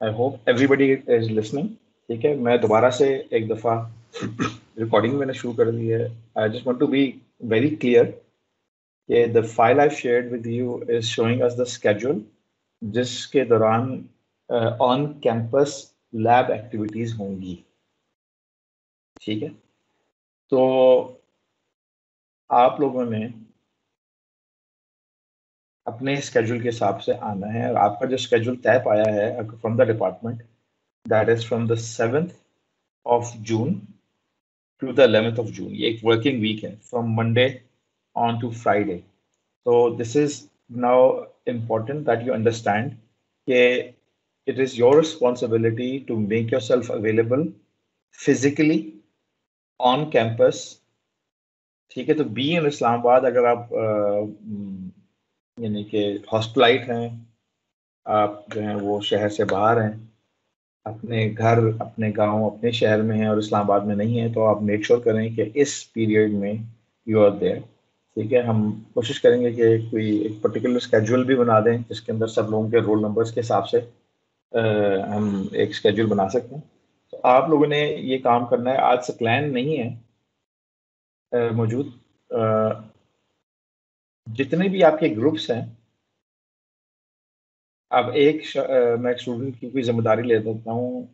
I hope everybody is listening ठीक है? मैं दोबारा से एक दफ़ा रिकॉर्डिंग मैंने शुरू कर दी है। I just want to be very clear कि the file I shared with you is showing us the schedule जिसके दौरान ऑन कैंपस लैब एक्टिविटीज़ होंगी। ठीक है? तो आप लोगों ने अपने स्केड्यूल के हिसाब से आना है। और आपका जो स्केड्यूल तय पाया है from the department that is from the seventh of June to the eleventh of June ये एक वर्किंग वीक है from Monday on to Friday तो this is now important that you understand के it is your responsibility to make yourself available physically on campus ठीक है तो be in Islamabad अगर आप यानी कि हॉस्टलाइट हैं। आप जो हैं वो शहर से बाहर हैं। अपने घर अपने गाँव अपने शहर में हैं और इस्लामाबाद में नहीं है तो आप मेक श्योर करें कि इस पीरियड में यू आर देयर ठीक है? हम कोशिश करेंगे कि कोई एक पर्टिकुलर स्केड्यूल भी बना दें जिसके अंदर सब लोगों के रोल नंबर्स के हिसाब से आ, हम एक स्केड्यूल बना सकते हैं। तो आप लोगों ने ये काम करना है। आज से प्लान नहीं है मौजूद जितने भी आपके ग्रुप्स हैं अब एक आ, मैं स्टूडेंट की कोई ज़िम्मेदारी ले देता हूँ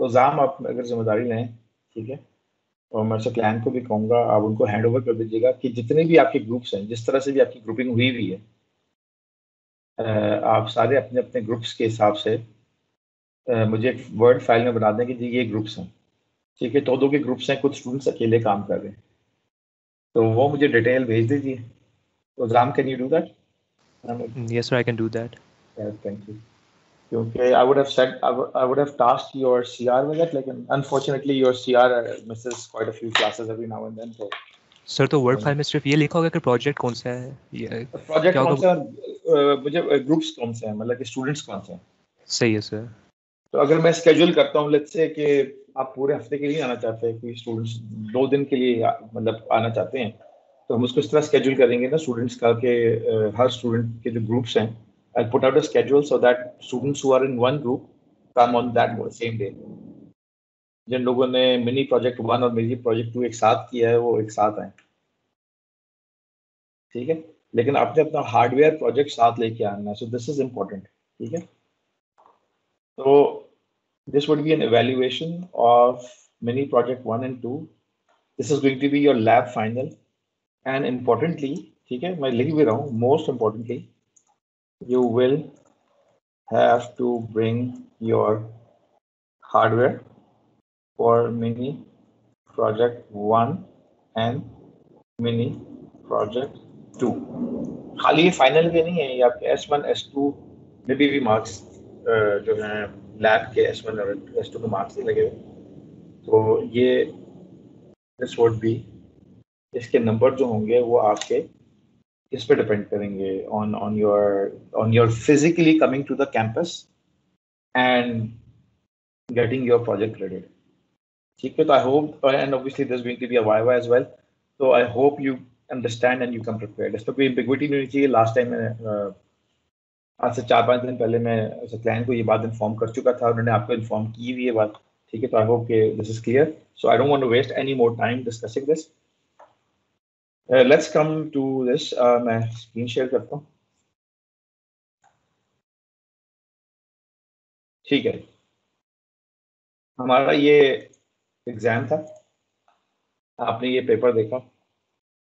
तो जाम आप अगर ज़िम्मेदारी लें ठीक है और मैं क्लाइंट को भी कहूँगा आप उनको हैंड ओवर कर दीजिएगा कि जितने भी आपके ग्रुप्स हैं जिस तरह से भी आपकी ग्रुपिंग हुई हुई है आप सारे अपने अपने ग्रुप्स के हिसाब से मुझे एक वर्ड फ़ाइल में बना दें कि जी ये ग्रुप्स हैं ठीक है तो दो के ग्रुप्स हैं कुछ स्टूडेंट्स अकेले काम कर रहे हैं तो वो मुझे डिटेल भेज दीजिए। तो Ram can you do that yes sir i can do that. Yeah thank you. क्योंकि I would have said I would have task your CR with that लेकिन unfortunately your CR misses quite a few classes every now and then तो sir तो word file में सिर्फ़ ये लिखा होगा कि प्रोजेक्ट कौन सा है? ये प्रोजेक्ट कौन सा मुझे ग्रुप्स कौन से हैं? मतलब कि स्टूडेंट्स कौन से हैं? सही है सर तो अगर मैं स्केड्यूल करता हूँ लेट्स से कि आप पूरे हफ़्ते के लिए आना चाहते हैं कोई स्टूडेंट्स दो दिन के लिए मतलब आना चाहते हैं तो हम उसको इस तरह स्केड्यूल करेंगे ना स्टूडेंट्स का कि हर स्टूडेंट के जो ग्रुप्स हैं I put out a schedule so that students who are in one group come on that same day जिन लोगों ने मिनी प्रोजेक्ट वन और मिनी प्रोजेक्ट टू एक साथ किया है, वो एक साथ आए ठीक है लेकिन आपने अपना हार्डवेयर प्रोजेक्ट साथ लेके आना सो दिस इज़ इम्पोर्टेंट ठीक है तो this would be an evaluation of mini project one and two. This is going to be your lab final. And importantly ठीक है, मैं लिख भी रहा हूँ most importantly you will have to bring your hardware for mini project one and mini project two खाली final के नहीं है, या आपके एस वन एस टू में भी मार्क्स जो है लैब के एस वन और एस टू के मार्क्स ही लगे हुए तो ये दिस वुड बी इसके नंबर जो होंगे वो आपके इस पे डिपेंड करेंगे on on your on your physically coming to the campus and getting your project ready. ठीक है तो I hope and obviously this going to be a viva as well तो I hope you understand and you come prepared इस पर कोई ambiguity नहीं चाहिए। Last time मैंने आज से चार पाँच दिन पहले मैं क्लाइंट को ये बात इन्फॉर्म कर चुका था। उन्होंने आपको इन्फॉर्म की हुई है बात। ठीक है तो आई होप के this is clear so I don't want to waste any more time discussing this let's come to this मैं स्क्रीन शेयर करता हूँ। ठीक है। हमारा ये एग्ज़ाम था। आपने ये पेपर देखा।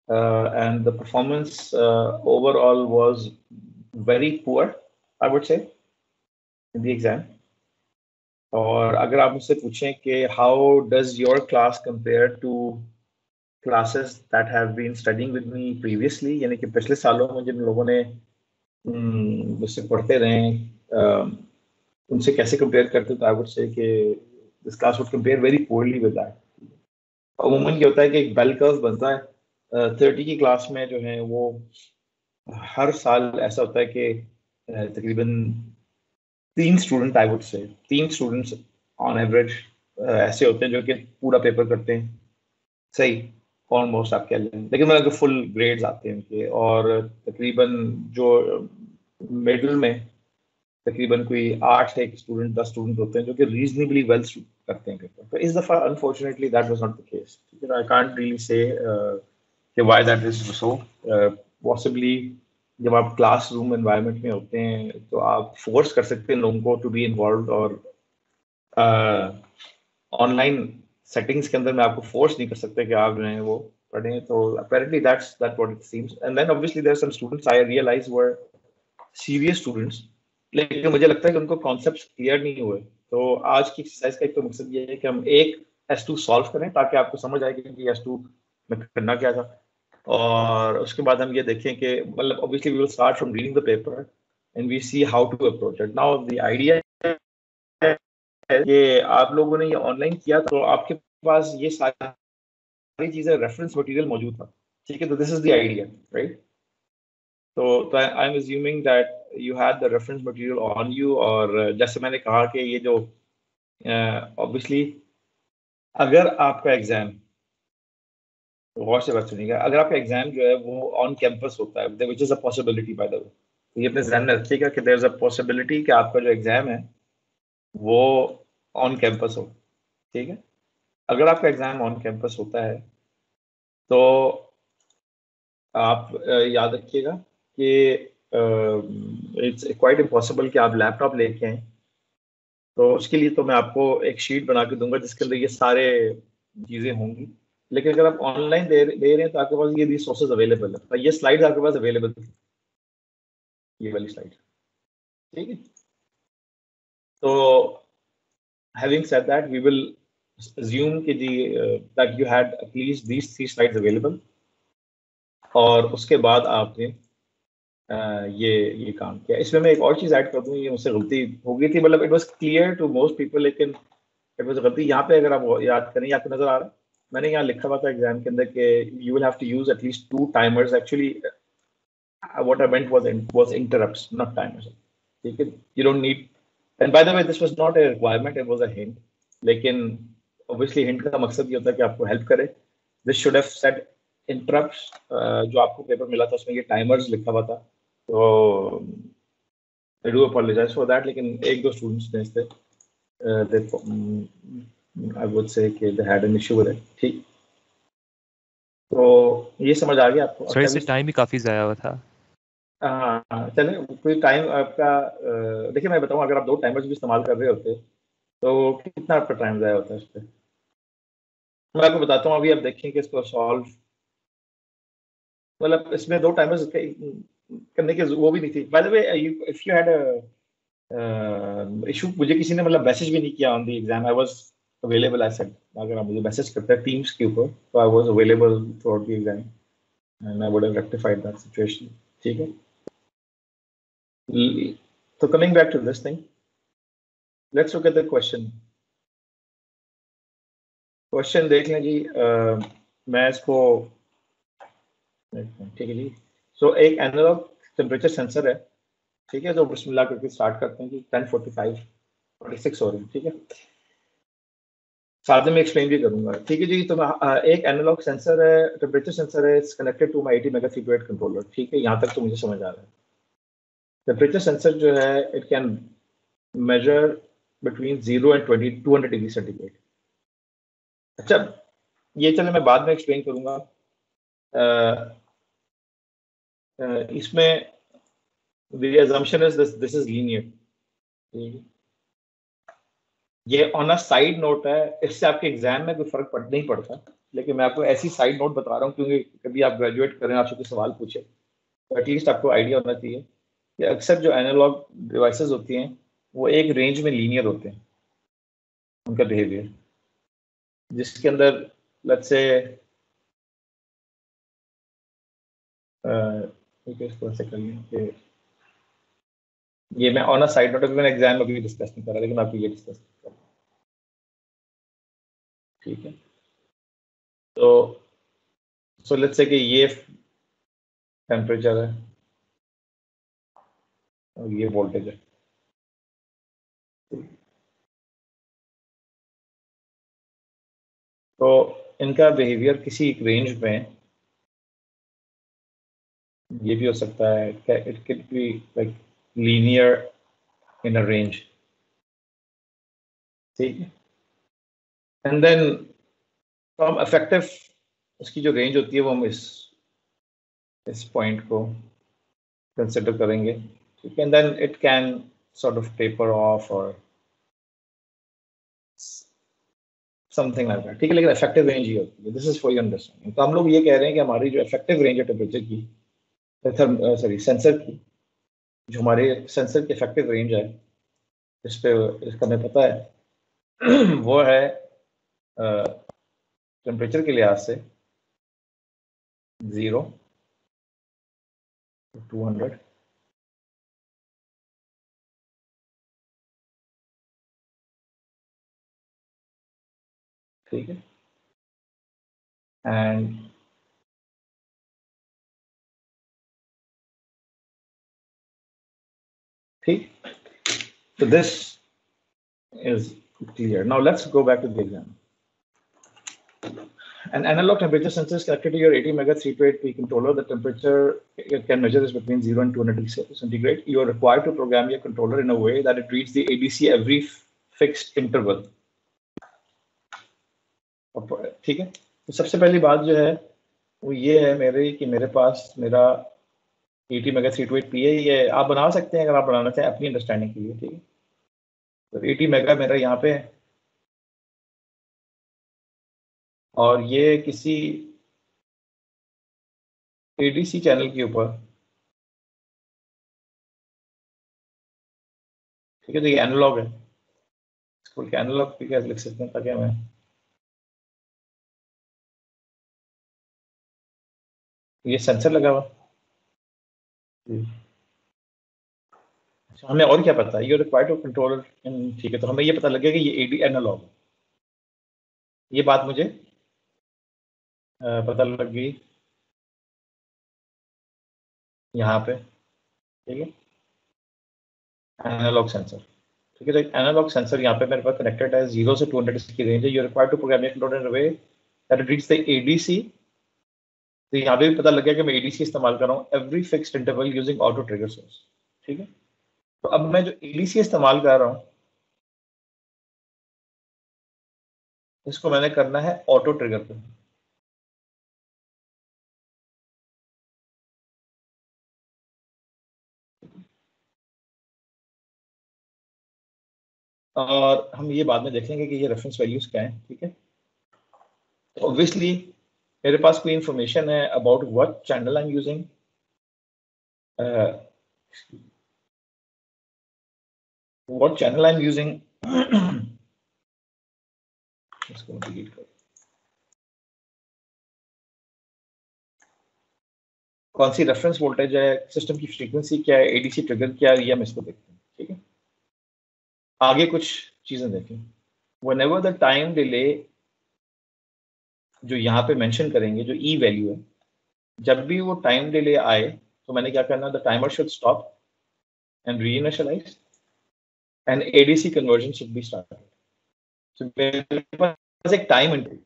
And the performance overall was very poor I would say in the exam और अगर आप मुझसे पूछें कि how does your class compare to classes that have been studying with me previously यानी कि पिछले सालों में जिन लोगों ने हम्म, मुझसे पढ़ते रहे उनसे कैसे कंपेयर करते तो आई वुड से कि this class would compare very poorly with that अमूमन क्या होता है कि एक बेल कर्व बनता है। थर्टी की क्लास में जो है वो हर साल ऐसा होता है कि तकरीबन तीन स्टूडेंट आई वुड से तीन स्टूडेंट्स ऑन एवरेज ऐसे होते हैं जो कि पूरा पेपर करते हैं। सही। ऑलमोस्ट आप कह लें लेकिन मतलब फुल ग्रेड्स आते हैं उनके और तकरीबन जो मिडिल में तकरीबन कोई आठ एक स्टूडेंट दस स्टूडेंट होते हैं जो कि रीजनेबली वेल करते हैं पेपर तो इस दफ़ा unfortunately that was not the case I can't really say कि why that is so possibly जब आप क्लास रूम एनवायरनमेंट में होते हैं तो आप फोर्स कर सकते हैं लोगों को टू बी इन्वॉल्व और ऑनलाइन uh, सेटिंग्स के अंदर मैं आपको फोर्स नहीं कर सकते कि आप जो है वो पढ़ें तो apparently that's that what it seems and then obviously there some students I realize were serious students लेकिन मुझे लगता है कि उनको कॉन्सेप्ट्स क्लियर नहीं हुए। तो आज की एक्सरसाइज का एक तो मकसद ये है कि हम एक एस टू सॉल्व करें ताकि आपको समझ आए कि एस टू में करना क्या था। और उसके बाद हम ये देखें कि मतलब obviously we will start from reading the paper and we see how to approach it now the idea ये आप लोगों ने ये ऑनलाइन किया तो आपके पास ये सारी चीज़ें रेफरेंस मटेरियल मौजूद था। ठीक है तो this is the idea right तो I am assuming that you had the reference material on you और जैसे मैंने कहा कि ये जो ऑब्वियसली uh, अगर आपका एग्ज़ाम गौर से बात सुनिएगा अगर आपका एग्ज़ाम जो है वो ऑन कैंपस होता है which is a possibility by the way तो ये अपने जहन में रखिएगा कि देर इज़ अ पॉसिबिलिटी कि आपका जो एग्ज़ाम है वो ऑन कैंपस हो, ठीक है? अगर आपका एग्ज़ाम ऑन कैंपस होता है तो आप याद रखिएगा कि इट्स क्वाइट इम्पॉसिबल कि आप लैपटॉप लेके आए। तो उसके लिए तो मैं आपको एक शीट बना के दूँगा जिसके अंदर ये सारे चीज़ें होंगी। लेकिन अगर आप ऑनलाइन दे रहे हैं तो आपके पास ये रिसोर्सेज अवेलेबल है। तो ये स्लाइड आपके पास अवेलेबल थी ये वाली स्लाइड ठीक है? तो having said that we will assume कि जी uh, that you had at least these three slides available और उसके बाद आपने uh, ये ये काम किया। इसमें मैं एक और चीज़ ऐड कर दूँ ये मुझसे गलती हो गई थी मतलब it was clear to most people लेकिन इट वाज गलती यहाँ पे अगर आप याद करें आपको नज़र आ रहा है। मैंने यहाँ लिखा हुआ था एग्ज़ाम के अंदर कि you will have to use at least two timers actually what I meant was was interrupts, not timers. ठीक है? You don't need and by the way this was not a requirement it was a hint लेकिन obviously hint का मकसद ये होता है कि आपको help करे this should have said interrupts uh, जो आपको पेपर मिला था उसमें ये timers लिखा हुआ था तो I do apologize for that लेकिन एक दो students ने इस पे uh, they, um, I would say कि they had an issue with it ठीक तो ये समझ आ गया आपको सर इससे टाइम भी काफ़ी ज़ाया हुआ था हाँ चले कोई टाइम आपका देखिए, मैं बताऊँ, अगर आप दो टाइमर्स भी इस्तेमाल कर रहे होते तो कितना आपका टाइम ज़ाया होता है इस पर मैं आपको बताता हूँ, अभी आप देखें कि इसको सॉल्व मतलब इसमें दो टाइमर्स करने के वो भी नहीं थी। By the way if you had issue मुझे किसी ने मतलब मैसेज भी नहीं किया on the exam I was available I said अगर आप मुझे मैसेज करते हैं टीम्स के ऊपर तो I was available throughout the exam and I would have rectified that situation ठीक है? So coming back to this thing, let's look at the question. Question देख लें जी मैं इसको ठीक है जी। सो एक एनालॉग टेम्परेचर सेंसर है ठीक है तो बिस्मिल्लाह करके स्टार्ट करते हैं जी 1045 46 हो रही है ठीक है। साथ में एक्सप्लेन भी करूँगा। ठीक है जी तो एक एनालॉग सेंसर है टेम्परेचर सेंसर है it's connected to my 80 mega controller ठीक है यहाँ तक तो मुझे समझ आ रहा है। टेम्परेचर सेंसर जो है it can measure between zero and twenty to hundred degree centigrade अच्छा ये चले मैं बाद में एक्सप्लेन करूँगा। इसमें ये ऑन अ साइड नोट है, इससे आपके एग्ज़ाम में कोई फ़र्क पड़ नहीं पड़ता। लेकिन मैं आपको ऐसी साइड नोट बता रहा हूँ, क्योंकि कभी आप ग्रेजुएट करें आपसे कोई सवाल पूछे तो एटलीस्ट आपको आइडिया होना चाहिए। कि अक्सर जो एनालॉग डिवाइसेस होती हैं, वो एक रेंज में लीनियर होते हैं, उनका बिहेवियर जिसके अंदर लेट्स से ये मैं ऑन अ साइड नोट मैंने एग्ज़ाम में भी डिस्कस नहीं करा, लेकिन आपको ये डिस्कस कर ठीक है? तो सो लेट्स से कि ये टेम्परेचर है। और ये वोल्टेज है। तो इनका बिहेवियर किसी एक रेंज में ये भी हो सकता है it can be like linear in a range ठीक है। एंड देन फ्रॉम इफ़ेक्टिव उसकी जो रेंज होती है वो हम इस इस पॉइंट को कंसिडर करेंगे। ठीक है and then it sort of taper off or something like that ठीक है, लेकिन इफ़ेक्टिव रेंज ही होती है। This is for your understanding तो हम लोग ये कह रहे हैं कि हमारी जो इफ़ेक्टिव रेंज है टेम्परेचर की सॉरी सेंसर की, जो हमारे सेंसर की इफ़ेक्टिव रेंज है, इस पे, इसका हमें पता है, वो है टेम्परेचर के लिहाज से ज़ीरो टू हंड्रेड ठीक है एंड ठीक so this is clear now let's go back to the exam an analog temperature sensor is connected to your 80 mega 328 P controller. The temperature it can measure is between 0 and 200 degrees centigrade. You are required to program your controller in a way that it reads the ADC every fixed interval. ठीक है? तो सबसे पहली बात जो है, वो ये है मेरे, कि मेरे पास मेरा A T mega three two eight P है ये आप बना सकते हैं, अगर आप बनाना चाहें अपनी अंडरस्टैंडिंग के लिए, ठीक है? तो 80 मेगा मेरा यहाँ पे है। और ये किसी एडीसी चैनल के ऊपर, ठीक है? तो ये एनालॉग है। एनालॉग भी क्या लिख सकते हैं, ताकि हमें ये सेंसर लगा हुआ। अच्छा हमें और क्या पता? है ये रिक्वायर्ड कंट्रोलर ठीक है तो हमें ये पता लगेगा कि ये एडी एनालॉग ये बात मुझे पता लग गई। यहाँ पे, ठीक है? एनालॉग सेंसर ठीक है तो एनालॉग सेंसर यहाँ पे मेरे पास कनेक्टेड है ज़ीरो से टू हंड्रेड की रेंज है। You require to program control in way that reach the ADC तो यहाँ पे भी पता लग गया कि मैं एडीसी इस्तेमाल कर रहा हूँ every fixed interval using auto trigger source ठीक है? तो अब मैं जो एडीसी इस्तेमाल कर रहा हूँ, इसको मैंने करना है ऑटो ट्रिगर पे। और हम ये बाद में देखेंगे कि ये रेफरेंस वैल्यूज़ क्या है, ठीक है? ऑब्वियसली मेरे पास कोई इंफॉर्मेशन है about what channel I am using I'm using. इसको डिलीट कर कौन सी रेफरेंस वोल्टेज है? सिस्टम की फ्रीक्वेंसी क्या है? एडीसी ट्रिगर क्या है? ये हम इसको देखते हैं, ठीक है? आगे कुछ चीज़ें देखें। Whenever the time delay जो यहाँ पे मेंशन करेंगे, जो ई e वैल्यू है, जब भी वो टाइम डिले आए तो मैंने क्या करना the timer should stop and reinitialize and ADC conversion should be started so मेरे पास एक टाइम इंटरवल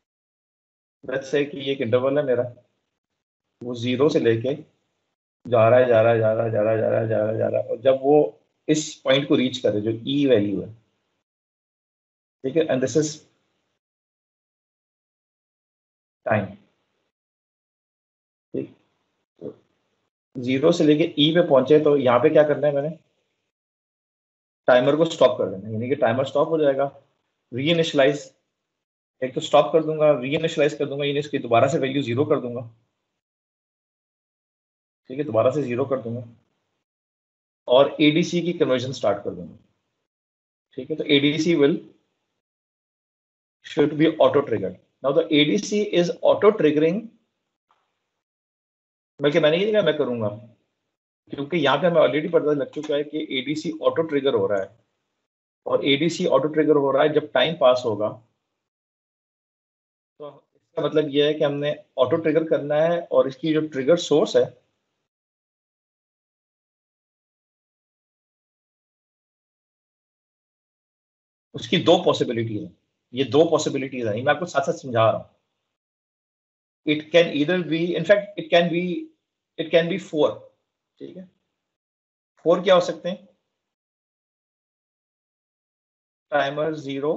लेट्स से कि ये एक इंटरवल है मेरा, वो ज़ीरो से लेके जा रहा है, जा रहा है, जा रहा है, जा रहा है, जा रहा है, जा रहा है, जा रहा है, और जब वो इस पॉइंट को रीच करे, जो ई e वैल्यू है, ठीक है एंड दिस इज़ टाइम ठीक। ज़ीरो से लेके ई e पे पहुँचे तो यहाँ पे क्या करना है मैंने? टाइमर को स्टॉप कर देना यानी कि टाइमर स्टॉप हो जाएगा। री इनिशलाइज एक तो स्टॉप कर दूँगा री इनिशलाइज कर दूँगा, यानी इसकी दोबारा से वैल्यू ज़ीरो कर दूँगा। ठीक है, दोबारा से ज़ीरो कर दूँगा। और एडीसी की कन्वर्जन स्टार्ट कर दूँगा। ठीक है तो ADC will should be auto triggered now the ADC is auto triggering बल्कि मैंने ये कहा मैं करूँगा। क्योंकि यहाँ पे हमें ऑलरेडी पता लग चुका है कि एडीसी ऑटो ट्रिगर हो रहा है। और एडीसी ऑटो ट्रिगर हो रहा है जब टाइम पास होगा। तो इसका मतलब यह है कि हमने ऑटो ट्रिगर करना है और इसकी जो ट्रिगर सोर्स है, उसकी दो पॉसिबिलिटी हैं। ये दो पॉसिबिलिटीज हैं मैं आपको साथ साथ समझा रहा हूँ। इट कैन इधर be in fact it can be it can be four ठीक है? फोर क्या हो सकते हैं? टाइमर ज़ीरो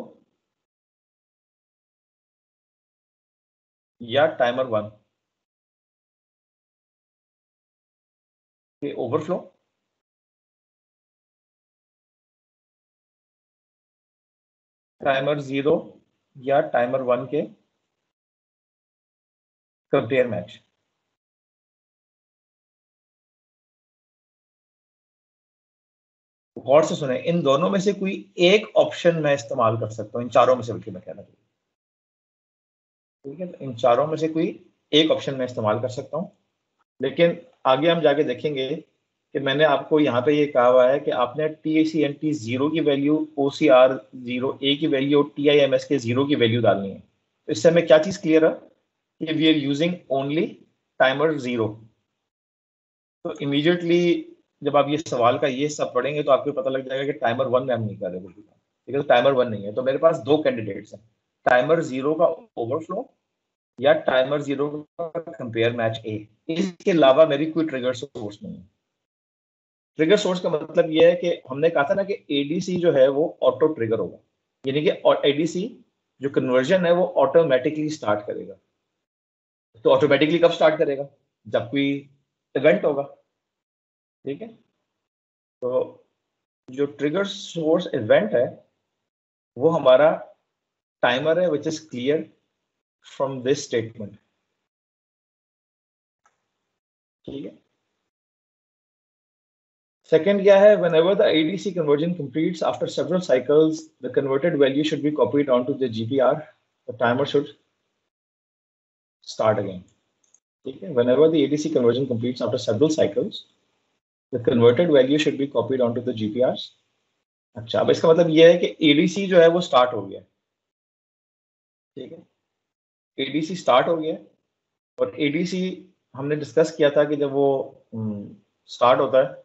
या timer one overflow timer zero या टाइमर वन के कंपेयर मैच गौर से सुने, इन दोनों में से कोई एक ऑप्शन मैं इस्तेमाल कर सकता हूँ, इन चारों में से बल्कि मैं कहना चाहिए ठीक है, इन चारों में से कोई एक ऑप्शन मैं इस्तेमाल कर सकता हूँ। लेकिन आगे हम जाके देखेंगे कि मैंने आपको यहाँ पे ये कहा हुआ है कि आपने T A C N T zero की value O C R zero A की वैल्यू और T I M S K zero की वैल्यू डालनी है। तो इससे हमें क्या चीज़ क्लियर है? कि we are using only timer zero तो इमीडिएटली जब आप ये सवाल का ये सब पढ़ेंगे तो आपको पता लग जाएगा कि टाइमर वन में हम नहीं कर रहे बिल्कुल। ठीक है तो टाइमर वन नहीं है। तो मेरे पास दो कैंडिडेट्स हैं। टाइमर ज़ीरो का ओवरफ्लो या टाइमर ज़ीरो का कंपेयर मैच ए इसके अलावा मेरी कोई ट्रिगर सोर्स नहीं है। ट्रिगर सोर्स का मतलब ये है कि हमने कहा था ना कि एडीसी जो है वो ऑटो ट्रिगर होगा। यानी कि एडीसी जो कन्वर्जन है वो ऑटोमेटिकली स्टार्ट करेगा। तो ऑटोमेटिकली कब स्टार्ट करेगा? जब कोई इवेंट होगा। ठीक है? तो जो ट्रिगर सोर्स इवेंट है, वो हमारा टाइमर है which is clear from this statement ठीक है? सेकेंड क्या है? Whenever the I D C conversion complete after several cycles the converted value should be copied on to the G P R the timer should start again ठीक है? Whenever the A D C conversion complete after several cycles the converted value should be copied on to the G P R अच्छा अब इसका मतलब यह है कि ए D सी जो है वो स्टार्ट हो गया। ठीक है? ए डी सी स्टार्ट हो गया। और ए डी सी हमने डिस्कस किया था कि जब वो स्टार्ट होता है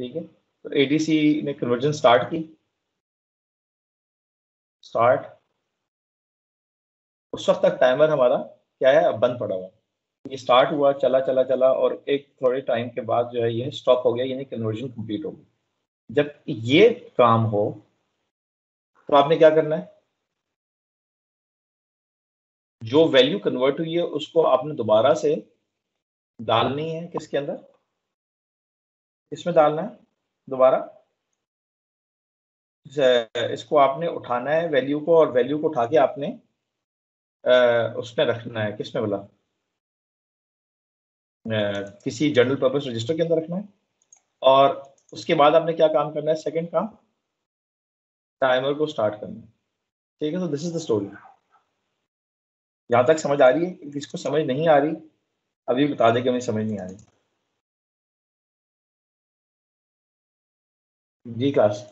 ठीक है? तो एडीसी ने कन्वर्जन स्टार्ट की। स्टार्ट उस वक्त तक टाइमर हमारा क्या है? अब बंद पड़ा हुआ। ये स्टार्ट हुआ, चला चला चला, और एक थोड़े टाइम के बाद जो है ये स्टॉप हो गया, यानी कन्वर्जन कंप्लीट हो गई जब ये काम हो तो आपने क्या करना है? जो वैल्यू कन्वर्ट हुई है, उसको आपने दोबारा से डालनी है किसके अंदर? इसमें डालना है दोबारा। इसको आपने उठाना है वैल्यू को और वैल्यू को उठा के आपने उसमें रखना है। किसमें बोला? किसी जनरल पर्पस रजिस्टर के अंदर रखना है। और उसके बाद आपने क्या काम करना है? सेकंड काम टाइमर को स्टार्ट करना है। ठीक है तो दिस इज़ द स्टोरी यहाँ तक समझ आ रही है? किसको समझ नहीं आ रही? अभी बता दे कि हमें समझ नहीं आ रही। जी क्लास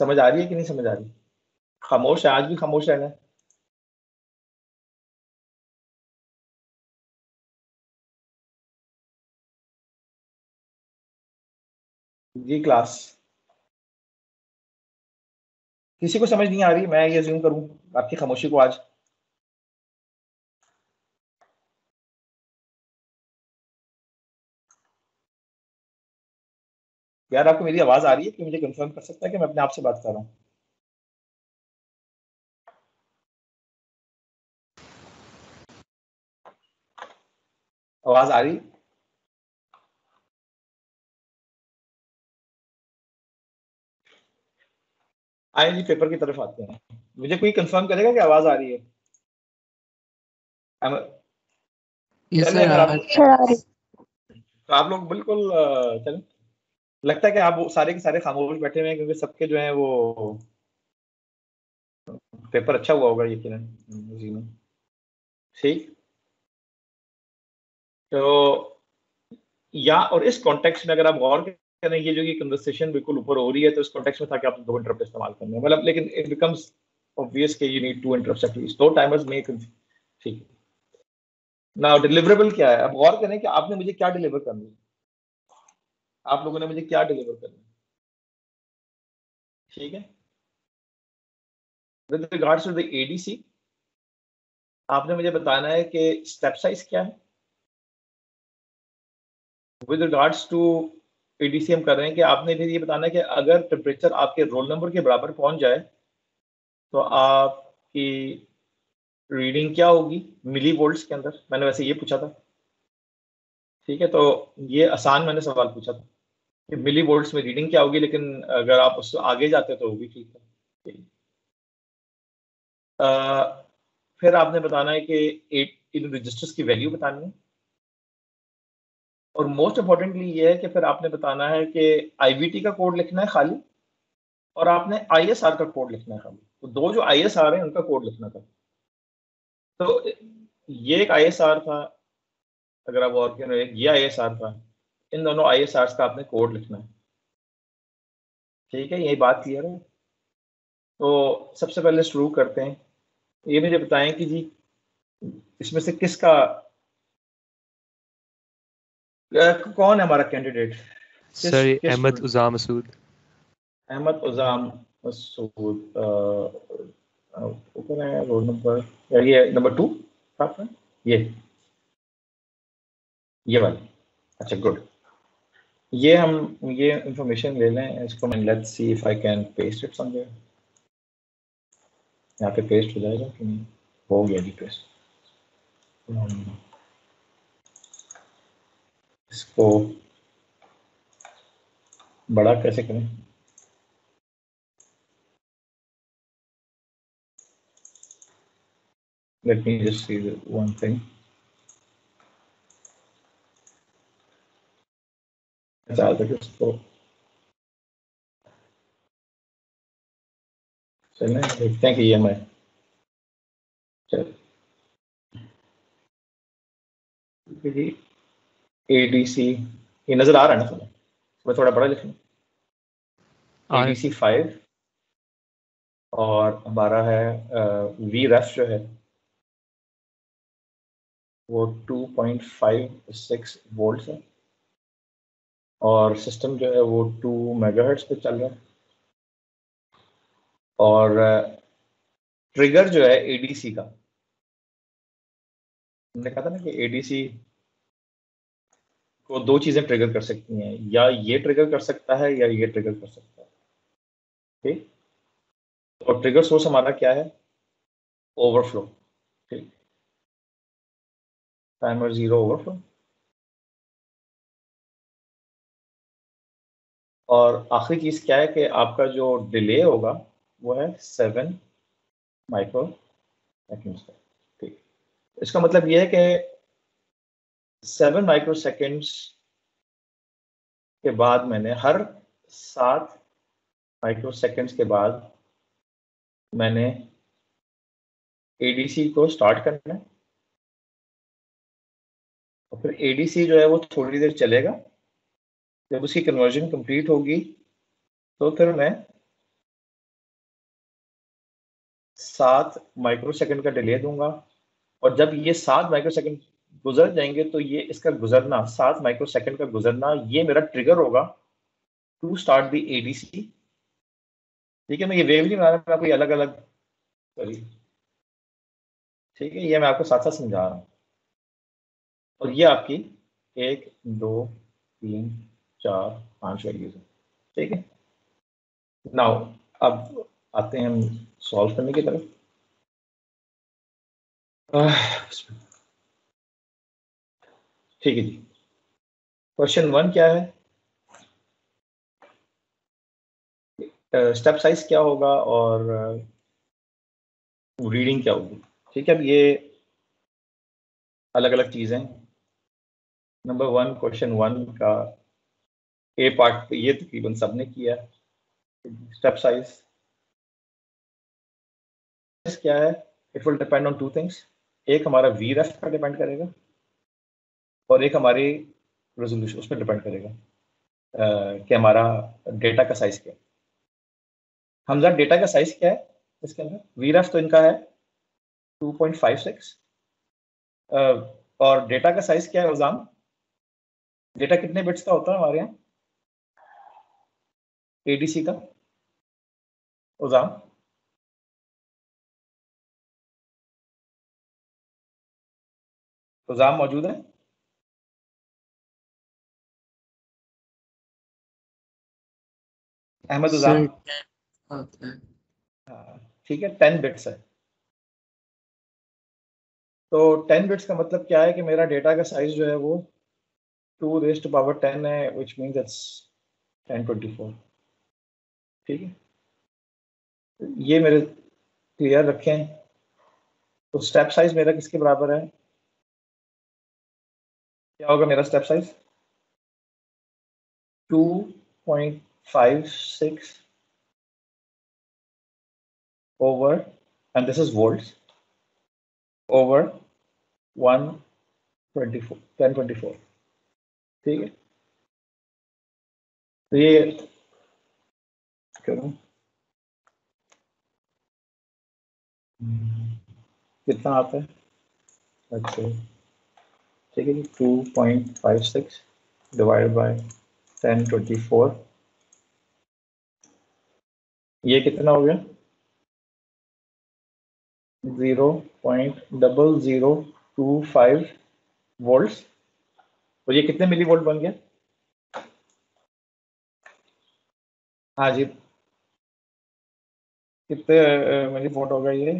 समझ आ रही है कि नहीं समझ आ रही? खामोश है, आज भी खामोश रहना है। जी, क्लास। किसी को समझ नहीं आ रही, मैं ये ज्यूम करूँ आपकी खामोशी को आज। यार आपको मेरी आवाज़ आ रही है कि मुझे कंफर्म कर सकता है कि मैं अपने आप से बात कर रहा हूँ? आवाज़ आ रही? आए जी पेपर की तरफ़ आते हैं। मुझे कोई कंफर्म करेगा कि आवाज़ आ रही है? Yes, तो आप लोग बिल्कुल चलें। लगता है कि आप सारे के सारे खामोश बैठे हुए हैं क्योंकि सबके जो है वो पेपर अच्छा हुआ होगा यकीन जी ठीक। तो या और इस कॉन्टेक्स्ट में अगर आप गौर करें ये जो ये कन्वर्सेशन बिल्कुल ऊपर हो रही है तो इस कॉन्टेक्स्ट में था कि आप दो इंटरप्ट इस्तेमाल करने मतलब लेकिन इट बिकम्स ऑब्वियस कि you need to interrupt at least दो टाइमर्स में ठीक। ना डिलीवरेबल क्या है? अब गौर करें कि आपने मुझे क्या डिलीवर करना है? आप लोगों ने मुझे क्या डिलीवर करना है? ठीक है? With regards to the ADC आपने मुझे बताना है कि स्टेप साइज़ क्या है? विद रिगार्ड्स टू एडीसी हम कर रहे हैं कि आपने फिर ये बताना है कि अगर टेम्परेचर आपके रोल नंबर के बराबर पहुँच जाए तो आपकी रीडिंग क्या होगी? मिली वोल्ट्स के अंदर। मैंने वैसे ये पूछा था। ठीक है तो ये आसान मैंने सवाल पूछा था। मिली वोल्ट्स में रीडिंग क्या होगी लेकिन अगर आप उससे आगे जाते तो होगी ठीक है। आ, फिर आपने बताना है कि एट इन रजिस्टर्स की वैल्यू बतानी है। और मोस्ट इंपॉर्टेंटली ये है कि फिर आपने बताना है कि आईबीटी का कोड लिखना है खाली और आपने आईएसआर का कोड लिखना है खाली। तो दो जो आईएसआर है उनका कोड लिखना था। तो ये एक आईएसआर था अगर आप और ये आईएसआर था। इन दोनों आईएसआर का आपने कोड लिखना है। ठीक है यही बात क्लियर है। तो सबसे पहले शुरू करते हैं। ये मुझे बताएँ कि जी इसमें से किसका कौन है हमारा कैंडिडेट सर अहमद उजाम मसूद अहमद उजाम मसूद ऊपर है रोल नंबर ये नंबर टू ये। ये वाला। अच्छा गुड ये हम, ये इंफॉर्मेशन ले लें, इसको मैं let's see if I can paste it somewhere यहाँ पे पेस्ट हो जाएगा कि नहीं? हो गया जी पेस्ट इसको बड़ा कैसे करें? Me just see the one thing. तक इसको चलें देखते हैं कि ये मैं चल। जी। ए डी सी ये नज़र आ रहा है ना तुम्हें? मैं थोड़ा बड़ा लिख लूँ ए डी सी फाइव और हमारा है वी रेफ जो है वो 2.56 वोल्ट है। और सिस्टम जो है वो टू मेगाहर्ट्ज पे चल रहा है। और ट्रिगर जो है एडीसी का। हमने कहा था ना कि एडीसी को दो चीज़ें ट्रिगर कर सकती हैं। या ये ट्रिगर कर सकता है या ये ट्रिगर कर सकता है। ठीक? और ट्रिगर सोर्स हमारा क्या है? ओवरफ्लो ठीक? टाइमर ज़ीरो ओवरफ्लो और आखिरी चीज़ क्या है कि आपका जो डिले होगा, वो है सेवन माइक्रो सेकेंड्स का। ठीक। इसका मतलब ये है कि सेवन माइक्रो सेकेंड्स के बाद मैंने हर सात माइक्रो सेकेंड्स के बाद मैंने एडीसी को स्टार्ट करना है। और फिर एडीसी जो है वो थोड़ी देर चलेगा। जब उसकी कन्वर्जन कंप्लीट होगी तो फिर मैं सात माइक्रो सेकेंड का डिले दूँगा। और जब ये सात माइक्रो सेकेंड गुजर जाएँगे तो ये इसका गुजरना, सात माइक्रो सेकेंड का गुजरना, ये मेरा ट्रिगर होगा टू स्टार्ट दी एडीसी ठीक है, मैं ये वेव नहीं बना रहा, मैं कोई अलग अलग सॉरी ठीक है, ये मैं आपको साथ साथ समझा रहा हूँ। और ये आपकी एक, दो, तीन चार पाँच वैल्यूज़ है। ठीक है? नाउ अब आते हैं हम सॉल्व करने की तरफ़। ठीक है जी। क्वेश्चन वन क्या है? स्टेप uh, साइज़ क्या होगा और रीडिंग uh, क्या होगी? ठीक है अब ये अलग अलग चीज़ें नंबर वन क्वेश्चन वन का ए पार्ट ये तकरीबन सबने किया स्टेप साइज़ क्या है? It will depend on two things एक हमारा वी रेफ का डिपेंड करेगा और एक हमारी रेजोल्यूशन उस पर डिपेंड करेगा uh, कि हमारा डेटा का साइज़ क्या है। हमजा डेटा का साइज़ क्या है? इसके अंदर वी रेफ तो इनका है 2.56 और डेटा का साइज़ क्या है उजाम डेटा कितने बिट्स का होता है हमारे यहाँ? एडीसी का? उजाम उजाम मौजूद है? अहमद उजाम हाँ, ठीक है टेन बिट्स है। तो टेन बिट्स का मतलब क्या है कि मेरा डेटा का साइज़ जो है वो टू रेस्ट पावर टेन है which means it's ten twenty four ठीक है? ये मेरे क्लियर रखें। तो स्टेप साइज़ मेरा किसके बराबर है? क्या होगा मेरा step size two point five six over, and this is volts, over 124 1024 ठीक है? तो ये करूँ कितना आता है? अच्छा ठीक है जी two point five six divide by ten twenty four ये कितना हो गया? Zero point double zero two five volts और ये कितने मिली वोल्ट बन गया? हाँ जी कितने मिली वोल्ट होगा ये?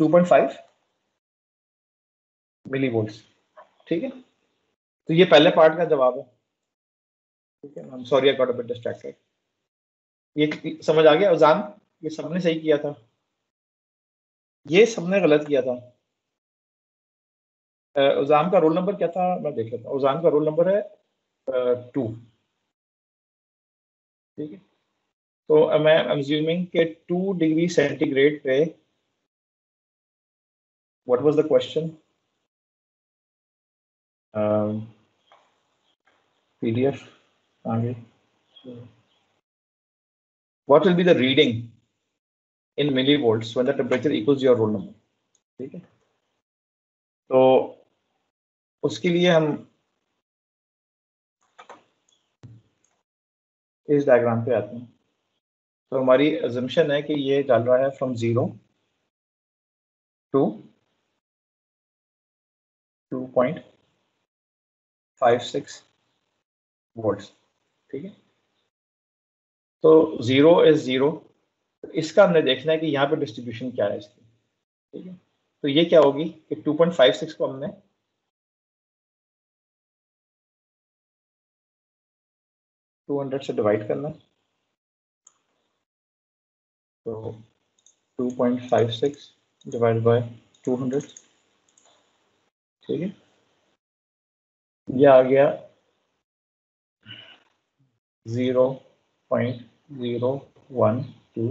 2.5 मिली वोल्ट्स ठीक है? तो ये पहले पार्ट का जवाब है। ठीक है? Ma'am sorry I got a bit distracted ये समझ आ गया? उजान ये सबने सही किया था। ये सबने गलत किया था। उजाम का रोल नंबर क्या था? मैं देख लेता हूँ। उजाम का रोल नंबर है टू ठीक है? तो मैं अज्यूमिंग के टू डिग्री सेंटीग्रेड पे what was the question PDF आगे what will be the reading in millivolt when the temperature equals your roll number ठीक है? तो उसके लिए हम इस डायग्राम पे आते हैं। तो हमारी एजम्पन है कि ये चल रहा है फ्रॉम ज़ीरो टू 2.56 वोल्ट्स ठीक है? तो ज़ीरो इज़ ज़ीरो इसका हमने देखना है कि यहाँ पे डिस्ट्रीब्यूशन क्या है इसकी, ठीक है? तो ये क्या होगी कि 2.56 को हमने टू हंड्रेड से डिवाइड करना तो 2.56 डिवाइड बाय 200 ठीक है ये आ गया zero point zero one two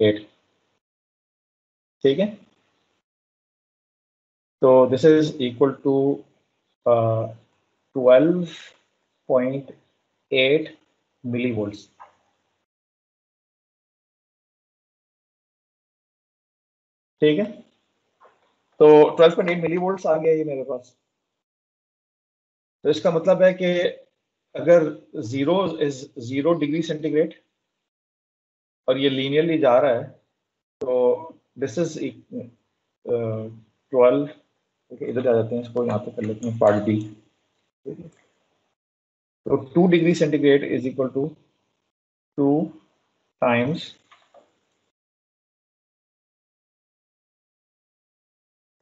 eight ठीक है तो this is equal to twelve point eight millivolts ठीक है? तो 12.8 मिली वोल्ट्स आ गया ये मेरे पास। तो इसका मतलब है कि अगर zero is zero degree centigrade और ये लीनियरली जा रहा है तो दिस इज़ ट्वेल्व इधर जा जाते हैं इसको, यहाँ पे कर लेते हैं पार्ट बी तो two degree centigrade is equal to two times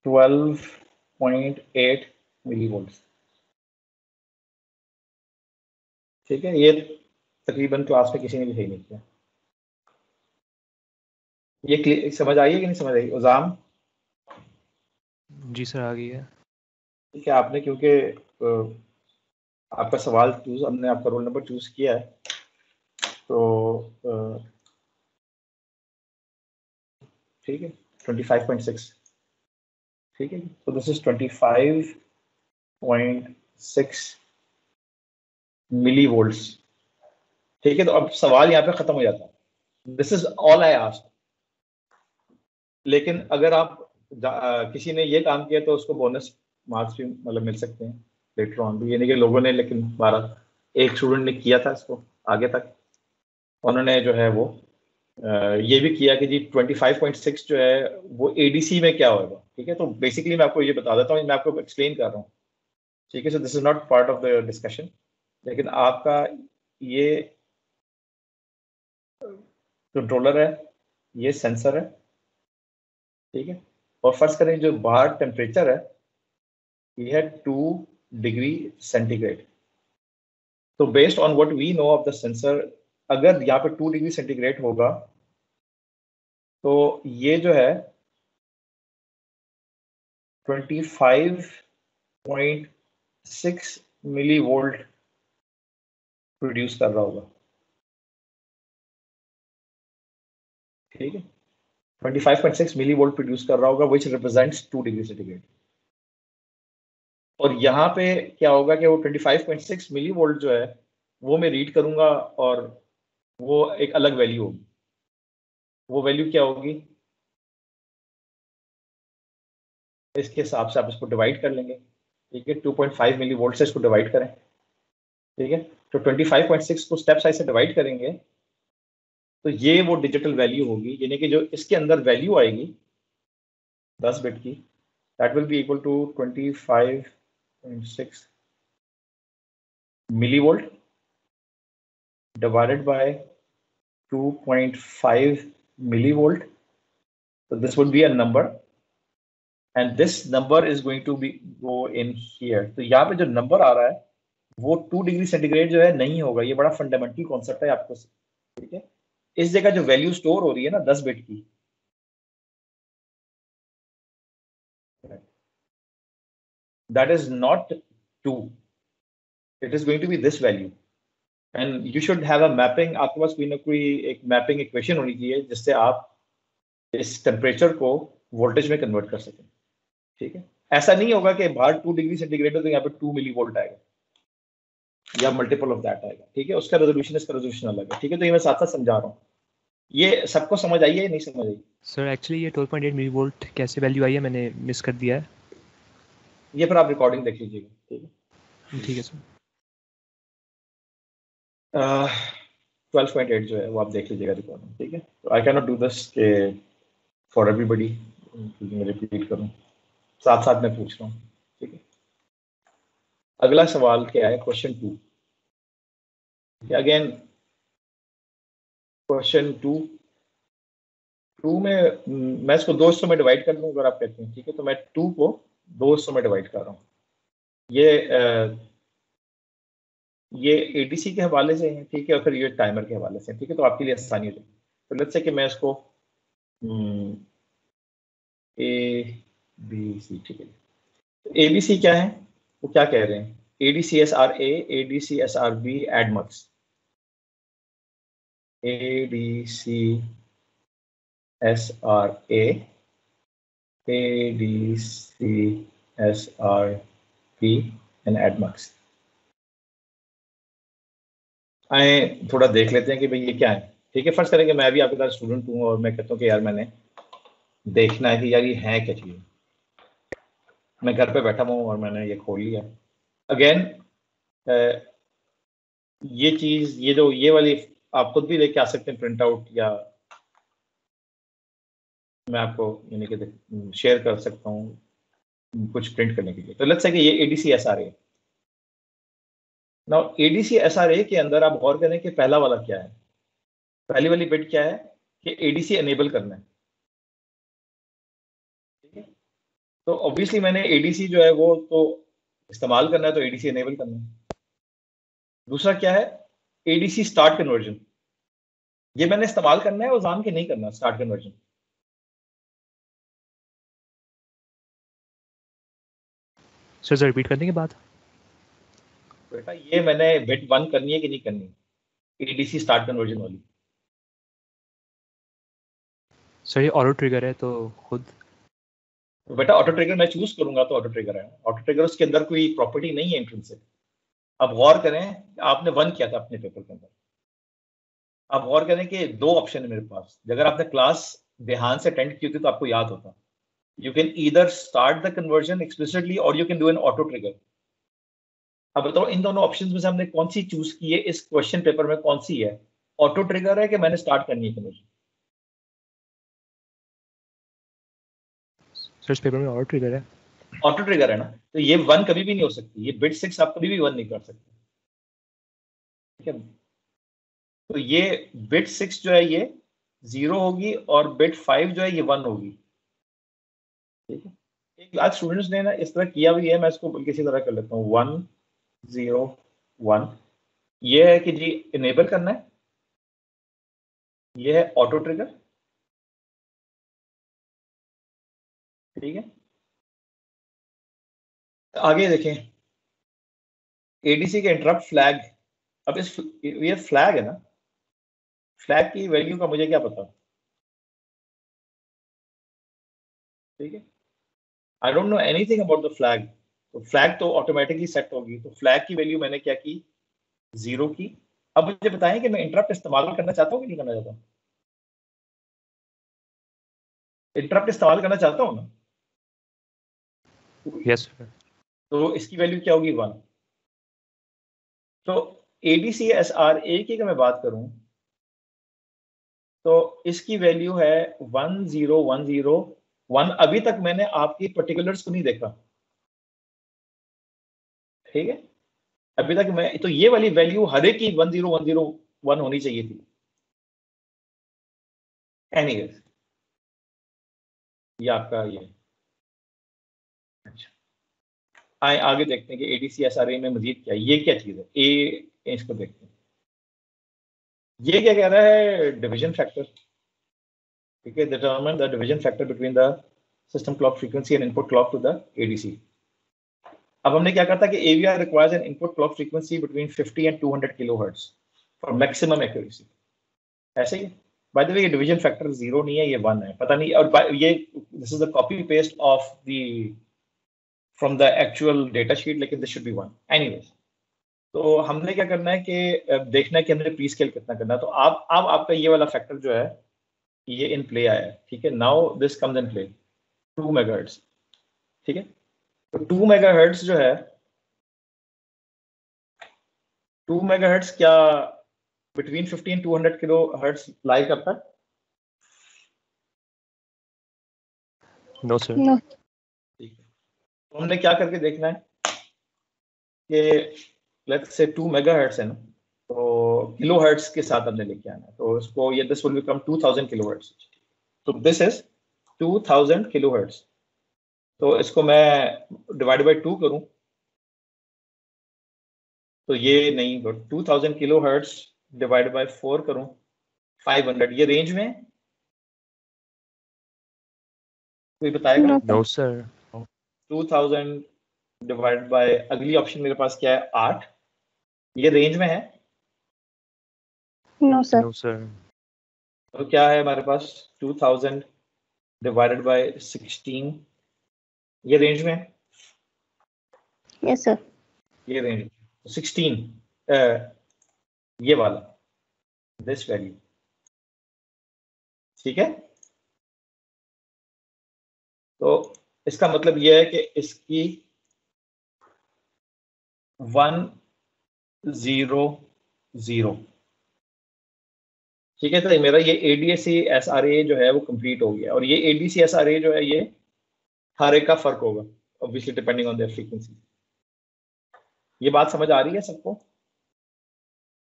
12.8 millivolt ठीक है ये तकरीबन क्लास में किसी ने भी सही नहीं किया। ये समझ आई है कि नहीं समझ आई? उजाम? जी सर आ गई है। ठीक है आपने क्योंकि आपका सवाल चूज़ हमने आपका रोल नंबर चूज़ किया है। तो ठीक है ट्वेंटी फाइव पॉइंट सिक्स ठीक है तो दिस इज़ 25.6 मिली वोल्ट्स ठीक है तो अब सवाल यहाँ पे खत्म हो जाता है। This is all I ask लेकिन अगर आप किसी ने ये काम किया तो उसको बोनस मार्क्स भी मतलब मिल सकते हैं लेटर ऑन भी। यानी कि लोगों ने, लेकिन बारह, एक स्टूडेंट ने किया था इसको, आगे तक। उन्होंने जो है वो ये भी किया कि जी 25.6 जो है, वो एडीसी में क्या होगा? ठीक है तो बेसिकली मैं आपको ये बता देता हूँ मैं आपको एक्सप्लेन कर रहा हूँ। ठीक है so this is not part of the discussion लेकिन आपका ये कंट्रोलर है, ये सेंसर है, ठीक है, और फ़र्ज़ करें, जो बाहर टेम्परेचर है, ये है टू डिग्री सेंटीग्रेड तो based on what we know of the sensor अगर यहाँ पे टू डिग्री सेंटीग्रेड होगा तो ये जो है 25.6 मिली वोल्ट प्रोड्यूस कर रहा होगा। ठीक है? 25.6 मिली वोल्ट प्रोड्यूस कर रहा होगा which represents two degree centigrade और यहाँ पे क्या होगा कि वो 25.6 मिली वोल्ट जो है, वो मैं रीड करूँगा और वो एक अलग वैल्यू होगी। वो वैल्यू क्या होगी? इसके हिसाब से आप इसको डिवाइड कर लेंगे। ठीक है? 2.5 मिली वोल्ट से इसको डिवाइड करें। ठीक है? तो 25.6 को स्टेप साइज़ से डिवाइड करेंगे तो ये वो डिजिटल वैल्यू होगी, यानी कि जो इसके अंदर वैल्यू आएगी 10 बिट की that will be equal to 25.6 millivolt divided by 2.5 millivolt. So this would be a number and this number is going to be go in here. तो यहाँ पे जो नंबर आ रहा है वो टू डिग्री सेंटीग्रेड जो है नहीं होगा ये बड़ा फंडामेंटल कॉन्सेप्ट है आपको ठीक है इस जगह जो वैल्यू स्टोर हो रही है ना दस बिट की that is not 2 it is going to be this value and you should have a mapping आपके पास कोई ना कोई एक मैपिंग इक्वेशन होनी चाहिए जिससे आप इस टेम्परेचर को वोल्टेज में कन्वर्ट कर सकें। ठीक है? ऐसा नहीं होगा कि बाहर टू डिग्री सेंटीग्रेड तो यहाँ पे टू मिली वोल्ट आएगा। या मल्टीपल ऑफ़ दैट आएगा। ठीक है? उसका रेजोल्यूशन इसका रेजोल्यूशन अलग है। ठीक है? तो ये मैं साथ साथ समझा रहा हूँ। ये सबको समझ आई है नहीं समझ आई? सर एक्चुअली ये 12.8 मिली वोल्ट कैसे वैल्यू आई है? मैंने मिस कर दिया है। ये फिर आप रिकॉर्डिंग देख लीजिएगा। ठीक है? ठीक है सर ट्वेल्व पॉइंट एट जो है वो आप देख लीजिएगा ठीक है? आई डू दिस के फॉर एवरीबडी मैं रिपीट करूँ। साथ साथ में पूछ रहा हूँ ठीक है? अगला सवाल क्या है? Question two again question two two में मैं इसको दो हिस्सों में डिवाइड कर दूँ अगर आप कहते हैं ठीक है? तो मैं टू को दो हिस्सों में डिवाइड कर रहा हूँ। ये uh, ये एडीसी के हवाले से है, ठीक है, और फिर ये टाइमर के हवाले से ठीक है तो आपके लिए आसानी हो जाएगी। तो लेट्स से कि मैं इसको ए बी सी ठीक है। ए बी सी क्या है? वो क्या कह रहे हैं? A D C S R A A D C S R B ADMUX A D C S R A A D C S R B and ADMUX आए, थोड़ा देख लेते हैं कि भाई ये क्या है। ठीक है, फ़र्स्ट करेंगे, मैं भी आपके साथ स्टूडेंट हूँ और मैं कहता हूँ कि यार मैंने देखना है कि यार ये है क्या चीज़। मैं घर पे बैठा हूँ और मैंने ये खोल लिया। अगेन ये चीज़, ये जो, ये वाली आप खुद भी लेके आ सकते हैं प्रिंट आउट या मैं आपको यानी कि शेयर कर सकता हूँ कुछ प्रिंट करने के लिए। तो लेट्स से कि ये एडीसी एस आर है। नाउ एडीसी एसआरए के अंदर आप गौर करें कि पहला वाला क्या है? पहली वाली बिट क्या है? कि एडीसी एनेबल करना है। ठीक है? तो ऑब्वियसली मैंने एडीसी जो है वो तो इस्तेमाल करना है तो एडीसी एनेबल करना है। दूसरा क्या है? एडीसी स्टार्ट कन्वर्जन ये मैंने इस्तेमाल करना है और जान के नहीं करना स्टार्ट कन्वर्जन सर रिपीट करने के बाद। बेटा ये मैंने बिट वन करनी है कि नहीं करनी? एडीसी स्टार्ट कन्वर्जन वाली। सर ये ऑटो ट्रिगर है तो खुद तो बेटा ऑटो ट्रिगर मैं चूज़ करूँगा तो ऑटो ट्रिगर है। ऑटो ट्रिगर उसके अंदर कोई प्रॉपर्टी नहीं है एंट्रेंस से। अब गौर करें आपने वन किया था अपने पेपर के अंदर। अब गौर करें कि दो ऑप्शन है मेरे पास। अगर आपने क्लास ध्यान से अटेंड की होती तो आपको याद होता। You can either start the conversion explicitly और you can do an auto trigger अब बताओ इन दोनों ऑप्शंस में से हमने कौन सी चूज़ की है? इस क्वेश्चन पेपर में कौन सी है? ऑटो ट्रिगर है कि मैंने स्टार्ट करनी है कन्वर्जन सर्च पेपर में ऑटो ट्रिगर है। ऑटो ट्रिगर है ना? तो ये वन कभी भी नहीं हो सकती। ये बिट सिक्स आप कभी भी वन नहीं कर सकते। ठीक है? तो ये बिट सिक्स जो है ये ज़ीरो होगी और बिट फाइव जो है ये वन होगी। ठीक है? एक आज स्टूडेंट्स ने ना इस तरह किया भी है मैं इसको किसी तरह कर लेता हूँ। One zero, one. ये है कि जी इनेबल करना है। ये है ऑटो ट्रिगर ठीक है। आगे देखें। एडीसी के इंटरप्ट फ्लैग अब इस ये फ्लैग है ना। फ्लैग की वैल्यू का मुझे क्या पता? ठीक है। I don't know anything about the flag तो फ्लैग तो ऑटोमेटिकली सेट होगी। तो फ्लैग की वैल्यू मैंने क्या की? ज़ीरो की। अब मुझे बताएँ कि मैं इंटरप्ट इस्तेमाल करना चाहता हूँ कि नहीं करना चाहता इंटरप्ट इस्तेमाल करना चाहता हूँ ना? यस yes, तो इसकी वैल्यू क्या होगी? वन तो एडीसी एस आर ए की अगर मैं बात करूँ तो इसकी वैल्यू है one zero one zero one अभी तक मैंने आपकी पर्टिकुलर्स को नहीं देखा। ठीक है? अभी तक मैं तो ये वाली वैल्यू हर एक की one zero one zero one होनी चाहिए थी। एनीवेज ये आपका ये। अच्छा। आए, आगे देखते हैं कि एडीसी में मजीद क्या ये क्या चीज़ है? ए इसको देखते हैं। ये क्या कह रहा है? डिवीज़न फैक्टर ठीक है? Determine the division factor between the system clock frequency and input clock to the ADC अब हमने क्या करता कि AVR requires an input clock frequency between 50 and 200 kilohertz for maximum accuracy ऐसे ही? बाय द वे ये डिवीज़न फैक्टर ज़ीरो नहीं है, ये वन है। पता नहीं, और ये this is the copy paste of the from the actual data sheet लेकिन this should be one anyways तो हमने क्या करना है कि देखना है कि हमने प्री स्केल कितना करना है। तो आप अब आपका ये वाला फैक्टर जो है, ये इन प्ले आया है। ठीक है? Now this comes in play two megahertz ठीक है? तो टू मेगाहर्ट्ज जो है टू मेगाहर्ट्ज क्या between fifteen two hundred kilohertz lie करता है नो सर ठीक है। तो हमने क्या करके देखना है कि let's say to mega hertz है ना तो किलो हर्ट्स के साथ हमने लेके आना है। तो इसको ये this will become two thousand kilohertz तो this is two thousand kilohertz तो इसको मैं डिवाइड बाई टू करूँ। तो ये नहीं two thousand kilohertz divide by four करूँ फाइव हंड्रेड ये रेंज में? कोई बताएगा? No sir two thousand divide by अगली ऑप्शन मेरे पास क्या है? आठ। ये रेंज में है? नो सर नो सर तो क्या है हमारे पास? 2000 डिवाइडेड बाय 16 ये रेंज में है? यस सर ये रेंज 16 uh, ये वाला दिस वैल्यू ठीक है? तो इसका मतलब यह है कि इसकी वन ज़ीरो ज़ीरो ठीक है तो मेरा ये एडीएसी एस आर ए जो है वो कंप्लीट हो गया। और ये एडीसी एस आर ए जो है ये हर एक का फ़र्क होगा obviously depending on their frequency ये बात समझ आ रही है सबको?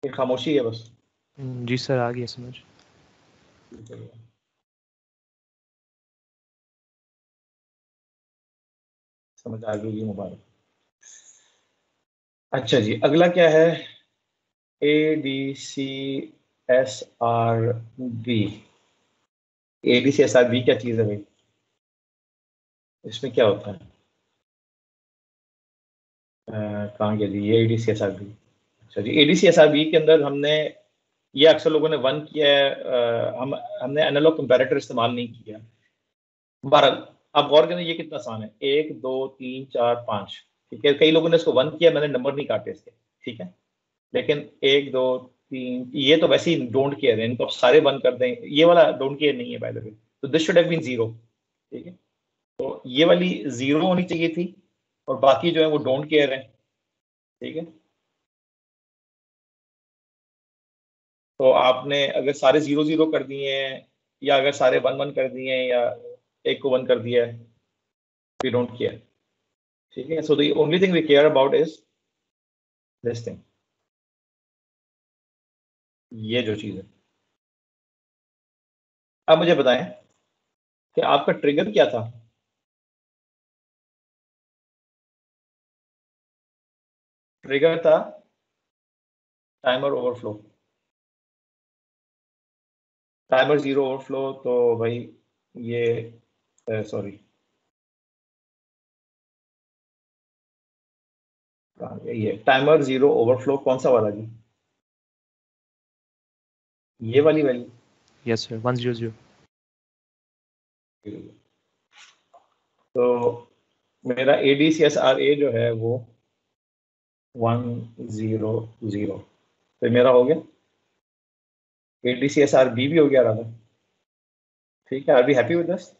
खामोशी है बस। हम्म, जी सर आ गया समझ। समझ आ गई मुबारक अच्छा जी अगला क्या है? A D C S R B A D C S R B क्या चीज़ है भाई? इसमें क्या होता है? कहाँ गया? जी ये A D C S R B अच्छा जी A D C S R B के अंदर हमने, ये अक्सर लोगों ने वन किया है हम, हमने एनालॉग कंपैरेटर इस्तेमाल नहीं किया। बारह आप गौर करें ये कितना आसान है। एक, दो, तीन, चार, पाँच। ठीक है, कई लोगों ने इसको वन किया, मैंने नंबर नहीं काटे इसके। ठीक है? लेकिन एक, दो, तीन, ये तो वैसे ही डोंट केयर है, इनको आप सारे वन कर दें। ये वाला डोंट केयर नहीं है बाय द वे तो this should have been zero ठीक है? तो ये वाली ज़ीरो होनी चाहिए थी और बाकी जो है वो डोंट केयर है, ठीक है? तो आपने अगर सारे ज़ीरो ज़ीरो कर दिए हैं या अगर सारे वन वन कर दिए हैं या एक को वन कर दिया है वी डोंट केयर ठीक है? So the only thing we care about is this thing ये जो चीज़ है। अब मुझे बताएँ कि आपका ट्रिगर क्या था? ट्रिगर था timer overflow timer zero overflow तो भाई ये सॉरी ये टाइमर ज़ीरो ओवरफ्लो कौन सा वाला जी? ये वाली value yes sir one zero zero तो मेरा A D C S R A जो है वो वन ज़ीरो ज़ीरो तो मेरा हो गया। A D C S R B भी हो गया राधा ठीक है are we happy with this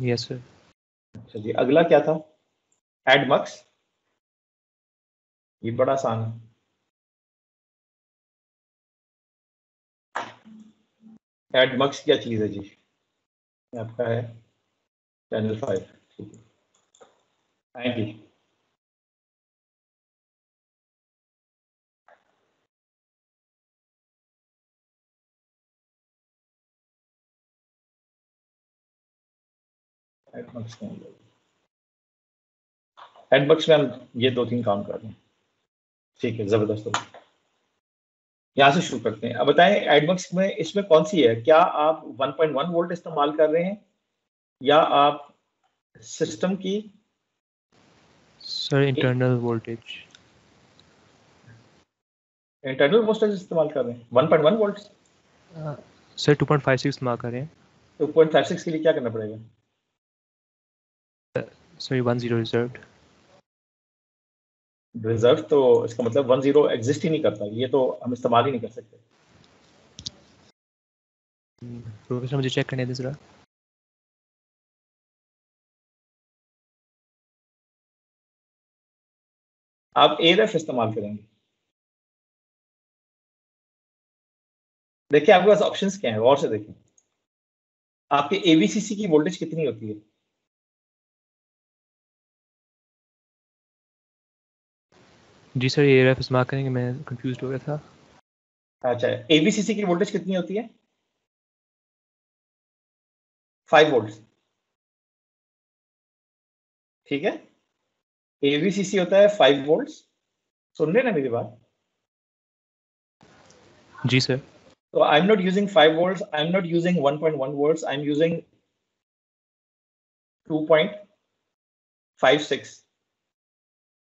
yes sir अच्छा जी अगला क्या था? एड मक्स ये बड़ा आसान है। एड मक्स क्या चीज़ है जी? आपका है। Channel five thank you ADMUX के एडबक्स में हम ये दो तीन काम कर रहे हैं। ठीक है, ज़बरदस्त यहाँ से शुरू करते हैं। अब बताएँ एडबक्स में इसमें कौन सी है? क्या आप 1.1 वोल्ट इस्तेमाल कर रहे हैं? या आप सिस्टम की sir internal voltage internal voltage इस्तेमाल कर रहे हैं। 1.1 वोल्ट सर 2.56 इस्तेमाल कर रहे हैं। तो 2.56 के लिए क्या करना पड़ेगा? Sorry one zero reserve reserve तो इसका मतलब वन ज़ीरो एग्जिस्ट ही नहीं करता। ये तो हम इस्तेमाल ही नहीं कर सकते। प्रोफेसर मुझे चेक करने दें ज़रा। आप ए रेफ इस्तेमाल करेंगे। देखिए आपके पास ऑप्शंस क्या है? और से देखें। आपके एबीसीसी की वोल्टेज कितनी होती है? जी सर ये रेफ इस्तेमाल करेंगे मैं कंफ्यूज हो गया था। अच्छा एबीसीसी की वोल्टेज कितनी होती है? फाइव वोल्ट ठीक है? एबीसीसी होता है फाइव वोल्ट सुन रहे ना मेरी बात जी sir So I'm not using 5 volts. I'm not using 1.1 volts. I'm using 2.56.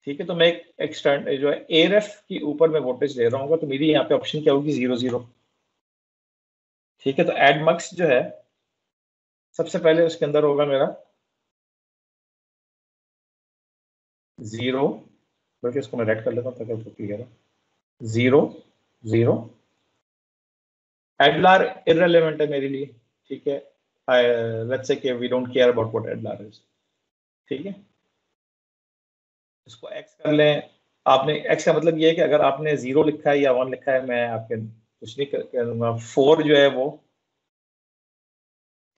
ठीक है तो मैं एक एक्सटर्न जो है एरएफ के ऊपर मैं वोल्टेज ले रहा हूँ तो मेरी यहाँ पे ऑप्शन क्या होगी ज़ीरो ज़ीरो ठीक है तो एड मक्स जो है सबसे पहले उसके अंदर होगा मेरा ज़ीरो, बल्कि इसको मैं रेड कर लेता हूँ ताकि क्लियर है। Zero zero. एडलार इरेलीवेंट है मेरे लिए, ठीक है? Let's say we don't care about what ADLAR is ठीक है? इसको एक्स कर लें। आपने एक्स का मतलब ये है कि अगर आपने ज़ीरो लिखा है या वन लिखा है, मैं आपके कुछ नहीं कर दूँगा। फोर जो है वो,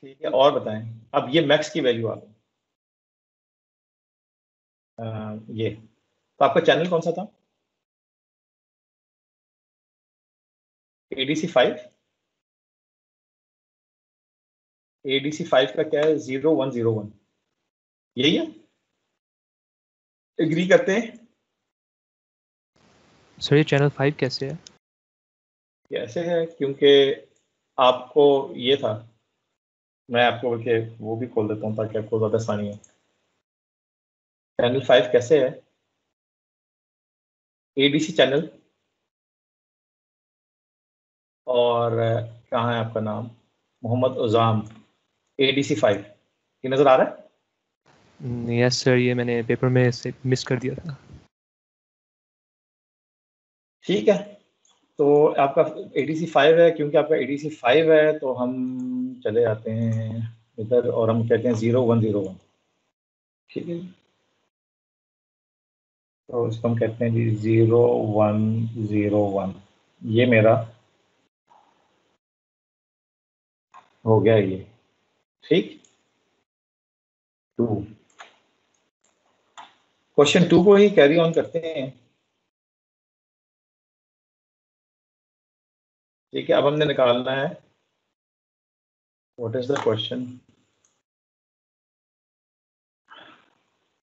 ठीक है? और बताएँ। अब ये मैक्स की वैल्यू आ गई। ये। तो आपका चैनल कौन सा था? एडीसी फाइव एडीसी फाइव का क्या है? ज़ीरो वन ज़ीरो वन यही है? एग्री करते हैं? सर ये चैनल फाइव कैसे है? कैसे है? क्योंकि आपको ये था। मैं आपको बल्कि वो भी खोल देता हूँ ताकि आपको ज़्यादा आसानी है। चैनल फाइव कैसे है? एडीसी चैनल और कहाँ है आपका नाम? मोहम्मद उजाम. एडीसी फाइव ये नज़र आ रहा है? यस सर ये मैंने पेपर में से मिस कर दिया था। ठीक है। तो आपका एडीसी फाइव है क्योंकि आपका एडीसी फाइव है तो हम चले आते हैं इधर और हम कहते हैं ज़ीरो वन ज़ीरो वन ठीक है। तो इसको हम कहते हैं जी ज़ीरो वन ज़ीरो वन। ये मेरा हो गया ये। ठीक? टू। क्वेश्चन टू को ही कैरी ऑन करते हैं। ठीक है, अब हमने निकालना है। What is the question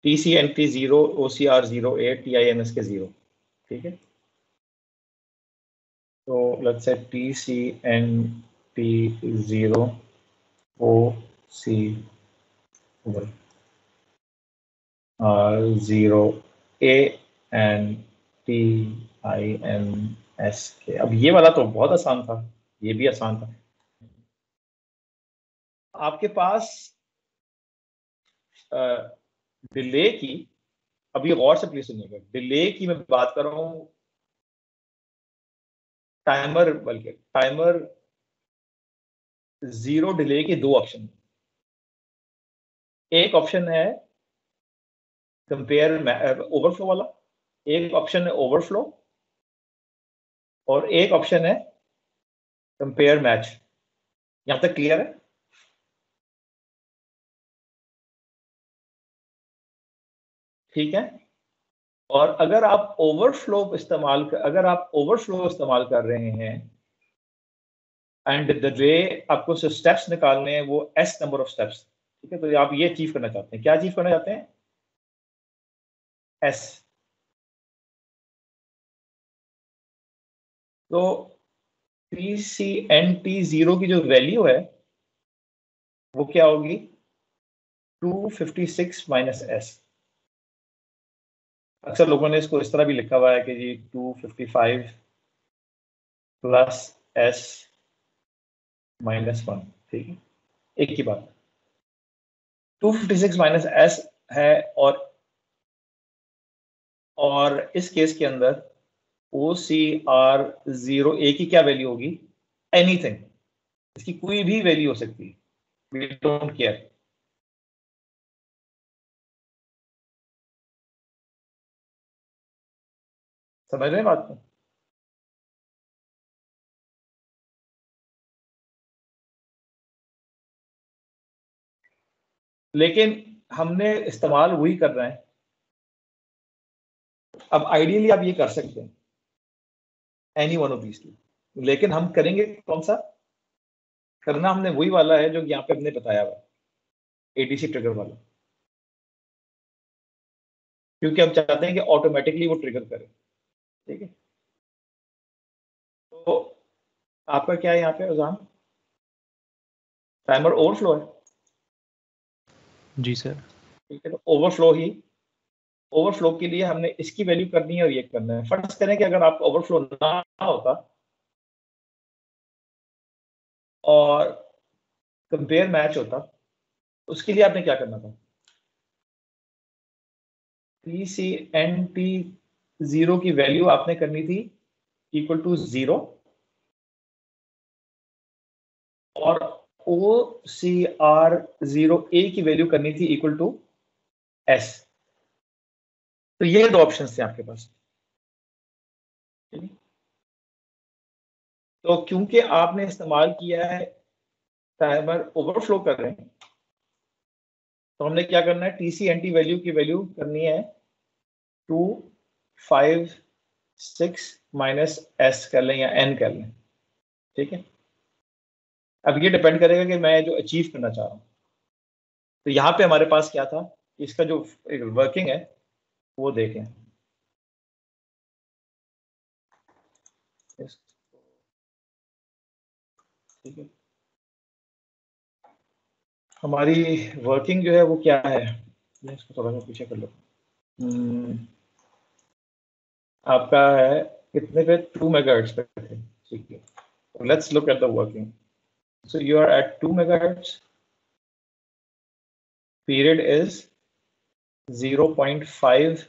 T C N T zero O C R zero A T I M S K zero ठीक है? तो let's say T C N T zero O C R zero A and T I M S K. अब ये वाला तो बहुत आसान था, ये भी आसान था। आपके पास डिले की, अभी गौर से प्लीज़ सुनिएगा, डिले की मैं बात कर रहा हूँ टाइमर बल्कि टाइमर ज़ीरो डिले के दो ऑप्शन एक ऑप्शन है कंपेयर ओवरफ्लो वाला, एक ऑप्शन है ओवरफ्लो और एक ऑप्शन है कंपेयर मैच यहाँ तक क्लियर है? ठीक है? और अगर आप ओवरफ्लो इस्तेमाल कर, अगर आप ओवरफ्लो इस्तेमाल कर रहे हैं एंड द वे आपको स्टेप्स निकालने हैं, वो एस नंबर ऑफ़ स्टेप्स ठीक है? तो आप ये अचीव करना चाहते हैं। क्या अचीव करना चाहते हैं? एस तो P C N T zero की जो वैल्यू है, वो क्या होगी? Two fifty six minus S अक्सर लोगों ने इसको इस तरह भी लिखा हुआ है कि जी 255 प्लस एस माइनस वन ठीक है? एक की बात। 256 माइनस एस है और और इस केस के अंदर ओ सी आर ज़ीरो ए की क्या वैल्यू होगी? एनीथिंग इसकी कोई भी वैल्यू हो सकती है। वी डोंट केयर समझ रहे बात को लेकिन हमने इस्तेमाल वही कर रहे हैं। अब आइडियली आप ये कर सकते हैं। Any one of these two लेकिन हम करेंगे कौन सा? करना हमने वही वाला है जो यहाँ पे हमने बताया हुआ एडीसी ट्रिगर वाला। क्योंकि हम चाहते हैं कि ऑटोमेटिकली वो ट्रिगर करे। ठीक है। तो आपका क्या है यहाँ पे उजान टाइमर ओवरफ्लो है? जी सर ठीक है तो ओवरफ्लो ही। ओवरफ्लो के लिए हमने इसकी वैल्यू करनी है और ये करना है। फ़र्ज़ करें कि अगर आपका ओवरफ्लो ना होता और कंपेयर मैच होता उसके लिए आपने क्या करना था? P C N T zero की वैल्यू आपने करनी थी इक्वल टू ज़ीरो और O C R zero A की वैल्यू करनी थी इक्वल टू एस तो ये दो ऑप्शन थे आपके पास। तो क्योंकि आपने इस्तेमाल किया है टाइमर ओवरफ्लो कर रहे हैं तो हमने क्या करना है? टीसी एंटी वैल्यू की वैल्यू करनी है two five, six minus S कर लें या एन कर लें। ठीक है? अब ये डिपेंड करेगा कि मैं जो अचीव करना चाह रहा हूँ। तो यहाँ पे हमारे पास क्या था? इसका जो वर्किंग है, वो देखें। ठीक है? हमारी वर्किंग जो है, वो क्या है? मैं इसको थोड़ा सा पीछे कर लो। आपका है कितने पे? टू मेगाहर्ट्ज पे थे। ठीक है। Let's look at the working so you are at two megahertz period is 0.5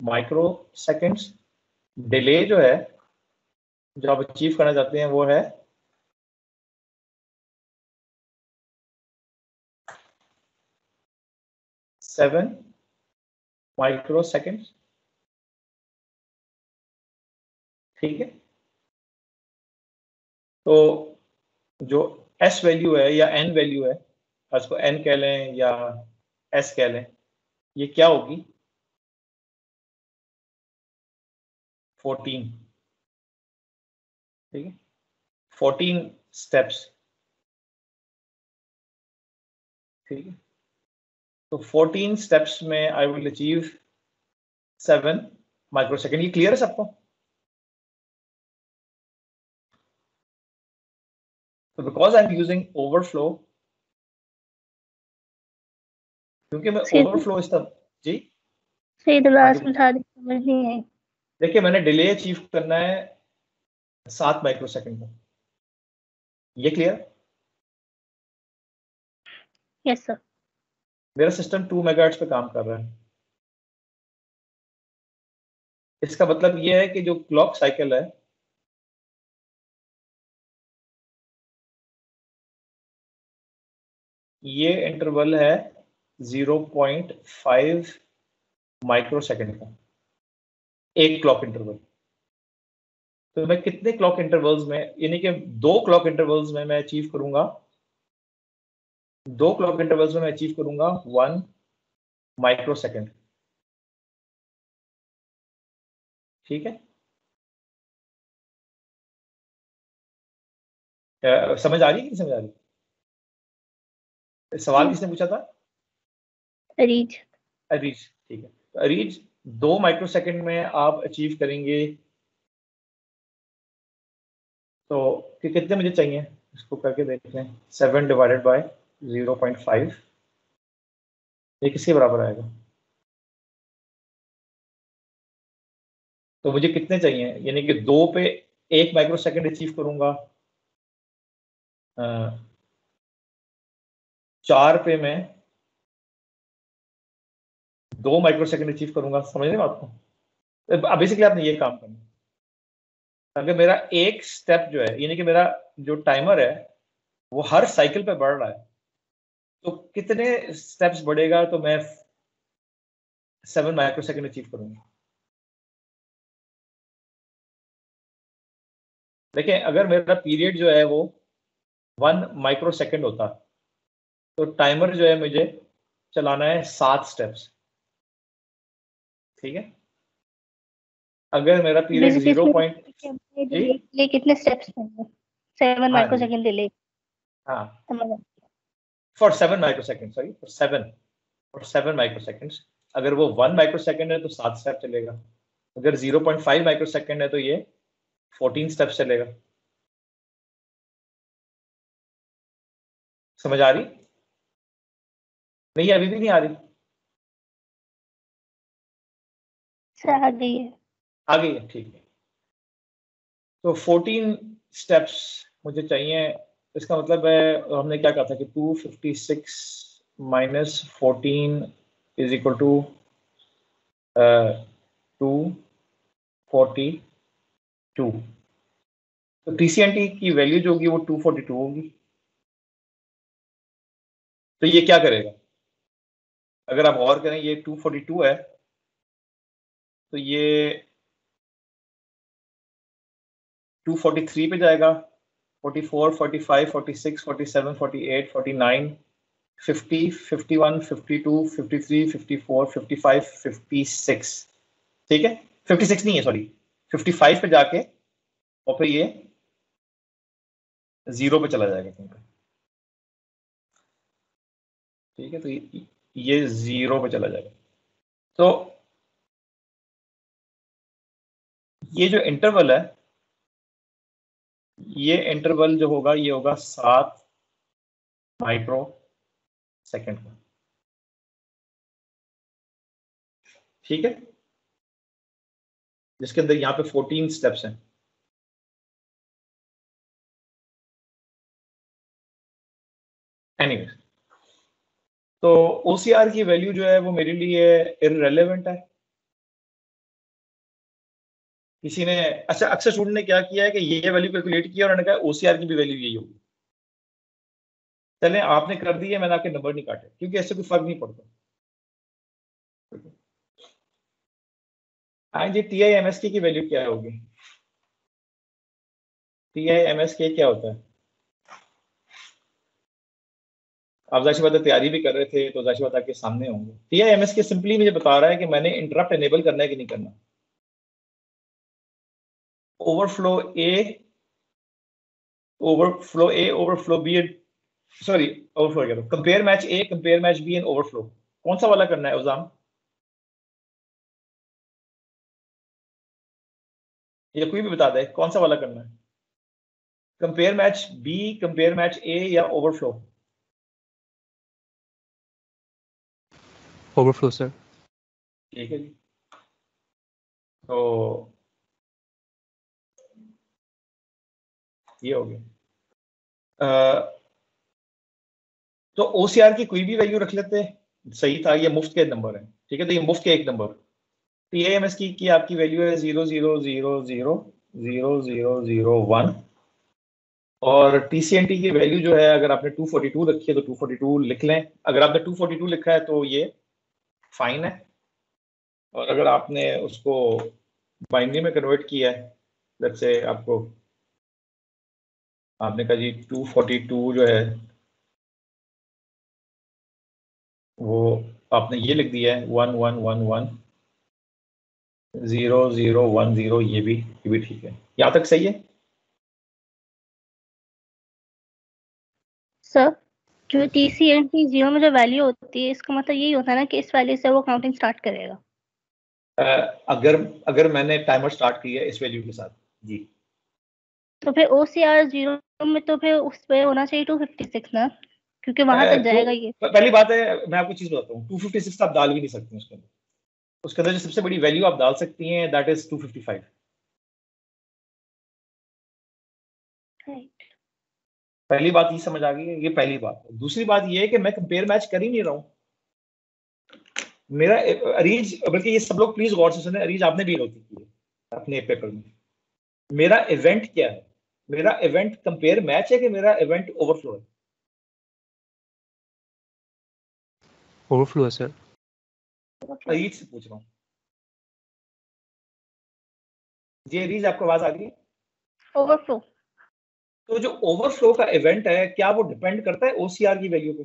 microseconds delay जो है, जो आप अचीव करना चाहते हैं, वो है सेवन माइक्रो सेकेंड्स ठीक है? तो जो एस वैल्यू है या एन वैल्यू है, उसको एन कह लें या एस कह लें, ये क्या होगी? फोर्टीन ठीक है? 14 स्टेप्स ठीक है? तो 14 स्टेप्स में आई विल अचीव 7 microsecond ये क्लियर है सबको? So because I'm using overflow क्योंकि मैं Sir, overflow इस्तेमाल जी? सही तो हाँ लास्ट जी। में सारी समझ नहीं आई। देखिए मैंने डिले अचीव करना है सात माइक्रोसेकंड में। ये क्लियर यस सर मेरा सिस्टम टू मेगाहर्ट्ज पे काम कर रहा है। इसका मतलब ये है कि जो क्लॉक साइकिल है ये इंटरवल है 0.5 माइक्रोसेकंड का। एक क्लॉक इंटरवल तो मैं कितने क्लॉक इंटरवल्स में, यानी कि दो क्लॉक इंटरवल्स में मैं अचीव करूँगा? दो क्लॉक इंटरवल्स में मैं अचीव करूँगा वन माइक्रोसेकंड ठीक है? समझ आ रही है कि नहीं समझ आ रही? सवाल किसने पूछा था? रीच अरीज ठीक है। तो अरीज दो माइक्रोसेकंड में आप अचीव करेंगे। तो कि कितने मुझे चाहिए? इसको करके देखते हैं seven divided by zero point five. ये किसके बराबर आएगा? तो मुझे कितने चाहिए? यानी कि दो पे एक माइक्रो माइक्रोसेकंड अचीव करूँगा। चार पे मैं दो माइक्रोसेकंड अचीव करूँगा, समझ रहे हो आपको बेसिकली आपने ये काम करना अगर मेरा एक स्टेप जो है, यानी कि मेरा जो टाइमर है, वो हर साइकिल पे बढ़ रहा है तो कितने स्टेप्स बढ़ेगा तो मैं सेवन माइक्रोसेकंड अचीव करूँगा। देखिए अगर मेरा पीरियड जो है वो वन माइक्रो सेकेंड होता तो टाइमर जो है मुझे चलाना है सात स्टेप्स ठीक है? अगर मेरा पीरियड ज़ीरो पॉइंट कितने स्टेप्स होंगे? Seven सेकंड डिले हाँ। For seven microsecond sorry for seven for seven microseconds अगर वो वन माइक्रोसेकंड है तो सात स्टेप चलेगा। अगर ज़ीरो पॉइंट फाइव माइक्रोसेकंड है तो ये फोर्टीन स्टेप चलेगा। समझ आ रही? नहीं अभी भी नहीं आ रही। आ गई है। आ गई है ठीक है। तो 14 स्टेप्स मुझे चाहिए। इसका मतलब है हमने क्या कहा था कि 256 minus fourteen is equal to two forty two तो टी सी एन टी की वैल्यू जो होगी वो 242 होगी। तो ये क्या करेगा? अगर आप गौर करें ये 242 है। तो ये 243 पे जाएगा। 44, 45, 46, 47, 48, 49, 50, 51, 52, 53, 54, 55, 56 ठीक है? 56 नहीं है सॉरी 55 पे जाके और फिर ये ज़ीरो पे चला जाएगा ठीक है? तो ये, ये ज़ीरो पे चला जाएगा। तो ये जो इंटरवल है, ये इंटरवल जो होगा, ये होगा सात माइक्रो सेकेंड का। ठीक है? जिसके अंदर यहाँ पे 14 स्टेप्स हैं। एनीवे तो OCR की वैल्यू जो है वो मेरे लिए इररेलेवेंट है। किसी ने अच्छा अक्सर स्टूडेंट ने क्या किया है कि ये वैल्यू कैलकुलेट किया और उन्होंने कहा ओसीआर की भी वैल्यू यही होगी। चले, आपने कर दी है, मैंने आपके नंबर नहीं काटे, क्योंकि ऐसे कोई फ़र्क नहीं पड़ता। हाँ जी टी आई एम एस की वैल्यू क्या होगी? टी आई एम एस के क्या होता है? आप ज़ाहिर बात तैयारी भी कर रहे थे तो ज़ाहिर बात आपके सामने होंगे। टी आई एम एस के सिंपली मुझे बता रहा है कि मैंने इंटरप्ट एनेबल करना है कि नहीं करना? A overflow A, overflow B, and sorry, overflow कह compare match A, compare match B, and overflow. कौन सा वाला करना है उजाम? या कोई भी बता दे कौन सा वाला करना है? Compare match B compare match A या ओवरफ्लो ओवरफ्लो सर ठीक है तो ये हो गया। तो ओसीआर की कोई भी वैल्यू रख लेते सही था ये मुफ़्त के नंबर है। ठीक है तो ये मुफ़्त के एक नंबर टीएमएस की, की आपकी वैल्यू है zero zero zero zero zero zero zero one और टीसीएनटी की वैल्यू जो है अगर आपने 242 रखी है तो 242 लिख लें। अगर आपने 242 लिखा है तो ये फाइन है। और अगर आपने उसको बाइनरी में कन्वर्ट किया है लेट्स से आपको, आपने कहा जी 242 जो है, वो आपने ये लिख दिया है one one one one zero zero one zero ये भी ये भी ठीक है। यहाँ तक सही है? सर जो T C N T zero में जो वैल्यू होती है इसका मतलब यही होता है ना कि इस वैल्यू से वो काउंटिंग स्टार्ट करेगा। अगर अगर मैंने टाइमर स्टार्ट किया इस वैल्यू के साथ जी। तो फिर ओ सी आर ज़ीरो में तो फिर उस पे होना चाहिए टू फिफ्टी सिक्स ना? क्योंकि वहाँ तक जाएगा ये। पहली बात है मैं आपको चीज़ बताता हूँ टू फिफ्टी सिक्स आप डाल भी नहीं सकते उसके अंदर। उसके अंदर जो सबसे बड़ी वैल्यू आप डाल सकती हैं दैट इज़ 255 पहली बात ये समझ आ गई है ये पहली बात। है दूसरी बात ये है कि मैं कंपेयर मैच कर ही नहीं रहा हूँ। मेरा अरीज बल्कि ये सब लोग प्लीज़ गौर से सुने अरीज आपने भी गलती की है अपने पेपर में। मेरा इवेंट क्या है? मेरा इवेंट कंपेयर मैच है कि मेरा इवेंट ओवरफ्लो है? ओवरफ्लो है सर अरीज से पूछ रहा हूँ। जी अरीज आपको आवाज़ आ गई ओवरफ्लो तो जो ओवरफ्लो का इवेंट है क्या वो डिपेंड करता है ओसीआर की वैल्यू पे?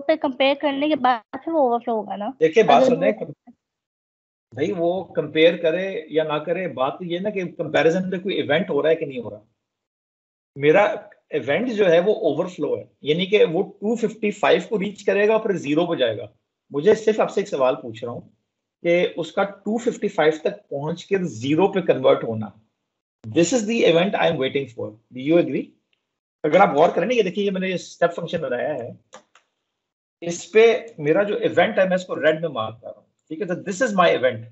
पे कंपेयर करने के बाद फिर वो ओवरफ्लो होगा ना? देखिए बात सुनने भाई वो कंपेयर करे या ना करे बात तो ये ना कि कंपैरिजन में कोई इवेंट हो रहा है कि नहीं हो रहा। मेरा इवेंट जो है वो ओवरफ्लो है। यानी कि वो 255 को रीच करेगा फिर ज़ीरो पर जाएगा। मुझे सिर्फ़ आपसे एक सवाल पूछ रहा हूँ कि उसका 255 तक पहुँच कर ज़ीरो पे कन्वर्ट होना this is the event I am waiting for do you agree अगर आप गौर करें ये देखिए, ये स्टेप फ़ंक्शन बनाया है। इस पे मेरा जो इवेंट है, मैं इसको रेड में मार्क कर रहा हूँ। ठीक है तो this is my event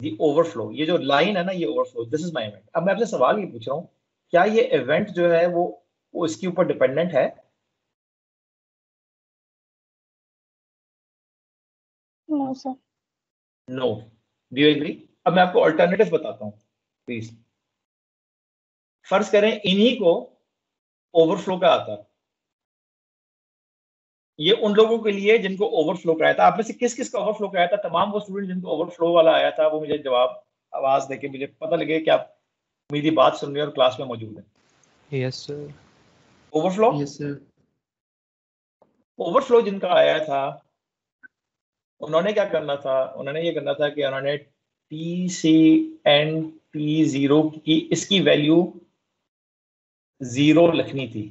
the overflow ये जो लाइन है ना, ये overflow this is my event अब मैं आपसे सवाल ये पूछ रहा हूँ क्या ये इवेंट जो है वो वो इसके ऊपर डिपेंडेंट है? No sir no do you agree अब मैं आपको अल्टरनेटिव बताता हूँ प्लीज़ फ़र्ज़ करें इन्हीं को ओवरफ्लो का आता ये उन लोगों के लिए जिनको ओवरफ्लो का आया था। आप में से किस किस का ओवरफ्लो का आया था? तमाम वो स्टूडेंट जिनको ओवरफ्लो वाला आया था वो मुझे जवाब आवाज़ देके मुझे पता लगे कि आप मेरी बात सुन रहे हैं और क्लास में मौजूद है। Yes sir overflow yes sir overflow जिनका आया था उन्होंने क्या करना था? उन्होंने ये करना था कि उन्होंने T C N T zero की इसकी वैल्यू ज़ीरो लिखनी थी।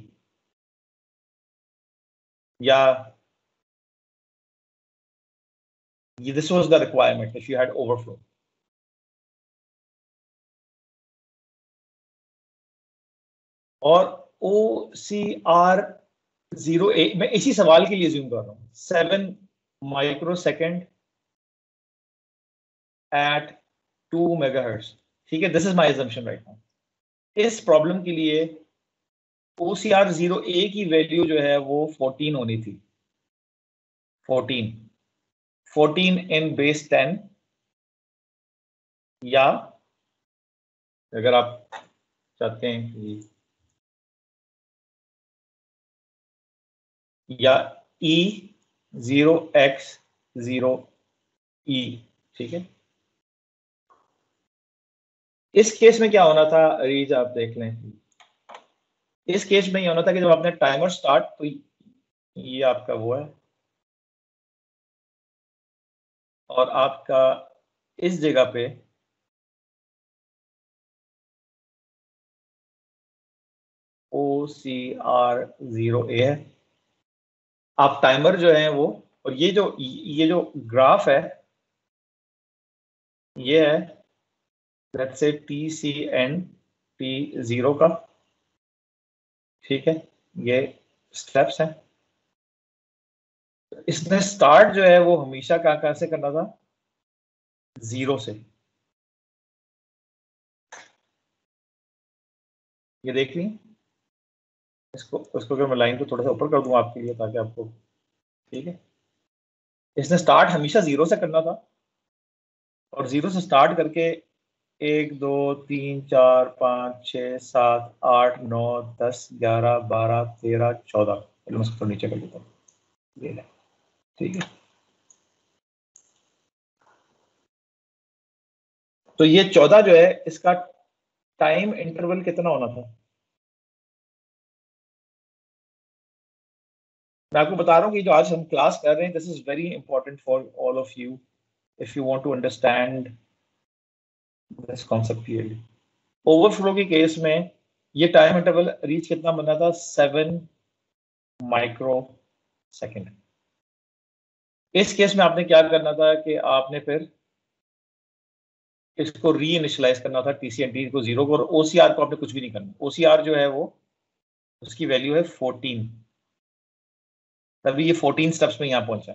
या this was the requirement if you had overflow और ओ सी आर ज़ीरो मैं इसी सवाल के लिए जूम कर रहा हूँ। Seven microsecond at two megahertz ठीक है this is my assumption right now इस प्रॉब्लम के लिए ओ सी आर ज़ीरो ए की वैल्यू जो है वो फोर्टीन होनी थी। Fourteen fourteen in base ten या अगर आप चाहते हैं कि या E zero X zero E ठीक है? इस केस में क्या होना था रीज आप देख लें। इस केस में ये होना था कि जब आपने टाइमर स्टार्ट तो ये आपका वो है। और आपका इस जगह पे ओ सी आर ज़ीरो ए है। आप टाइमर जो है वो, और ये जो ये जो ग्राफ है, ये है let's say T C N T zero का, ठीक है, ये स्टेप्स हैं। इसने स्टार्ट जो है वो हमेशा क्या कहाँ से करना था? ज़ीरो से। ये देख ली? इसको इसको अगर मैं लाइन को थोड़ा सा ऊपर कर दूँगा आपके लिए ताकि आपको, ठीक है? इसने स्टार्ट हमेशा ज़ीरो से करना था। और ज़ीरो से स्टार्ट करके एक, दो, तीन, चार, पाँच, छ, सात, आठ, नौ, दस, ग्यारह, बारह, तेरह, चौदह। चलो मैं इसको नीचे कर देता हूँ। ये ले। ठीक है? तो ये चौदह जो है, इसका टाइम इंटरवल कितना होना था? मैं आपको बता रहा हूँ कि जो आज हम क्लास कर रहे हैं this is very important for all of you if you want to understand this concept overflow के केस में ये टाइम इंटरवल रीच कितना बना था? सेवन माइक्रो सेकेंड इस केस में आपने क्या करना था कि आपने फिर इसको री इनिशलाइज करना था टीसीएनटी को ज़ीरो को, और ओसीआर को आपने कुछ भी नहीं करना। ओसीआर जो है वो, उसकी वैल्यू है फोर्टीन तभी ये फोर्टीन स्टेप्स में यहाँ पहुँचा।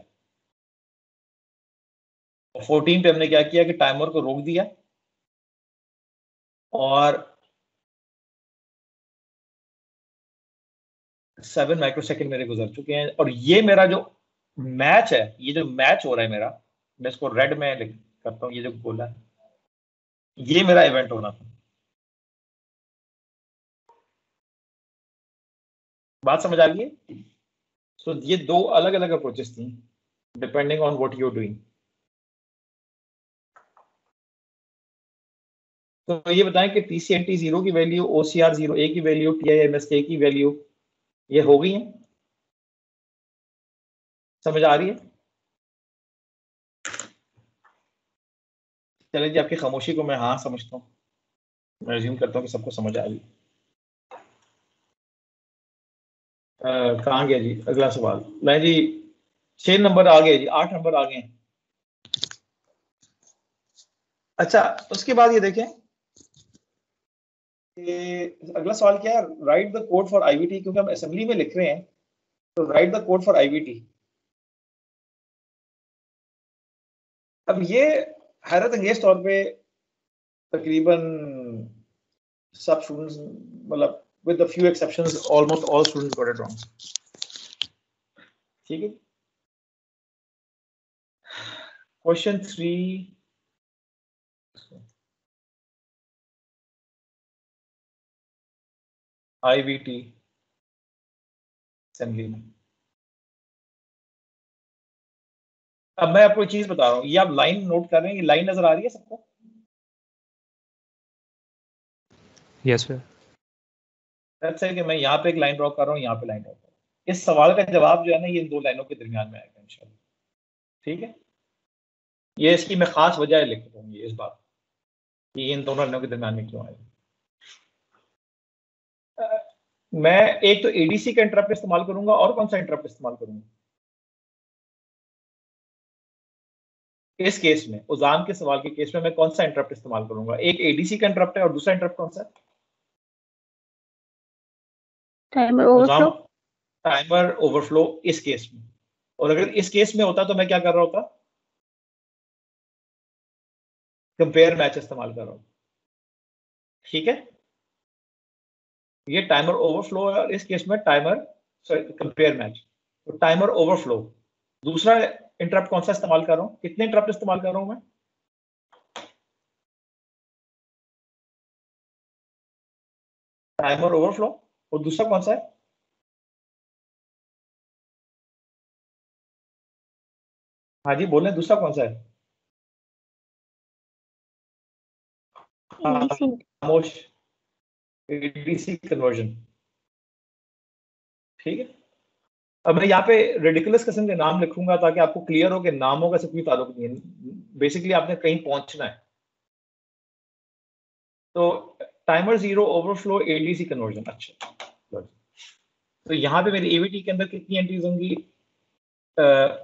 और फोर्टीन पे हमने क्या किया कि टाइमर को रोक दिया और सेवन माइक्रोसेकंड मेरे गुजर चुके हैं और ये मेरा जो मैच है, ये जो मैच हो रहा है मेरा, मैं इसको रेड में करता हूँ, ये जो बोला है, ये मेरा इवेंट होना था। बात समझ आ गई सो ये दो अलग अलग अप्रोचेस थी depending on what you are doing तो ये बताएँ कि टीसीएनटी ज़ीरो की वैल्यू ओसीआर ज़ीरो ए की वैल्यू टीआईएमएसके की वैल्यू ये हो गई है? समझ आ रही है? चले जी, आपकी खामोशी को मैं हाँ समझता हूँ। मैं रिज्यूम करता हूँ कि सबको समझ आ रही कहाँ गया जी अगला सवाल मैं जी छह नंबर आ गए जी आठ नंबर आ गए अच्छा उसके बाद ये देखें अगला सवाल क्या है write the code for IVT क्योंकि हम असेंबली में लिख रहे हैं तो write the code for IVT अब ये हैरत अंगेज तौर पे तकरीबन सब स्टूडेंट्स मतलब with the few exceptions almost all students got it wrong ठीक है क्वेश्चन थ्री आईवीटी असेंबली में अब मैं आपको चीज़ बता रहा हूँ। ये आप लाइन नोट कर रहे हैं? ये लाइन नज़र आ रही है सबको? Yes yes, sir let's say कि मैं यहाँ पे एक लाइन ड्रॉ कर रहा हूँ, यहाँ पे लाइन ड्रॉ कर रहा हूँ। इस सवाल का जवाब जो है ना, ये इन दो लाइनों के दरमियान में आएगा, इंशाल्लाह। ठीक है? ये इसकी मैं खास वजह लिख दूँगी इस बात कि। इन दोनों लाइनों के दरमियान में क्यों आएगा? मैं एक तो एडीसी का इंटरप्ट इस्तेमाल करूँगा और कौन सा इंटरप्ट इस्तेमाल करूँगा? इस केस में, उजान के सवाल के केस में मैं कौन सा इंटरप्ट इस्तेमाल करूँगा? एक एडीसी का इंटरप्ट है और दूसरा इंटरप्ट कौन सा? है टाइमर ओवरफ्लो टाइमर ओवरफ्लो इस केस में। और अगर इस केस में होता तो मैं क्या कर रहा होता? कंपेयर मैच इस्तेमाल कर रहा हूँ। ठीक है? ये टाइमर ओवरफ्लो है और इस केस में टाइमर सॉरी कंपेयर मैच तो टाइमर ओवरफ्लो दूसरा इंटरप्ट कौन सा इस्तेमाल कर रहा हूँ? कितने इंटरप्ट इस्तेमाल कर रहा हूँ मैं? टाइमर ओवरफ्लो और दूसरा कौन सा है? हाँ जी बोले दूसरा कौन सा है? हाँ, खामोश। एडीसी कन्वर्जन ठीक है। अब मैं यहाँ पे रेडिकुलस किस्म के नाम लिखूँगा ताकि आपको क्लियर हो कि नामों का से कोई ताल्लुक नहीं है। बेसिकली आपने कहीं पहुँचना है। तो timer zero overflow ADC conversion अच्छा। तो यहाँ पे मेरी एवीटी के अंदर कितनी एंट्रीज होंगी?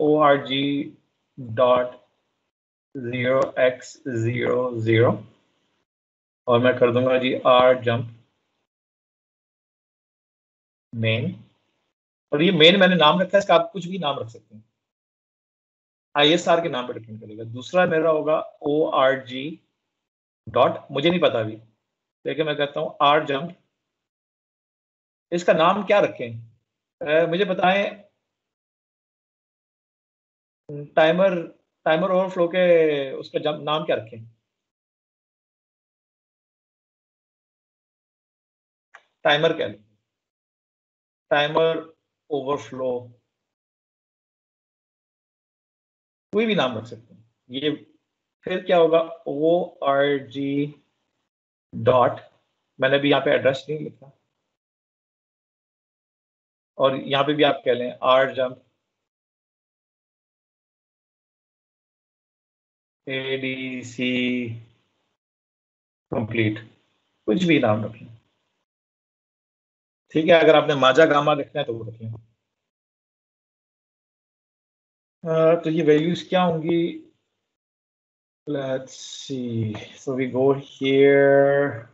O R G dot zero X zero zero और मैं कर दूँगा जी आर जंप मेन और ये मेन मैंने नाम रखा है, इसका आप कुछ भी नाम रख सकते हैं। आई एस आर के नाम पे डिपेंड करेगा। दूसरा मेरा होगा ओ आर जी डॉट मुझे नहीं पता अभी। लेकिन मैं कहता हूँ आर जम्प इसका नाम क्या रखें? मुझे बताएँ, टाइमर टाइमर ओवरफ्लो के उसका जंप नाम क्या रखें? टाइमर कह क्या टाइमर ओवरफ्लो। कोई भी नाम रख सकते हैं। ये फिर क्या होगा? ओ आर जी डॉट मैंने भी यहाँ पे एड्रेस नहीं लिखा। और यहाँ पे भी आप कह लें R jump A D C complete कुछ भी नाम रख। लें ठीक है, अगर आपने माजा गामा लिखना है तो वो रख। लें तो ये वैल्यूज़ क्या होंगी? Let's see. So we go here.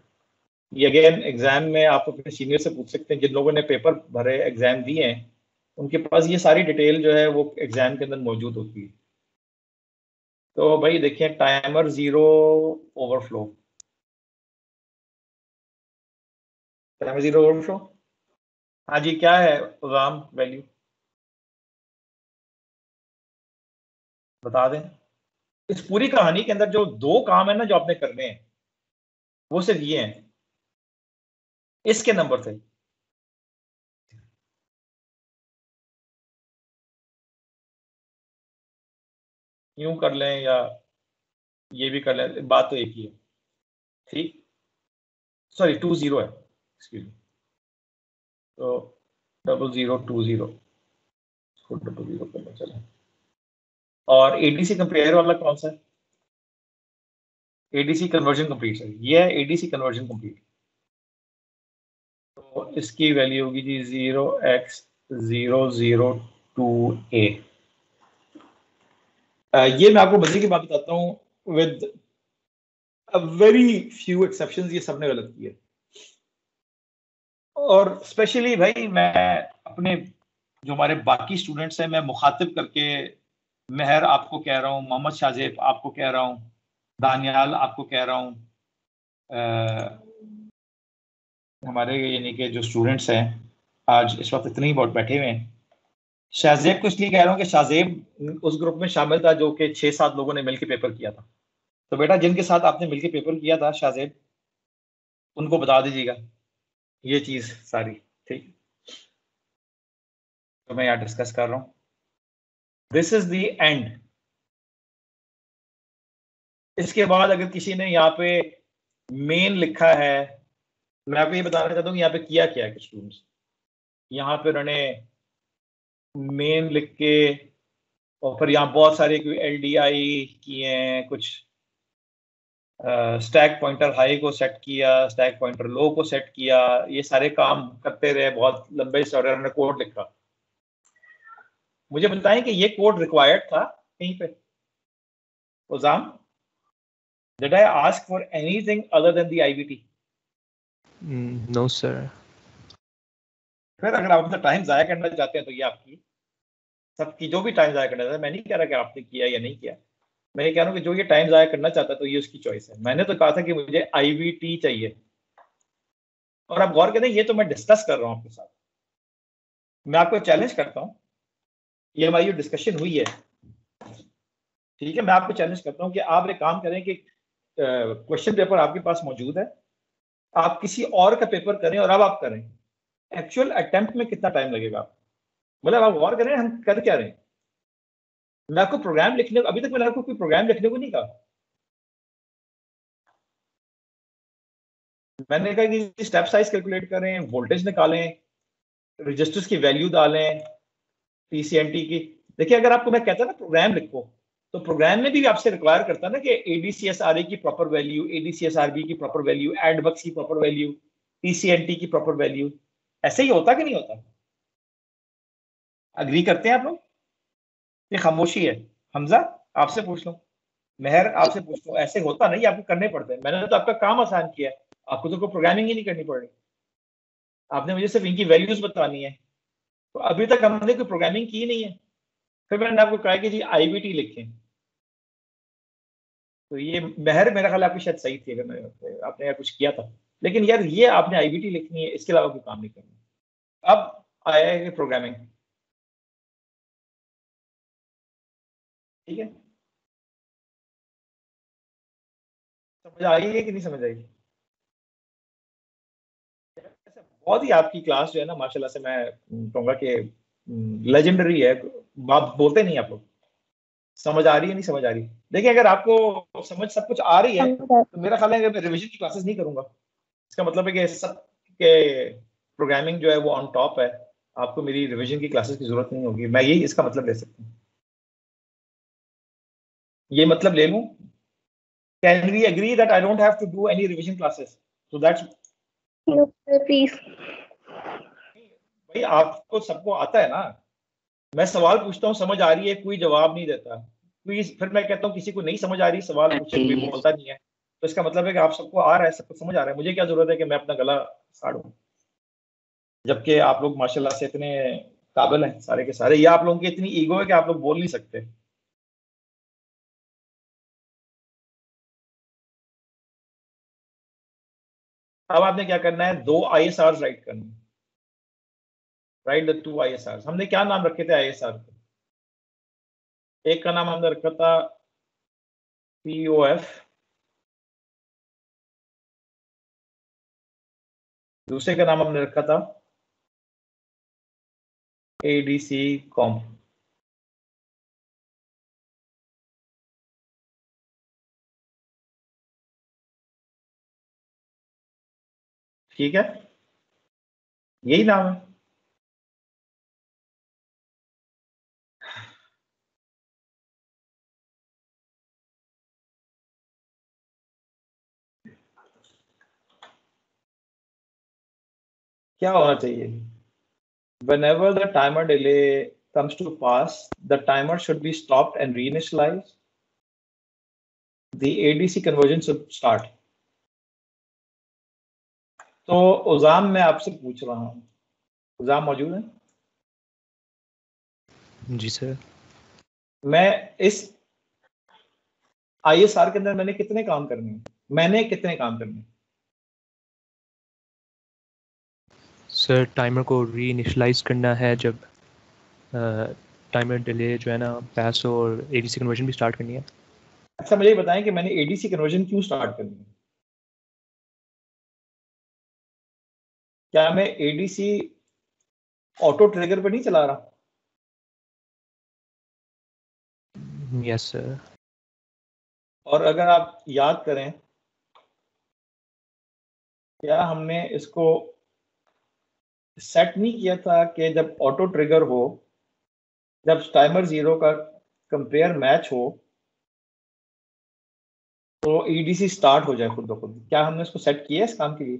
ये अगेन एग्ज़ाम में आप अपने सीनियर से पूछ सकते हैं। जिन लोगों ने पेपर भरे एग्ज़ाम दिए हैं उनके पास ये सारी डिटेल जो है, वो एग्ज़ाम के अंदर मौजूद होती है। तो भाई देखिए timer zero overflow timer zero overflow हाँ जी, क्या है राम वैल्यू बता दें। इस पूरी कहानी के अंदर जो दो काम है ना जो आपने करने हैं, वो सिर्फ़ ये हैं। इसके नंबर से। यूँ कर लें या ये भी कर लें, बात तो एक ही है। ठीक? सॉरी टू ज़ीरो है। एक्सक्यूज तो double zero two zero double zero करना चले और एडीसी कंपेयर वाला कौन सा? एडीसी कन्वर्जन कंप्लीट सर ये है एडीसी कन्वर्जन कंप्लीट तो इसकी वैल्यू होगी जी zero X zero zero two A ये मैं आपको मज़े की बात बताता हूँ विद वेरी फ्यू एक्सेप्शन ये सबने गलत किया। और स्पेशली भाई मैं अपने जो हमारे बाकी स्टूडेंट्स हैं, मैं मुखातिब करके मेहर आपको कह रहा हूँ, मोहम्मद शाहजेब आपको कह रहा हूँ, दानियाल आपको कह रहा हूँ हमारे यानी कि जो स्टूडेंट्स हैं, आज इस वक्त इतने ही बहुत बैठे हुए हैं। शाहजेब को इसलिए कह रहा हूँ कि शाहजेब उस ग्रुप में शामिल था जो कि छः सात लोगों ने मिलकर पेपर किया था। तो बेटा जिनके साथ आपने मिलकर पेपर किया था, शाहजेब, उनको बता दीजिएगा, ये चीज़ सारी, ठीक? तो मैं यहाँ डिस्कस कर रहा हूँ। दिस इज़ द एंड इसके बाद अगर किसी ने यहाँ पे मेन लिखा है, मैं आपको ये बताना चाहता हूँ यहाँ पे किया क्या है स्टूडेंट्स यहाँ पे उन्होंने मेन लिख के और फिर यहाँ बहुत सारे एल डी आई किए हैं, कुछ स्टैक पॉइंटर हाई को सेट किया स्टैक पॉइंटर लो को सेट किया, ये सारे काम करते रहे बहुत लंबे से उन्होंने कोड लिखा। मुझे बताएँ कि ये कोड रिक्वायर्ड था कहीं पे? Uzam did I ask for anything other than the IBT no sir फिर अगर आप अपना टाइम जाया करना चाहते हैं तो ये आपकी सबकी जो भी टाइम जाया करना चाहता है मैं नहीं कह रहा कि आपने किया या नहीं किया। मैं ये कह रहा हूँ कि जो ये टाइम जाया करना चाहता है तो ये उसकी चॉइस है। मैंने तो कहा था कि मुझे आईवीटी चाहिए। और आप गौर करें ये तो मैं डिस्कस कर रहा हूँ आपके साथ। मैं आपको चैलेंज करता हूँ ये हमारी डिस्कशन हुई है। ठीक है, मैं आपको चैलेंज करता हूँ कि आप एक काम करें कि क्वेश्चन पेपर आपके पास मौजूद है। आप किसी और का पेपर करें और अब आप करें। एक्चुअल अटेम्प्ट में कितना टाइम लगेगा मतलब आप गौर करें, हम कर क्या रहे मैं आपको प्रोग्राम लिखने को, अभी तक मैंने आपको कोई प्रोग्राम लिखने को नहीं कहा। मैंने कहा कि स्टेप साइज़ कैलकुलेट करें वोल्टेज निकालें रजिस्टर्स की वैल्यू डालें टीसीएनटी की। देखिए, अगर आपको मैं कहता ना प्रोग्राम लिखो तो प्रोग्राम में भी आपसे रिक्वायर करता ना कि एडीसीएसआरए की प्रॉपर वैल्यू एडीसीएसआरबी की प्रॉपर वैल्यू एडबक्स की प्रॉपर वैल्यू टीसीएनटी की प्रॉपर वैल्यू ऐसे ही होता कि नहीं होता? अग्री करते हैं आप लोग? ये खामोशी है। हमजा, आपसे पूछ लो। मेहर, आपसे पूछ लो। ऐसे होता नहीं, आपको करने पड़ते हैं। मैंने तो आपका काम आसान किया आपको तो कोई प्रोग्रामिंग ही नहीं करनी पड़ रही। आपने मुझे सिर्फ़ इनकी वैल्यूज़ बतानी है। तो अभी तक हमने कोई प्रोग्रामिंग की नहीं है। फिर मैंने आपको कहा कि जी आई लिखें। तो ये मेहर मेरा ख्याल आपकी शायद सही थी, अगर मैं, आपने यार कुछ किया था। लेकिन यार, ये आपने आईबीटी लिखनी है, इसके अलावा कोई काम नहीं करना। अब आया है प्रोग्रामिंग ठीक है? समझ आई है कि नहीं समझ आई? बहुत ही आपकी क्लास जो है ना माशाल्लाह से मैं कहूँगा कि लेजेंडरी है। बात बोलते नहीं आप लोग। समझ आ रही है नहीं समझ आ रही? देखिए अगर आपको समझ सब कुछ आ रही है तो मेरा ख्याल है कि मैं रिविजन की क्लासेस नहीं करूँगा। इसका मतलब है कि सब के प्रोग्रामिंग जो है वो ऑन टॉप है। आपको मेरी रिविजन की क्लासेस की ज़रूरत नहीं होगी। मैं यही इसका मतलब ले सकता हूँ। ये मतलब ले लूँ? Agree that i don't have to do any revision classes? So that's no please भाई आपको सबको आता है ना? मैं सवाल पूछता हूँ समझ आ रही है कोई जवाब नहीं देता। कोई फिर मैं कहता हूँ किसी को नहीं समझ आ रही सवाल पूछे कोई बोलता नहीं है। तो इसका मतलब है कि आप सबको आ रहा है सबको समझ आ रहा है। मुझे क्या ज़रूरत है कि मैं अपना गला साड़ू? जबकि आप लोग माशाल्लाह से इतने काबिल हैं सारे के सारे। या आप लोगों की इतनी ईगो है कि आप लोग बोल नहीं सकते। अब आपने क्या करना है? दो आई एस आर राइट करने write the two I S R हमने क्या नाम रखे थे आई एस आर के? एक का नाम हमने रखा था पीओ एफ़ दूसरे का नाम हमने रखा था एडीसी डी ठीक है? यही नाम है। क्या होना चाहिए? Whenever the timer delay comes to pass the timer should be stop and reinitialise the ADC conversion should start तो उजाम मैं आपसे पूछ रहा हूँ। उजाम मौजूद है? जी सर। मैं इस आईएसआर के अंदर मैंने कितने काम करने हैं? मैंने कितने काम करने हैं? सर टाइमर को री इनिशलाइज करना है जब टाइमर डिले जो है ना पैस और एडीसी कन्वर्जन भी स्टार्ट करनी है। अच्छा मुझे बताएँ कि मैंने एडीसी कन्वर्जन क्यों स्टार्ट करनी है क्या मैं एडीसी ऑटो ट्रिगर पे नहीं चला रहा? यस yes, सर और अगर आप याद करें क्या हमने इसको सेट नहीं किया था कि जब ऑटो ट्रिगर हो जब टाइमर ज़ीरो का कंपेयर मैच हो तो ईडीसी स्टार्ट हो जाए खुद ब खुद। क्या हमने इसको सेट किया है इस काम के लिए?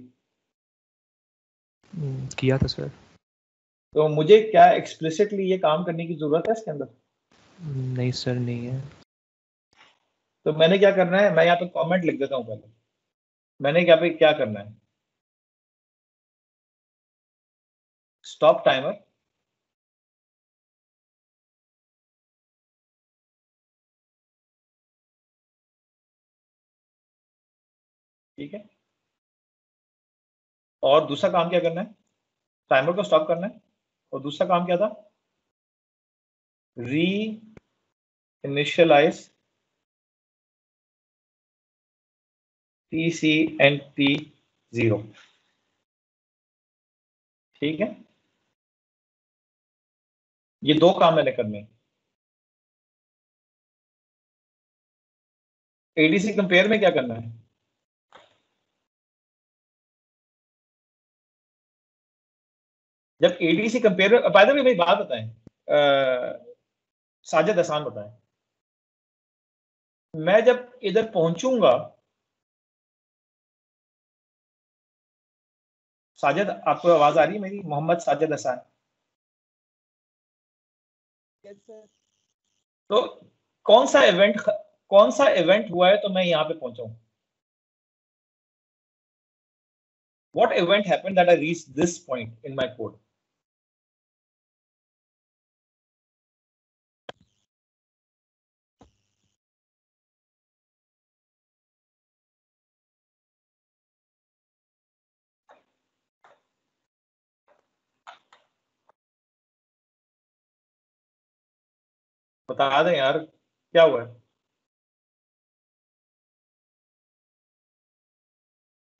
किया था सर तो मुझे क्या एक्सप्लिसिटली ये काम करने की ज़रूरत है इसके अंदर? नहीं सर नहीं है. तो मैंने क्या करना है? मैं यहाँ पे कमेंट लिख देता हूँ पहले. मैंने यहाँ पे क्या करना है? स्टॉप टाइमर ठीक है? और दूसरा काम क्या करना है? टाइमर को स्टॉप करना है। और दूसरा काम क्या था? Reinitialise T C N T zero ठीक है? ये दो काम मैंने करने एडीसी कंपेयर में क्या करना है? जब ADC compare by the way मेरी बात बताएँ साजिद आसान बताएँ। मैं जब इधर पहुंचूँगा साजिद आपको आवाज़ आ रही है मेरी? मोहम्मद साजिद हसान तो कौन सा इवेंट कौन सा इवेंट हुआ है तो मैं यहाँ पे पहुँचा हूँ? What event happened that I reached this point in my code? बता दें यार क्या हुआ है?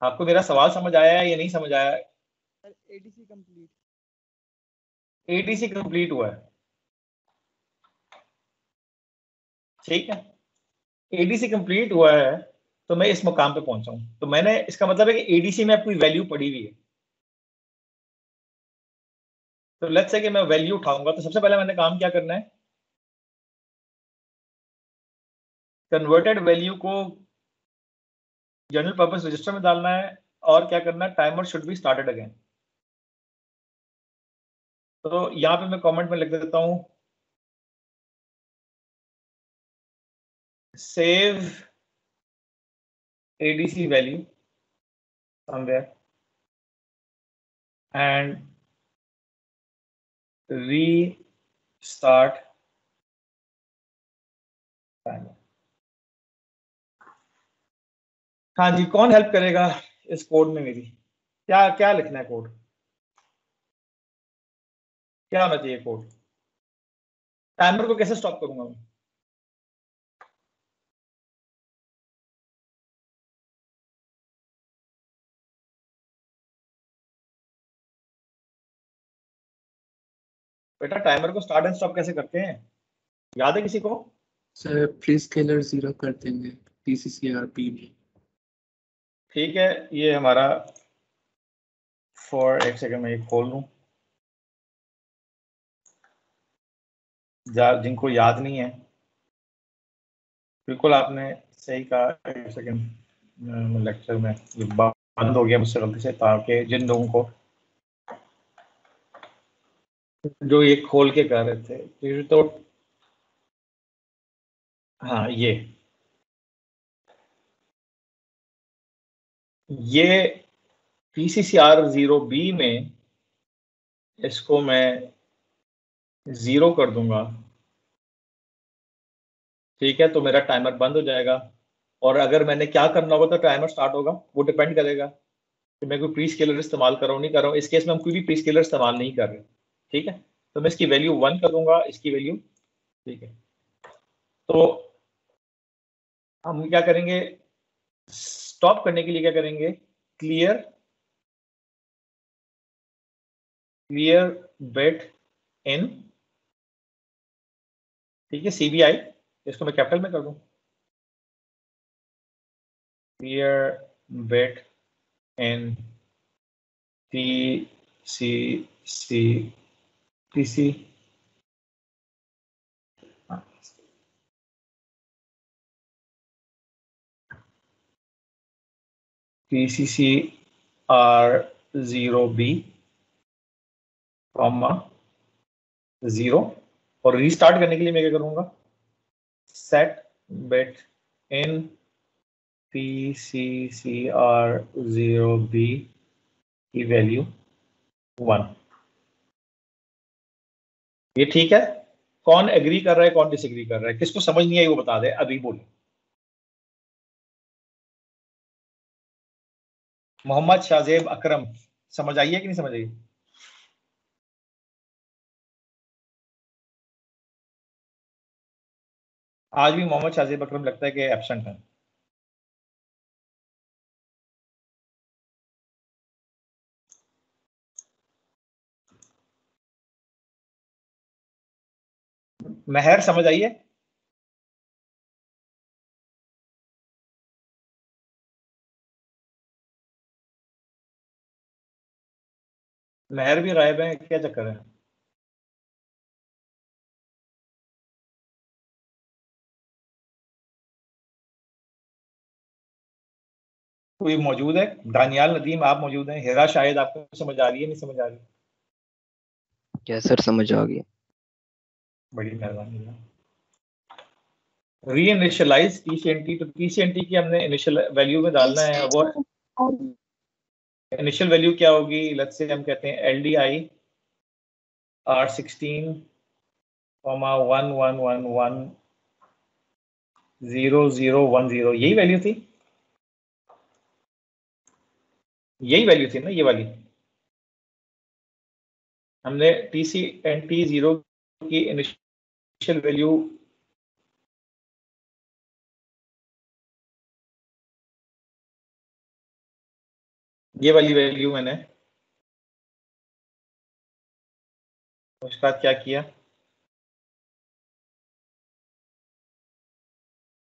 आपको मेरा सवाल समझ आया है या नहीं समझ आया? एडीसी कंप्लीट एडीसी कंप्लीट हुआ है। ठीक है। एडीसी कंप्लीट हुआ है तो मैं इस मुकाम पे पहुँचा हूँ। तो मैंने इसका मतलब है कि एडीसी में अपनी वैल्यू पड़ी हुई है। तो लेट्स से कि मैं वैल्यू उठाऊँगा तो सबसे पहले मैंने काम क्या करना है? कन्वर्टेड वैल्यू को जनरल पर्पस रजिस्टर में डालना है और क्या करना है? Timer should be started again तो यहाँ पे मैं कमेंट में लिख देता हूँ। Save ADC value somewhere and restart timer. हाँ जी, कौन हेल्प करेगा इस कोड में मेरी? क्या क्या लिखना है कोड क्या होना चाहिए कोड टाइमर को कैसे स्टॉप करूँगा मैं? बेटा टाइमर को स्टार्ट एंड स्टॉप कैसे करते हैं? याद है किसी को? सर प्री स्केलर ज़ीरो कर देंगे पीसीसीआरपी में। ठीक है, ये हमारा फॉर एक सेकंड में ये खोल लूँ। जिनको याद नहीं है, बिल्कुल आपने सही कहा, एक सेकंड लेक्चर में, ये बंद हो गया, मुझसे गलती से ताकि जिन लोगों को जो ये खोल के कर रहे थे तो हाँ ये। ये P C C R zero B में इसको मैं ज़ीरो कर दूँगा। ठीक है तो मेरा टाइमर बंद हो जाएगा। और अगर मैंने क्या करना होगा तो टाइमर स्टार्ट होगा। वो डिपेंड करेगा कि मैं कोई प्री स्केलर इस्तेमाल कर रहा हूँ, नहीं कर रहा हूँ। इस केस में हम कोई भी प्री स्केलर इस्तेमाल नहीं कर रहे ठीक है? तो मैं इसकी वैल्यू वन कर दूँगा, इसकी वैल्यू ठीक है। तो हम क्या करेंगे? स्टॉप करने के लिए क्या करेंगे? क्लियर क्लियर बेट इन ठीक है सीबीआई इसको मैं कैपिटल में कर दूँ। Clear bit in T C C T C PCC R0B comma zero और रीस्टार्ट करने के लिए मैं क्या करूँगा? Set bit in P C C R zero B की वैल्यू वन ये ठीक है? कौन एग्री कर रहा है, कौन डिसएग्री कर रहा है? किसको समझ नहीं आई वो बता दे, अभी बोले। मोहम्मद शाहजेब अकरम। समझ आइए कि नहीं समझ आइए आज भी मोहम्मद शाहजेब अकरम लगता है कि एबसेंट है। महर समझ आइए मेहर भी गायब है क्या चक्कर है? तो कोई मौजूद है। दानियाल नदीम आप मौजूद हैं। हेरा शायद आपको समझ आ रही है नहीं समझ आ रही? क्या सर समझ आ गया बड़ी मेहरबानी reinitialise T C N T तो टी सी एन टी की हमने इनिशियल वैल्यू में डालना है वो इनिशियल वैल्यू क्या होगी? लेट्स से हम कहते हैं L D I R sixteen comma one one one one zero zero one zero यही वैल्यू थी? यही वैल्यू थी ना, ये वाली? हमने T C N T zero की इनिशियल वैल्यू ये वाली वैल्यू मैंने उसके बाद क्या किया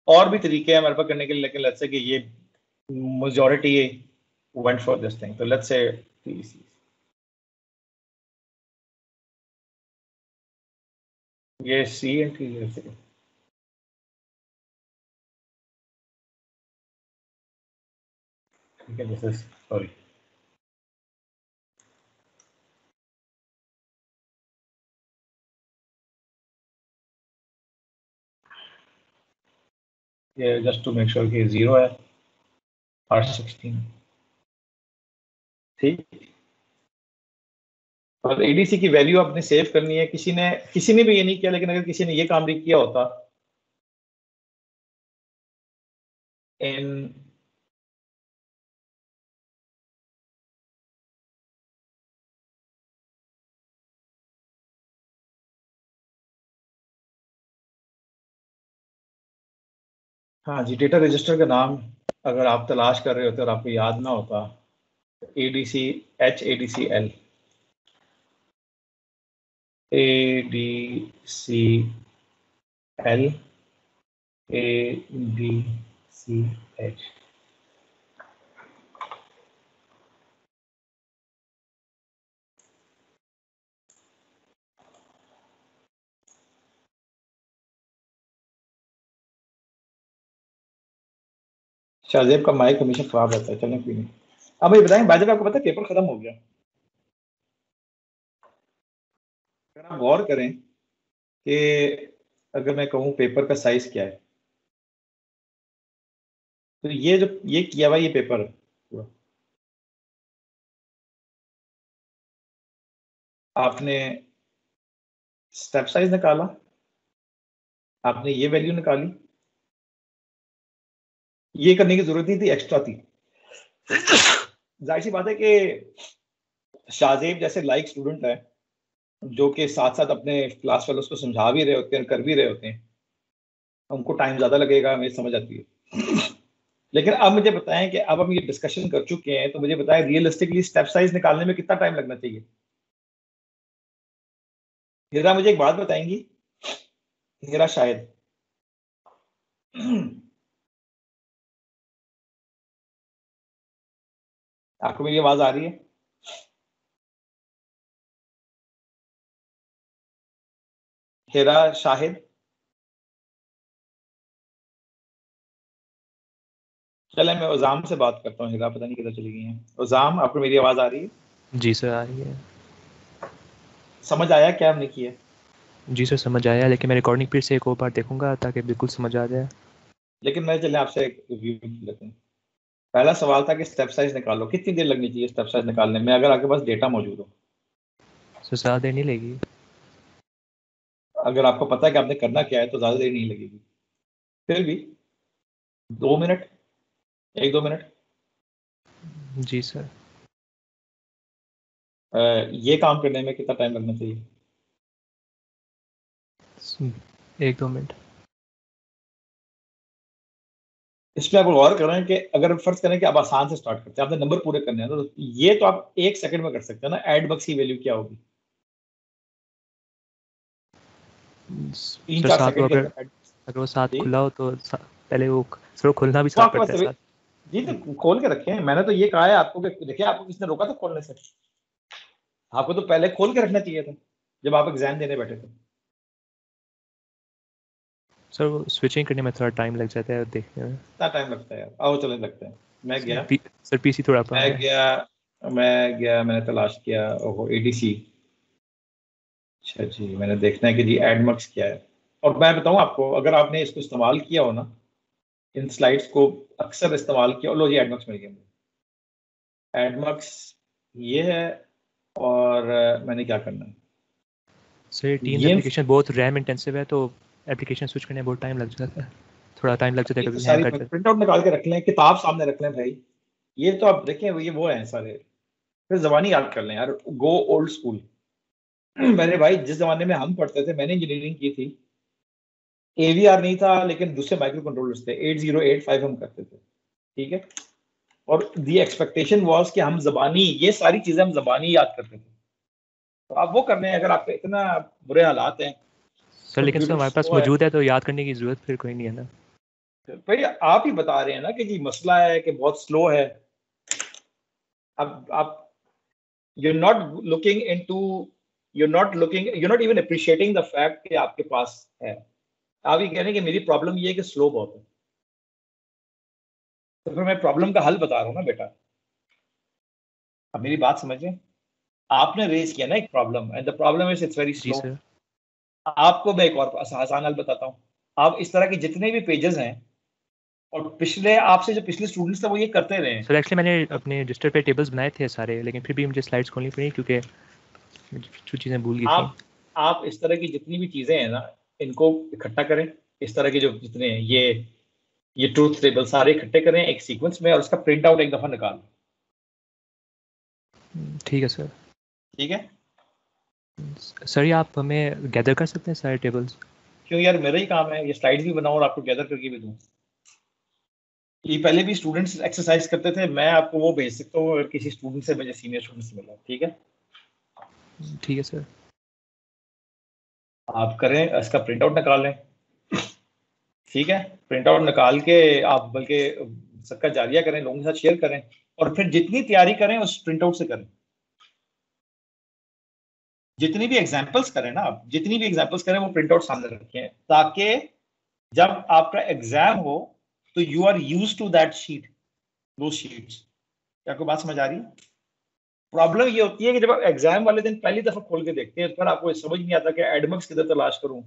और भी तरीके हैं हमारे पास करने के लिए लेकिन लेट्स से कि ये majority went for this thing. So let's say PECs. Yes, C and T. Yes. Okay, this to make sure कि ज़ीरो है आर सिक्सटीन ठीक। और एडीसी की वैल्यू आपने सेव करनी है, किसी ने किसी ने भी ये नहीं किया, लेकिन अगर किसी ने ये काम भी किया होता। इन हाँ जी डेटा रजिस्टर का नाम अगर आप तलाश कर रहे होते और आपको याद ना होता A D C H A D C L A D C L A D C ADCH Shahzeb का माइक हमेशा खराब रहता है चलें कोई अब ये बताएँ बाजब आपको पता है पेपर खत्म हो गया। अगर आप गौर करें कि अगर मैं कहूँ पेपर का साइज़ क्या है तो ये जो, ये किया हुआ ये पेपर आपने स्टेप साइज़ निकाला, आपने ये वैल्यू निकाली ये करने की ज़रूरत नहीं थी एक्स्ट्रा थी। ज़ाहिर सी बात है कि शाहजेब जैसे लाइक स्टूडेंट है, जो कि साथ साथ अपने क्लास फेलोज को समझा भी रहे होते हैं, कर भी रहे होते हैं, उनको टाइम ज़्यादा लगेगा हमें समझ आती है। लेकिन अब मुझे बताएँ कि अब हम ये डिस्कशन कर चुके हैं तो मुझे बताएँ रियलिस्टिकली स्टेप साइज़ निकालने में कितना टाइम लगना चाहिए? हीरा मुझे एक बात बताएँगी? हीरा शायद। आपको मेरी आवाज़ आ रही है? हेरा शाहिद। चले मैं उजाम से बात करता हूँ। हेरा पता नहीं किधर चली गई है। उजाम आपको मेरी आवाज़ आ रही है? जी सर आ रही है। समझ आया क्या हमने किया? जी सर समझ आया लेकिन मैं रिकॉर्डिंग फिर से एक और बार देखूँगा ताकि बिल्कुल समझ आ जाए। लेकिन मैं चले आपसे एक रिव्यू लेते हैं। पहला सवाल था कि स्टेप साइज़ निकालो। कितनी देर लगनी चाहिए स्टेप साइज़ निकालने में? अगर आपके पास डेटा मौजूद हो। सर ज़्यादा देर नहीं लेगी अगर आपको पता है कि आपने करना क्या है तो ज़्यादा देर नहीं लगेगी। फिर भी दो मिनट? एक दो मिनट? जी सर। ये काम करने में कितना टाइम लगना चाहिए? एक दो मिनट। इसमें आप गौर करें कि अगर फ़र्ज़ करें कि आप आसान से स्टार्ट करते हैं आपने नंबर पूरे करने हैं तो ये तो आप एक सेकंड में कर सकते हैं ना एड बक्स की वैल्यू क्या होगी? तीन चार सेकंड अगर वो साथ खुला हो तो पहले वो सर खुलना भी साथ पड़ता है जी तो खोल के रखें। मैंने तो ये कहा है आपको कि देखिए आपको किसने रोका था खोलने से? आपको तो पहले खोल के रखना चाहिए था जब आप एग्ज़ाम देने बैठे थे। सर वो स्विचिंग करने में थोड़ा टाइम लग जाता है देखने में। कितना टाइम लगता है आओ चलने लगता है। मैं गया। पी, सर पीसी थोड़ा मैं गया मैं गया मैंने तलाश किया। ओहो एडीसी अच्छा जी मैंने देखना है कि जी एडमक्स क्या है। और मैं बताऊँ आपको अगर आपने इसको इस्तेमाल किया हो ना इन स्लाइड्स को अक्सर इस्तेमाल किया लो जी एडमक्स मिल गया मुझे एडमक्स ये है और मैंने क्या करना है? सर टीम्स ये- एप्लीकेशन बहुत रैम इंटेंसिव है तो एप्लीकेशन स्विच करने में बहुत टाइम लग जाता है। थोड़ा टाइम लग जाता है तो कभी हैंग करता। प्रिंट आउट निकाल के रख लें किताब सामने रख लें भाई। ये तो आप देखें ये वो हैं सारे। फिर जबानी याद कर लें यार गो ओल्ड स्कूल मेरे भाई जिस जमाने में हम पढ़ते थे मैंने इंजीनियरिंग की थी। एवीआर नहीं था लेकिन दूसरे माइक्रो कंट्रोलर्स थे 8085 हम करते थे। ठीक है? और दी एक्सपेक्टेशन वाज कि हम जबानी ये सारी चीज़ें हम जबानी याद करते थे। तो आप वो कर लें अगर आपके इतना बुरे हालात हैं। सर लेकिन सर हमारे पास मौजूद है तो याद करने की ज़रूरत फिर कोई नहीं है ना। भाई आप ही बता रहे हैं ना कि जी मसला है कि बहुत स्लो है। अब आप you not looking into you not looking you not even appreciating the fact कि आपके पास है। आप ये कह रहे हैं कि मेरी प्रॉब्लम ये है कि स्लो बहुत है। तो फिर मैं प्रॉब्लम का हल बता रहा हूँ ना बेटा। अब मेरी बात समझे? आपने रेज किया ना एक problem and the problem is it's very slow आपको मैं एक और आसान हल बताता हूँ। आप इस तरह के जितने भी पेजेस हैं और पिछले आपसे जो पिछले स्टूडेंट्स थे वो ये करते रहे सर एक्चुअली मैंने अपने रजिस्टर पे टेबल्स बनाए थे सारे लेकिन फिर भी मुझे स्लाइड्स खोलनी पड़ी क्योंकि कुछ चीज़ें भूल गई आप आप इस तरह की जितनी भी चीज़ें हैं ना इनको इकट्ठा करें। इस तरह के जो जितने हैं ये ये ट्रूथ टेबल सारे इकट्ठे करें एक सीक्वेंस में और उसका प्रिंट आउट एक दफ़ा निकाल ठीक है सर ठीक है? सर ये आप हमें गैदर कर सकते हैं सारे टेबल्स क्यों यार मेरा ही काम है। ये स्लाइड्स भी बनाऊँ और आपको गैदर करके भी दूँ। ये पहले भी स्टूडेंट्स एक्सरसाइज करते थे मैं आपको वो भेज सकता हूँ अगर किसी स्टूडेंट से मुझे सीनियर स्टूडेंट से मिला। ठीक है? ठीक है सर आप करें इसका प्रिंट आउट निकाल लें। ठीक है? प्रिंट आउट निकाल के आप बल्कि सबका जारिया करें लोगों के साथ शेयर करें और फिर जितनी तैयारी करें उस प्रिंट आउट से करें। जितनी भी एग्जाम्पल्स करें ना आप जितनी भी एग्जांपल्स करें, वो प्रिंट आउट सामने रखें, ताकि जब आपका एग्ज़ाम हो तो you are use to that sheet दो शीट्स क्या आपको बात समझ आ रही? है प्रॉब्लम ये होती है कि जब आप एग्ज़ाम वाले दिन पहली दफ़ा खोल के देखते हैं तो फिर आपको समझ नहीं आता कि एडमक्स किधर तलाश करूँ।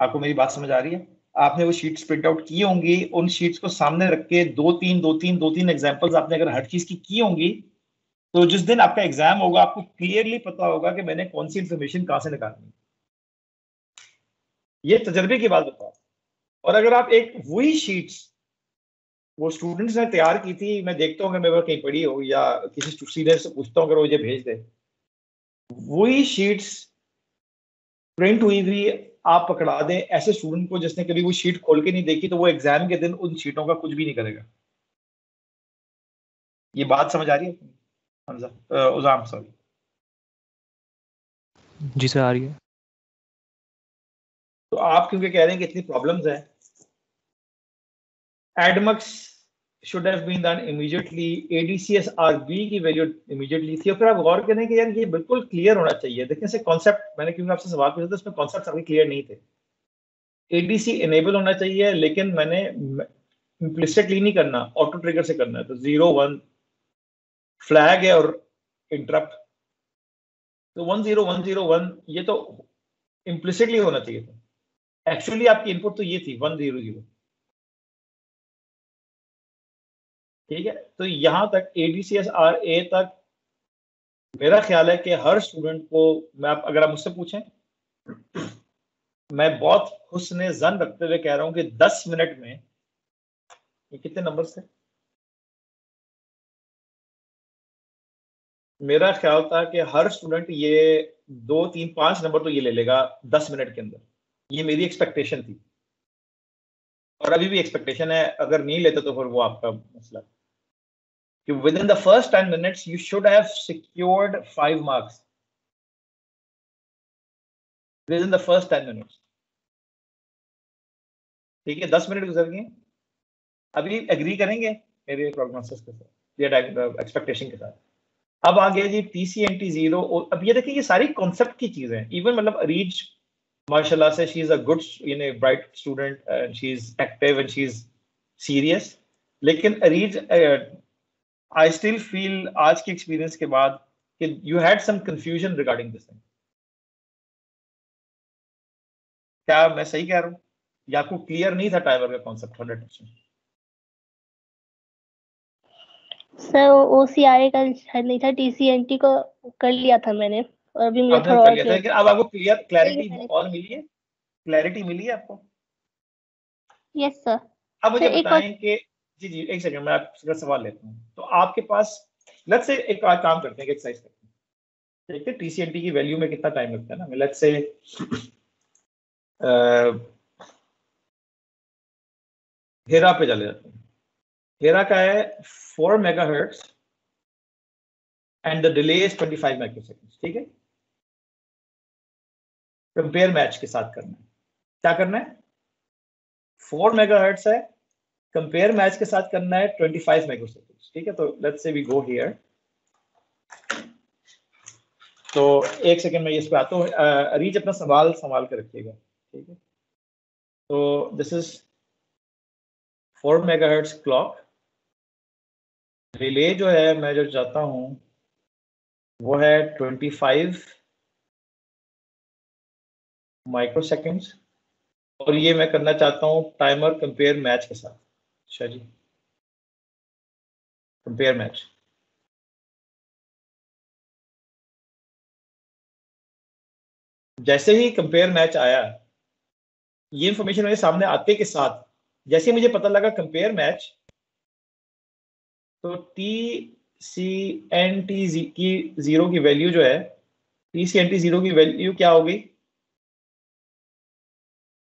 आपको मेरी बात समझ आ रही है? आपने वो शीट्स प्रिंट आउट की होंगी, उन शीट्स को सामने रख के दो तीन दो तीन दो तीन एग्जाम्पल्स आपने अगर हर चीज़ की की होंगी तो जिस दिन आपका एग्ज़ाम होगा, आपको क्लियरली पता होगा कि मैंने कौन सी इंफॉर्मेशन कहाँ से निकालनी ये तजर्बे की बात बताओ और अगर आप एक वही शीट्स वो स्टूडेंट्स ने तैयार की थी, मैं देखता हूँ अगर मेरे कहीं पड़ी हो या किसी सीनियर से पूछता हूँ अगर मुझे भेज दे। वही शीट्स प्रिंट हुई हुई आप पकड़ा दें। ऐसे स्टूडेंट को जिसने कभी वो शीट खोल के नहीं देखी तो वो एग्ज़ाम के दिन उन शीटों का कुछ भी नहीं करेगा। ये बात समझ आ रही है? हमजा उजाम सॉरी जी सर आ रही है। तो आप क्योंकि कह रहे हैं कि इतनी प्रॉब्लम्स हैं। ADMUX should have been done immediately ADCSRB की वैल्यू इमीडिएटली थी। और फिर आप गौर करें कि यार ये बिल्कुल क्लियर होना चाहिए। देखिए से कॉन्सेप्ट मैंने क्योंकि आपसे सवाल पूछा था उसमें कॉन्सेप्ट अभी क्लियर नहीं थे। ADC इनेबल होना चाहिए लेकिन मैंने इम्प्लिसिटली नहीं करना ऑटो ट्रिगर से करना है। तो ज़ीरो वन फ्लैग है और इंटरप्ट तो one zero one zero one ये तो इम्प्लिसिटली होना चाहिए था। एक्चुअली आपकी इनपुट तो ये थी वन ज़ीरो ज़ीरो ठीक है? तो यहाँ तक एडीसीएस आर ए तक, मेरा ख्याल है कि हर स्टूडेंट को मैं आप, अगर आप मुझसे पूछें, मैं बहुत हुस्न जन रखते हुए कह रहा हूँ कि 10 मिनट में, ये कितने नंबर थे? मेरा ख्याल था कि हर स्टूडेंट ये दो, तीन, पाँच नंबर तो ये ले लेगा दस मिनट के अंदर। ये मेरी एक्सपेक्टेशन थी। और अभी भी एक्सपेक्टेशन है, अगर नहीं लेते तो फिर वो आपका मसला। कि within the first ten minutes you should have secured five marks within the first ten minutes ठीक है, दस मिनट गुजर गए अभी एग्री करेंगे मेरे प्रोग्नोसिस के साथ एक्सपेक्टेशन के साथ। अब आ गया जी टीसी एन टी ज़ीरो अब ये देखिए, ये सारी कॉन्सेप्ट की चीज़ें हैं। इवन मतलब रीच माशाल्लाह से she is a good you know bright student and she is active and she is serious लेकिन रीज आई स्टिल फील आज के एक्सपीरियंस के बाद कि you had some confusion regarding this thing क्या मैं सही कह रहा हूँ? या आपको क्लियर नहीं था टाइमर का concept hundred percent sir OCRA का नहीं था टीसीएनटी को कर लिया था मैंने और अभी मुझे थोड़ा कर और लिया था लेकिन अब आपको क्लियर क्लैरिटी और मिली है? क्लैरिटी मिली है आपको? यस सर अब मुझे बताएँ कि जी जी एक सेकंड मैं आपका सवाल लेता हूँ। तो आपके पास लेट्स से एक काम करते हैं एक्सरसाइज करते हैं। देखते हैं टीसीएनटी की वैल्यू में कितना टाइम लगता है ना? लेट्स से हेरा पे चले जाते हैं। हेरा का है four mega hertz and the delay is twenty five micro ठीक है? कंपेयर मैच के साथ करना है। क्या करना है? फोर मेगा हर्ट्स है कंपेयर मैच के साथ करना है 25 माइक्रोसेकंड्स ठीक है? तो let's say we go here तो एक सेकंड में इस पे आता हूँ। रीच अपना सवाल संभाल के रखिएगा, ठीक है? तो this is four mega hertz clock relay जो है, मैं जो चाहता हूँ, वो है ट्वेंटी 25 माइक्रोसेकंड्स और ये मैं करना चाहता हूँ टाइमर कंपेयर मैच के साथ। अच्छा जी। कंपेयर मैच जैसे ही कंपेयर मैच आया, ये इंफॉर्मेशन मेरे सामने आते के साथ, जैसे मुझे पता लगा कंपेयर मैच तो टी सी एन टी की ज़ीरो की वैल्यू जो है T C N T zero की वैल्यू क्या होगी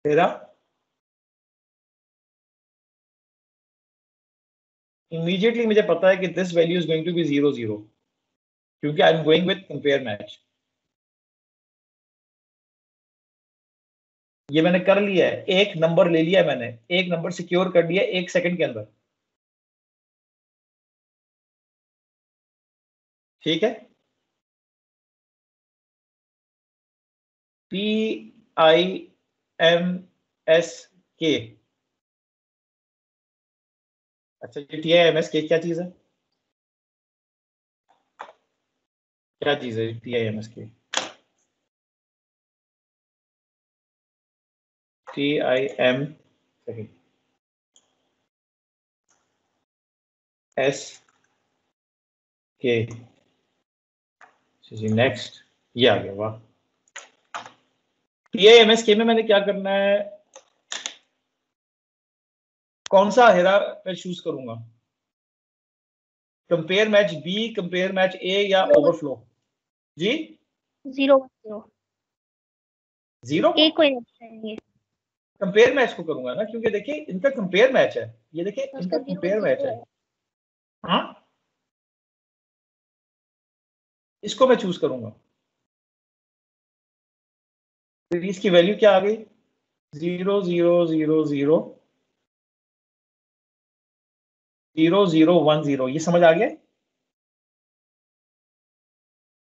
तेरा इमीडिएटली मुझे पता है कि this value is going to be zero zero क्योंकि I am going with compare match ये मैंने कर लिया है, एक नंबर ले लिया है मैंने, एक नंबर सिक्योर कर दिया एक सेकंड के अंदर। ठीक है? पी आई एम एस के अच्छा ये टी आई एम एस के क्या चीज़ है? क्या चीज़ है T I M S K T I M S K ji next ये आ गया वाह। एम एस के में मैंने क्या करना है? कौन सा हेरा मैं चूज़ करूँगा? Compare match B compare match A या ओवरफ्लो जी? ज़ीरो ज़ीरो एक को कंपेयर मैच को करूँगा ना क्योंकि देखिए इनका कंपेयर मैच है। ये देखिए इनका कंपेयर मैच है। हाँ? इसको मैं चूज़ करूँगा। तो इसकी वैल्यू क्या आ गई? Zero zero zero zero zero zero one zero ये समझ आ गया?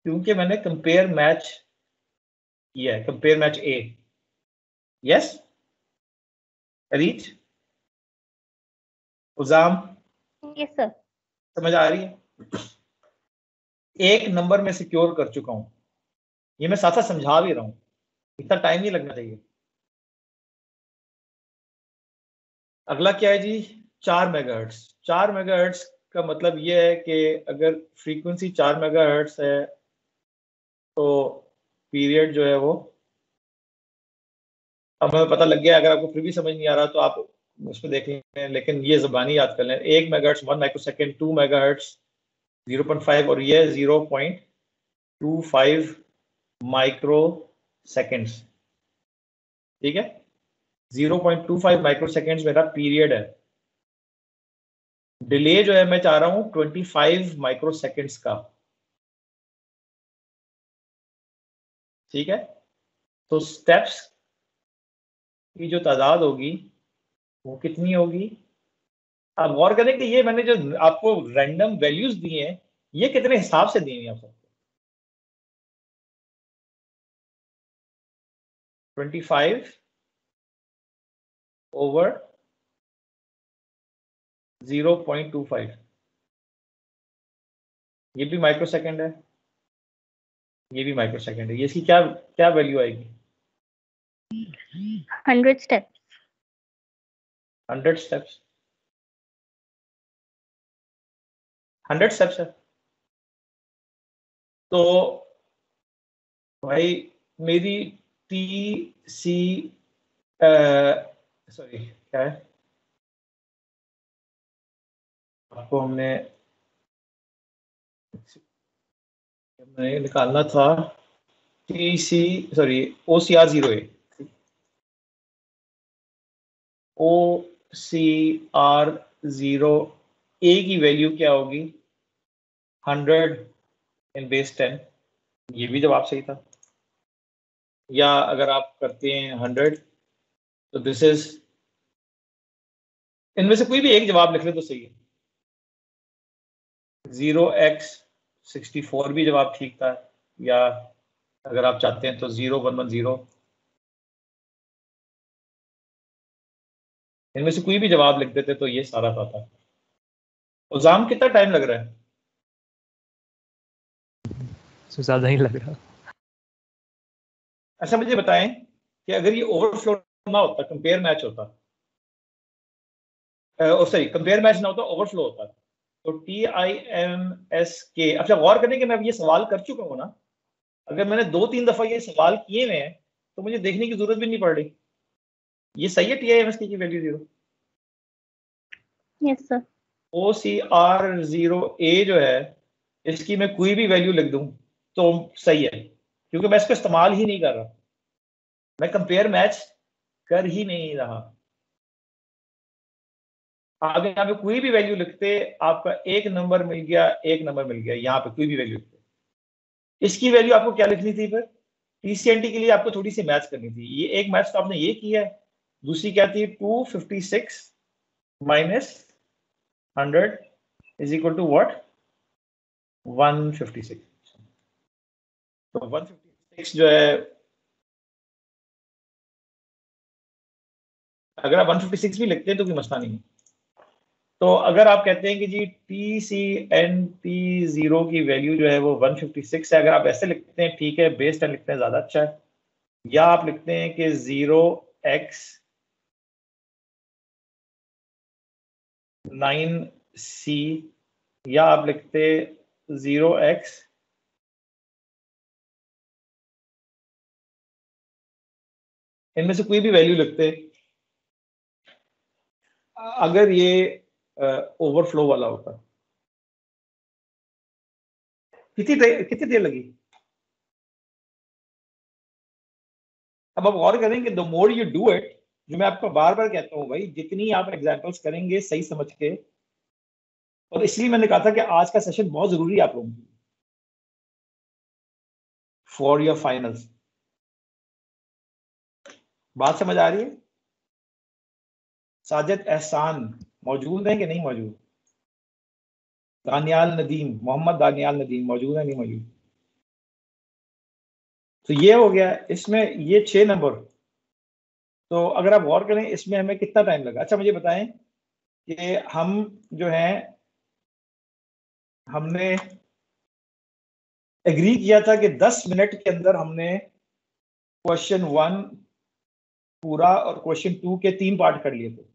क्योंकि मैंने कंपेयर मैच किया है। कंपेयर मैच ए यस रीच उजाम यस सर समझ आ रही है? एक नंबर में सिक्योर कर चुका हूँ। ये मैं साथ साथ समझा भी रहा हूँ। इतना टाइम नहीं लगना चाहिए। अगला क्या है जी? चार मेगाहर्ट्ज चार मेगाहर्ट्ज का मतलब ये है कि अगर फ्रीक्वेंसी चार मेगाहर्ट्ज है तो पीरियड जो है वो, अब हमें पता लग गया, अगर आपको फिर भी समझ नहीं आ रहा तो आप उसमें देख लें। लेकिन ये जबानी याद कर लें। एक megahertz one micro second two megahertz zero point five और ये zero point two five micro seconds ठीक है? Zero point two five micro seconds मेरा पीरियड है। डिले जो है मैं चाह रहा हूँ ट्वेंटी फाइव माइक्रो सेकेंड्स का। ठीक है? तो स्टेप्स की जो तादाद होगी वो कितनी होगी? आप गौर करें कि ये मैंने जो आपको रैंडम वैल्यूज़ दिए हैं ये कितने हिसाब से दिए हैं आप सबको? Twenty five over zero point two five ये भी माइक्रो सेकेंड है। ये भी माइक्रो सेकेंड है। ये इसकी क्या क्या वैल्यू आएगी? Hundred steps hundred steps hundred steps है। तो भाई मेरी टी, सी सॉरी क्या है? आपको हमने हमें निकालना था। T, C sorry O, C, R, zero O, C, R, zero, A की वैल्यू क्या होगी? Hundred in base ten. ये भी जवाब सही था। या अगर आप करते हैं हंड्रेड तो दिस इज़ इनमें से कोई भी एक जवाब लिख ले तो सही है। ज़ीरो एक्स सिक्सटी फोर भी जवाब ठीक था, या अगर आप चाहते हैं तो ज़ीरो वन वन ज़ीरो। इनमें से कोई भी जवाब लिख देते तो ये सारा था उजाम कितना टाइम लग रहा है? So, ज़्यादा ही लग रहा। अच्छा मुझे बताएँ कि अगर ये ओवरफ्लो ना होता कंपेयर मैच होता सॉरी कंपेयर मैच ना होता ओवरफ्लो होता तो टी आई एम एस के अच्छा गौर करें कि मैं ये सवाल कर चुका हूँ ना अगर मैंने दो तीन दफ़ा ये सवाल किए हुए हैं तो मुझे देखने की ज़रूरत भी नहीं पड़ रही। ये सही है T I M S K की value zero yes sir O C R zero A जो है इसकी मैं कोई भी वैल्यू लिख दूँ। तो सही है, क्योंकि मैं इसको इस्तेमाल ही नहीं कर रहा। मैं कंपेयर मैच कर ही नहीं रहा। आगे यहाँ पे कोई भी वैल्यू लिखते, आपका एक नंबर मिल गया, एक नंबर मिल गया, यहाँ पे कोई भी वैल्यू लिखते। इसकी वैल्यू आपको क्या लिखनी थी फिर? टीसीएनटी के लिए आपको थोड़ी सी मैच करनी थी। ये एक मैच तो आपने ये किया है। दूसरी क्या थी? Two fifty six minus hundred is equal to what one fifty six तो वन फिफ्टी सिक्स जो है, अगर आप 156 भी लिखते हैं तो कोई मसला नहीं तो अगर आप कहते हैं कि जी T C N T zero की वैल्यू जो है वो 156 है, अगर आप ऐसे लिखते हैं, ठीक है बेस टेन लिखते हैं, ज़्यादा अच्छा है। या आप लिखते हैं कि ज़ीरो एक्स नाइन सी या आप लिखते ज़ीरो एक्स इनमें से कोई भी वैल्यू लिखते अगर ये ओवरफ्लो वाला होता। कितनी देर कितनी देर लगी? अब आप गौर करें कि the more you do it जो मैं आपको बार बार कहता हूँ भाई, जितनी आप एग्जांपल्स करेंगे सही समझ के, और इसलिए मैंने कहा था कि आज का सेशन बहुत ज़रूरी है आप लोगों के लिए। फॉर योर फाइनल्स बात समझ आ रही है? साजिद एहसान मौजूद है कि नहीं मौजूद? दानियाल नदीम, मोहम्मद दानियाल नदीम मौजूद है नहीं मौजूद? तो ये हो गया, इसमें ये छह नंबर। तो अगर आप गौर करें, इसमें हमें कितना टाइम लगा? अच्छा मुझे बताएँ कि हम जो है, हमने एग्री किया था कि 10 मिनट के अंदर हमने क्वेश्चन वन पूरा और क्वेश्चन टू के तीन पार्ट कर लिए थे।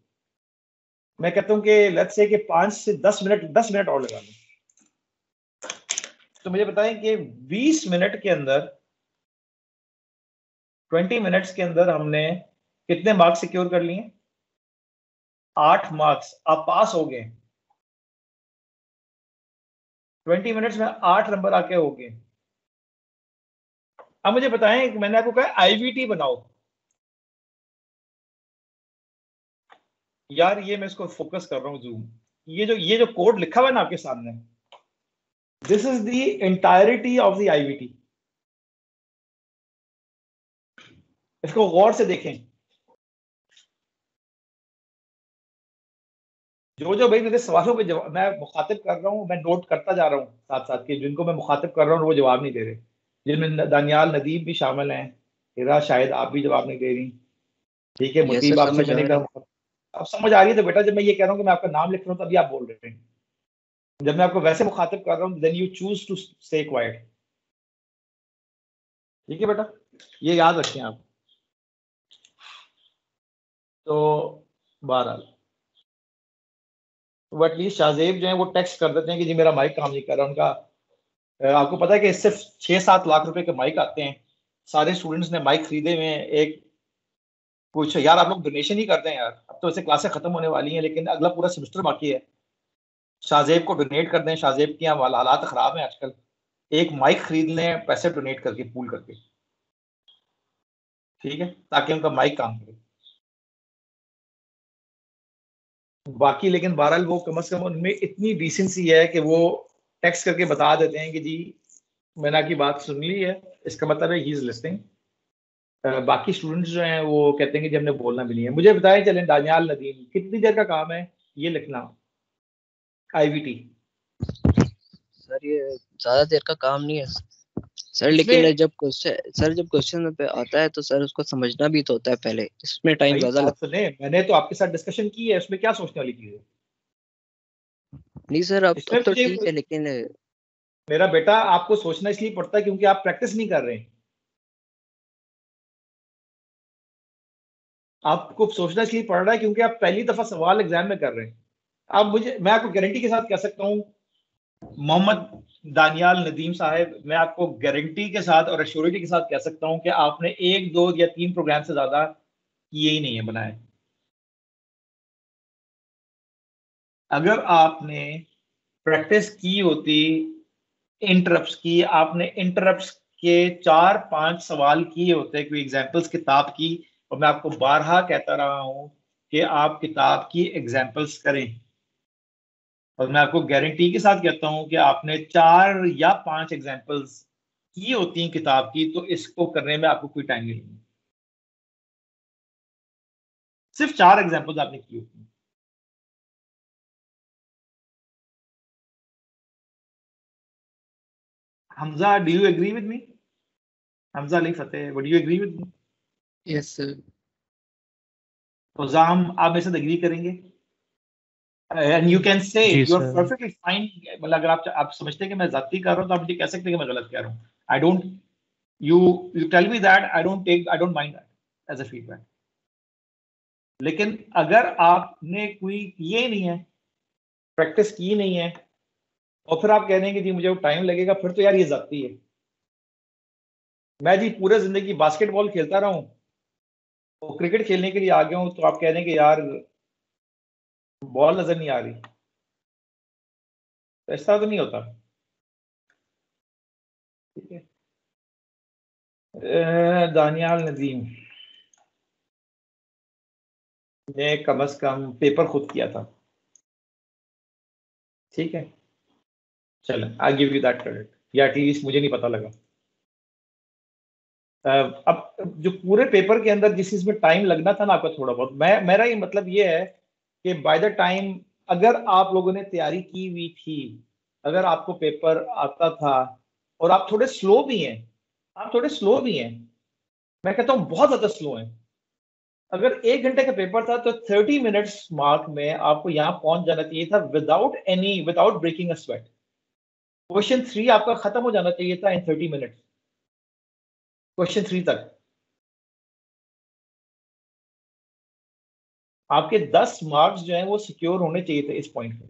मैं कहता हूँ कि लेट्स से कि पाँच से दस मिनट दस मिनट और लगा लें तो मुझे बताएँ कि बीस मिनट के अंदर ट्वेंटी मिनट्स के अंदर हमने कितने मार्क्स सिक्योर कर लिए? आठ मार्क्स आप पास हो गए। ट्वेंटी मिनट्स में आठ नंबर आके हो गए। अब मुझे बताएँ मैंने आपको कहा आईवीटी बनाओ। यार ये मैं इसको फोकस कर रहा हूँ जूम ये जो ये जो कोड लिखा हुआ है ना आपके सामने this is the entirety of the IVT इसको गौर से देखें। जो जो भाई मेरे सवालों पे जवाब मैं मुखातिब कर रहा हूँ मैं नोट करता जा रहा हूँ साथ साथ के जिनको मैं मुखातिब कर रहा हूँ वो जवाब नहीं दे रहे। जिनमें दानियाल नदीम भी शामिल हैं हिरा शायद आप भी जवाब नहीं दे रही। ठीक है मुतीब आपसे मैंने कहा अब समझ आ रही है तो बेटा जब मैं ये कह रहा हूँ कि मैं आपका नाम लिख रहा हूँ, तभी आप बोल रहे हैं। जब मैं आपको वैसे मुखातिब कर रहा हूँ then you choose to stay quiet ठीक है बेटा? ये याद रखें आप। तो बहरहाल। वो एटलीस्ट शाहजेब जो है वो टेक्स्ट कर देते हैं कि जी मेरा माइक काम नहीं कर रहा, उनका आपको पता है कि सिर्फ़ छः सात लाख रुपए के माइक आते हैं। सारे स्टूडेंट्स ने माइक खरीदे हुए हैं। एक कुछ यार आप लोग डोनेशन ही करते हैं यार। तो ऐसे क्लासें खत्म होने वाली हैं, लेकिन अगला पूरा सेमेस्टर बाकी है। शाहजेब को डोनेट कर दें, शाहजेब की हालात ख़राब हैं आजकल। एक माइक खरीद लें, पैसे डोनेट करके पूल करके। ठीक है? ताकि उनका माइक काम करे। बाकी लेकिन बहरहाल वो कम अज कम उनमें इतनी डिसेंसी है कि वो टेक्स्ट करके बता देते हैं कि जी, मैंने आपकी बात सुन ली है, इसका मतलब है ही इज़ लिस्टिंग बाकी स्टूडेंट्स जो हैं वो कहते हैं कि जी हमने बोलना भी नहीं है। मुझे बताएँ चलें दानियाल नदीम कितनी देर का काम है? ये लिखना। आईवीटी सर ये ज़्यादा देर का काम नहीं है। सर लेकिन जब क्वेश्चन सर जब क्वेश्चन पे आता है तो सर उसको समझना भी तो होता है पहले। इसमें टाइम ज़्यादा लगता है मैंने तो आपके साथ डिस्कशन की है उसमें क्या सोचने वाली चीज़ है? नहीं सर अब तो, तो ठीक है लेकिन मेरा बेटा आपको सोचना इसलिए पड़ता है क्योंकि आप प्रैक्टिस नहीं कर रहे हैं। आपको सोचना इसलिए पड़ रहा है क्योंकि आप पहली दफ़ा सवाल एग्ज़ाम में कर रहे हैं। आप मुझे, मैं आपको गारंटी के साथ कह सकता हूँ, मोहम्मद दानियाल नदीम साहब, मैं आपको गारंटी के साथ और एश्योरिटी के साथ कह सकता हूँ कि आपने एक, दो या तीन प्रोग्राम से ज़्यादा किए ही नहीं है, बनाए। अगर आपने प्रैक्टिस की होती इंटरप्ट की, आपने इंटरप्ट के चार, पाँच सवाल किए होते, कोई एग्जाम्पल्स किताब की और मैं आपको बारहा कहता रहा हूँ कि आप किताब की एग्जाम्पल्स करें। और मैं आपको गारंटी के साथ कहता हूँ कि आपने चार या पाँच एग्जाम्पल्स की होती हैं किताब की तो इसको करने में आपको कोई टाइम नहीं सिर्फ़ चार एग्जाम्पल्स आपने की होती हैं। Hamza do you agree with me Hamza, Ali Fateh would you agree with me yes sir आप मेरे साथ एग्री करेंगे and you can say you are perfectly fine मतलब अगर आप आप समझते हैं कि मैं जाती कर रहा हूँ तो आप मुझे कह सकते हैं कि मैं गलत कह रहा हूँ? I don't you you tell me that I don't take I don't mind that as a feedback लेकिन अगर आपने कोई किए नहीं है प्रैक्टिस की नहीं है और फिर आप कह रहे हैं कि जी मुझे टाइम लगेगा फिर तो यार ये जाती है। मैं जी पूरे ज़िंदगी बास्केटबॉल खेलता रहा हूँ तो क्रिकेट खेलने के लिए आ गया हूँ तो आप कह रहे हैं कि यार, बॉल नज़र नहीं आ रही। तो ऐसा तो नहीं होता। ठीक है। दानियाल नदीम। ने कम अज कम पेपर खुद किया था। ठीक है। चलो I give you that credit या एटलीस्ट मुझे नहीं पता लगा। अब जो पूरे पेपर के अंदर जिस चीज़ में टाइम लगना था ना आपका थोड़ा बहुत, मैं, मेरा ये मतलब ये है कि बाय द टाइम अगर आप लोगों ने तैयारी की हुई थी, अगर आपको पेपर आता था, और आप थोड़े स्लो भी हैं, आप थोड़े स्लो भी हैं, मैं कहता हूँ बहुत ज़्यादा स्लो हैं। अगर एक घंटे का पेपर था तो थर्टी मिनट्स मार्क में आपको यहाँ पहुँच जाना चाहिए था without any without breaking a sweat question three आपका खत्म हो जाना चाहिए था in thirty minutes question three तक। आपके दस मार्क्स जो है वो सिक्योर होने चाहिए थे इस पॉइंट पे।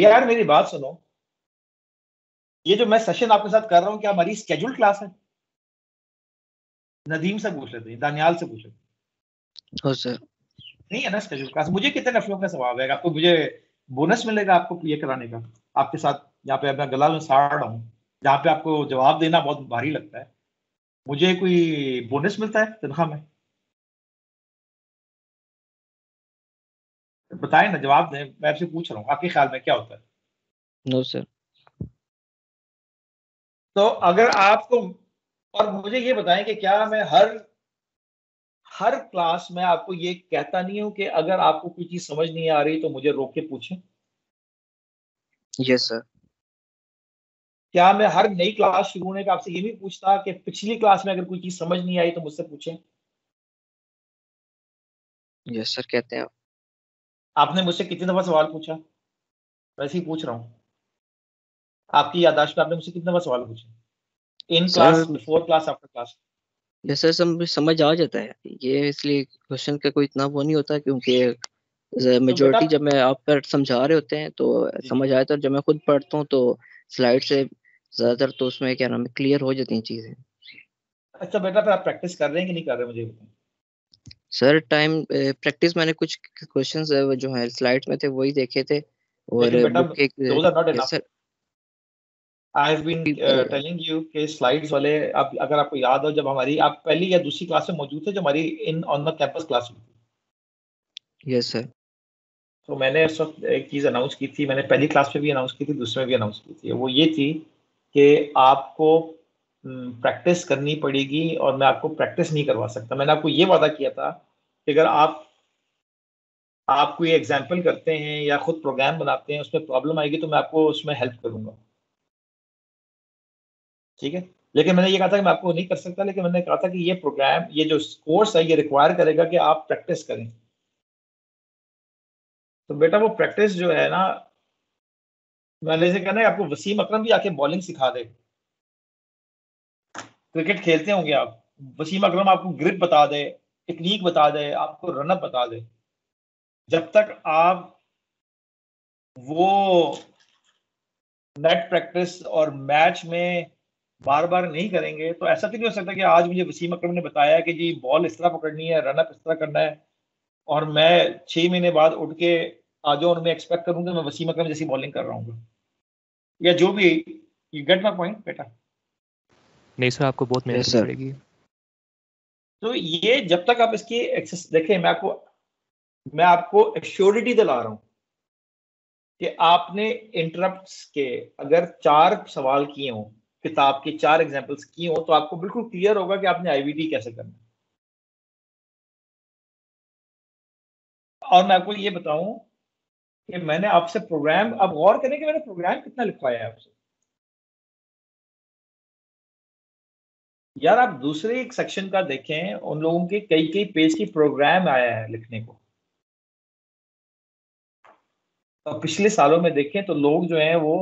यार मेरी बात सुनो। ये जो मैं सेशन आपके साथ कर रहा हूँ क्या हमारी स्केड्यूल क्लास है? नदीम से पूछ लेते हैं दानियाल से पूछ लेते हो। सर नहीं है ना स्केड्यूल क्लास मुझे कितने नफियों का सवाब है? आपको मुझे बोनस मिलेगा आपको ये कराने का आपके साथ। यहाँ पे मैं गला में साड़ रहा हूँ। जहाँ पे आपको जवाब देना बहुत भारी लगता है। मुझे कोई बोनस मिलता है तनख्वाह में? बताएँ ना जवाब दें। मैं आपसे पूछ रहा हूँ। आपके ख्याल में क्या होता है? नो no, सर तो अगर आपको और मुझे ये बताएँ कि क्या मैं हर हर क्लास में आपको ये कहता नहीं हूँ कि अगर आपको कोई चीज़ समझ नहीं आ रही तो मुझे रोक के पूछें? यस सर क्या मैं हर नई क्लास शुरू होने का आपसे ये भी पूछता कि पिछली क्लास में अगर कोई चीज़ समझ नहीं आई तो मुझसे पूछें? यस सर कहते हैं। आपने मुझसे कितनी दफ़ा सवाल पूछा? वैसे ही पूछ रहा हूँ। आपकी यादाश्त में आपने मुझसे कितनी दफ़ा सवाल पूछे? In class before class after class yes sir सम, समझ आ जाता है। ये इसलिए क्वेश्चन का कोई इतना वो नहीं होता क्योंकि मेजोरिटी जब मैं आप पर समझा रहे होते हैं तो। समझ आया तो जब मैं खुद पढ़ता हूँ तो स्लाइड से ज़्यादातर तो उसमें क्या नाम है क्लियर हो जाती हैं चीज़ें। अच्छा बेटा फिर आप प्रैक्टिस कर रहे हैं कि नहीं कर रहे मुझे बताएँ सर टाइम प्रैक्टिस मैंने कुछ क्वेश्चंस जो है स्लाइड्स में थे वही देखे थे। और book एक. Sir I have been telling you कि स्लाइड्स वाले आप अगर आपको याद हो जब हमारी आप पहली या दूसरी क्लास में मौजूद थे जो हमारी in on the campus class हुई थी। यस सर तो मैंने उस वक्त एक चीज़ अनाउंस की थी मैंने पहली क्लास में भी अनाउंस की थी दूसरे में भी अनाउंस की थी। वो ये थी कि आपको प्रैक्टिस करनी पड़ेगी और मैं आपको प्रैक्टिस नहीं करवा सकता। मैंने आपको ये वादा किया था कि अगर आप आप कोई एग्ज़ाम्पल करते हैं या खुद प्रोग्राम बनाते हैं, उसमें प्रॉब्लम आएगी तो मैं आपको उसमें हेल्प करूँगा। ठीक है? लेकिन मैंने ये कहा था कि मैं आपको नहीं कर सकता, लेकिन मैंने कहा था कि ये प्रोग्राम ये जो कोर्स है, ये रिक्वायर करेगा कि आप प्रैक्टिस करें। तो बेटा वो प्रैक्टिस जो है ना मैंने जैसे कहना है, आपको वसीम अकरम भी आके बॉलिंग सिखा दे। क्रिकेट खेलते होंगे आप। वसीम अकरम आपको ग्रिप बता दे टेक्निक बता दे, आपको रनअप बता दे। जब तक आप वो नेट प्रैक्टिस और मैच में बार बार नहीं करेंगे तो ऐसा तो नहीं हो सकता कि आज मुझे वसीम अकरम ने बताया कि जी बॉल इस तरह पकड़नी है रनअप इस तरह करना है, और मैं छह महीने बाद उठ के आ जाऊँ और मैं एक्सपेक्ट करूँगा, मैं वसीम अकरम जैसी बॉलिंग कर रहा हूँ या जो भी यू गेट माई पॉइंट बेटा? नहीं सर आपको बहुत मेहनत. पड़ेगी। तो ये जब तक आप इसकी एक्सेस देखें मैं आपको मैं आपको एश्योरिटी दिला रहा हूँ कि आपने इंटरप्ट्स के अगर चार सवाल किए हों किताब के चार एग्जांपल्स किए हों तो आपको बिल्कुल क्लियर होगा कि आपने आईवीडी कैसे करना है। और मैं आपको ये बताऊँ कि मैंने आपसे प्रोग्राम अब गौर करें कि मैंने प्रोग्राम कितना लिखवाया है आपसे। यार, आप दूसरे एक सेक्शन का देखें, उन लोगों के कई कई पेज की प्रोग्राम आया है लिखने को। तो पिछले सालों में देखें तो लोग जो हैं वो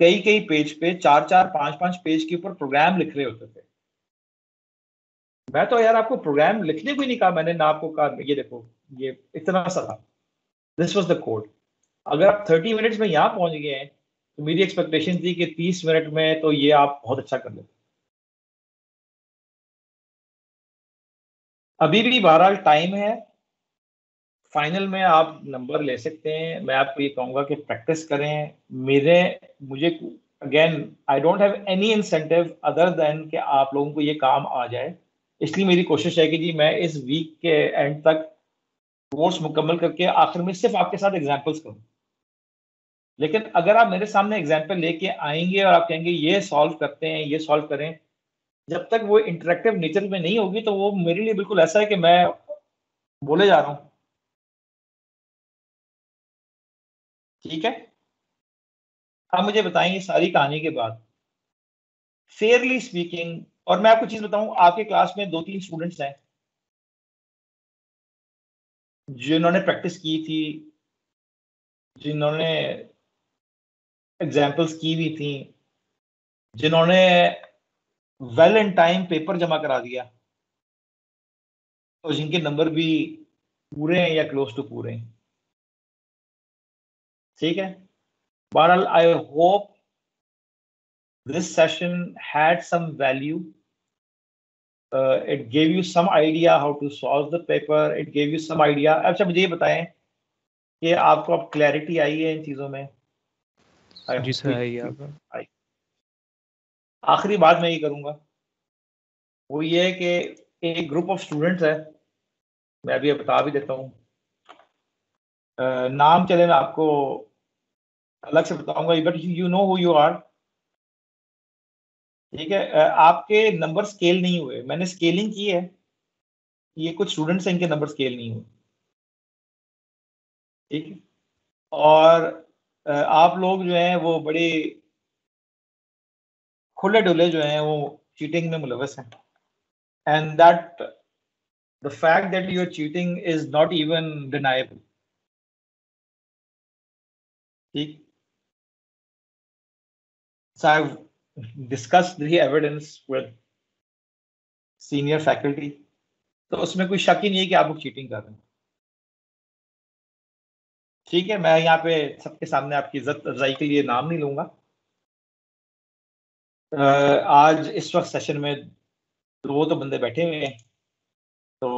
कई कई पेज पे चार चार, पाँच पाँच पेज के ऊपर प्रोग्राम लिख रहे होते थे। मैं तो यार आपको प्रोग्राम लिखने को ही नहीं कहा, मैंने ना आपको कहा, ये देखो, ये इतना सा था। दिस वॉज़ द कोड अगर आप थर्टी मिनट्स में यहाँ पहुँच गए हैं तो मेरी एक्सपेक्टेशन थी कि तीस मिनट में तो ये आप बहुत अच्छा कर लेते अभी भी बहरहाल टाइम है। फाइनल में आप नंबर ले सकते हैं। मैं आपको ये कहूँगा कि प्रैक्टिस करें। मेरे, मुझे again I don't have any incentive other than कि आप लोगों को ये काम आ जाए। इसलिए मेरी कोशिश है कि जी, मैं इस वीक के एंड तक कोर्स मुकम्मल करके आखिर में सिर्फ़ आपके साथ एग्जाम्पल्स करूँ। लेकिन अगर आप मेरे सामने एग्ज़ाम्पल लेके आएँगे और आप कहेंगे, ये सॉल्व करते हैं, ये सॉल्व करें, जब तक वो इंटरेक्टिव नेचर में नहीं होगी तो वो मेरे लिए बिल्कुल ऐसा है कि मैं बोले जा रहा हूँ। ठीक है? अब मुझे बताएँगे सारी कहानी के बाद। फेयरली स्पीकिंग और मैं आपको चीज़ बताऊँ, आपके क्लास में दो तीन स्टूडेंट्स हैं। जिन्होंने प्रैक्टिस की थी, जिन्होंने एग्जाम्पल्स की हुई थी, जिन्होंने वेल इन टाइम पेपर जमा करा दिया, और जिनके नंबर भी पूरे हैं या क्लोज टू पूरे हैं ठीक है बहरहाल I hope this session had some value. Uh, it gave you some idea how to solve the paper. It gave you some idea. अच्छा मुझे ये बताएँ कि आपको अब क्लैरिटी आई है इन चीज़ों में? जी सर it- आई आखिरी बात मैं ये करूँगा। वो ये है कि एक ग्रुप ऑफ़ स्टूडेंट्स है मैं अभी बता भी देता हूँ। नाम चले मैं आपको अलग से बताऊँगा but you know who you are ठीक है? आपके नंबर स्केल नहीं हुए। मैंने स्केलिंग की है। ये कुछ स्टूडेंट्स हैं, इनके नंबर स्केल नहीं हुए। ठीक है? और आप लोग जो हैं, वो बड़े खुले डुले जो हैं, वो चीटिंग में मुलवस हैं। And that the fact that you're cheating is not even deniable ठीक? So discussed the evidence with senior faculty तो उसमें कोई शक ही नहीं है कि आप लोग चीटिंग कर रहे हैं। ठीक है मैं यहाँ पे सबके सामने आपकी इज़्ज़त अफजाई के लिए नाम नहीं लूँगा। आज इस वक्त सेशन में दो तो बंदे बैठे हुए हैं। तो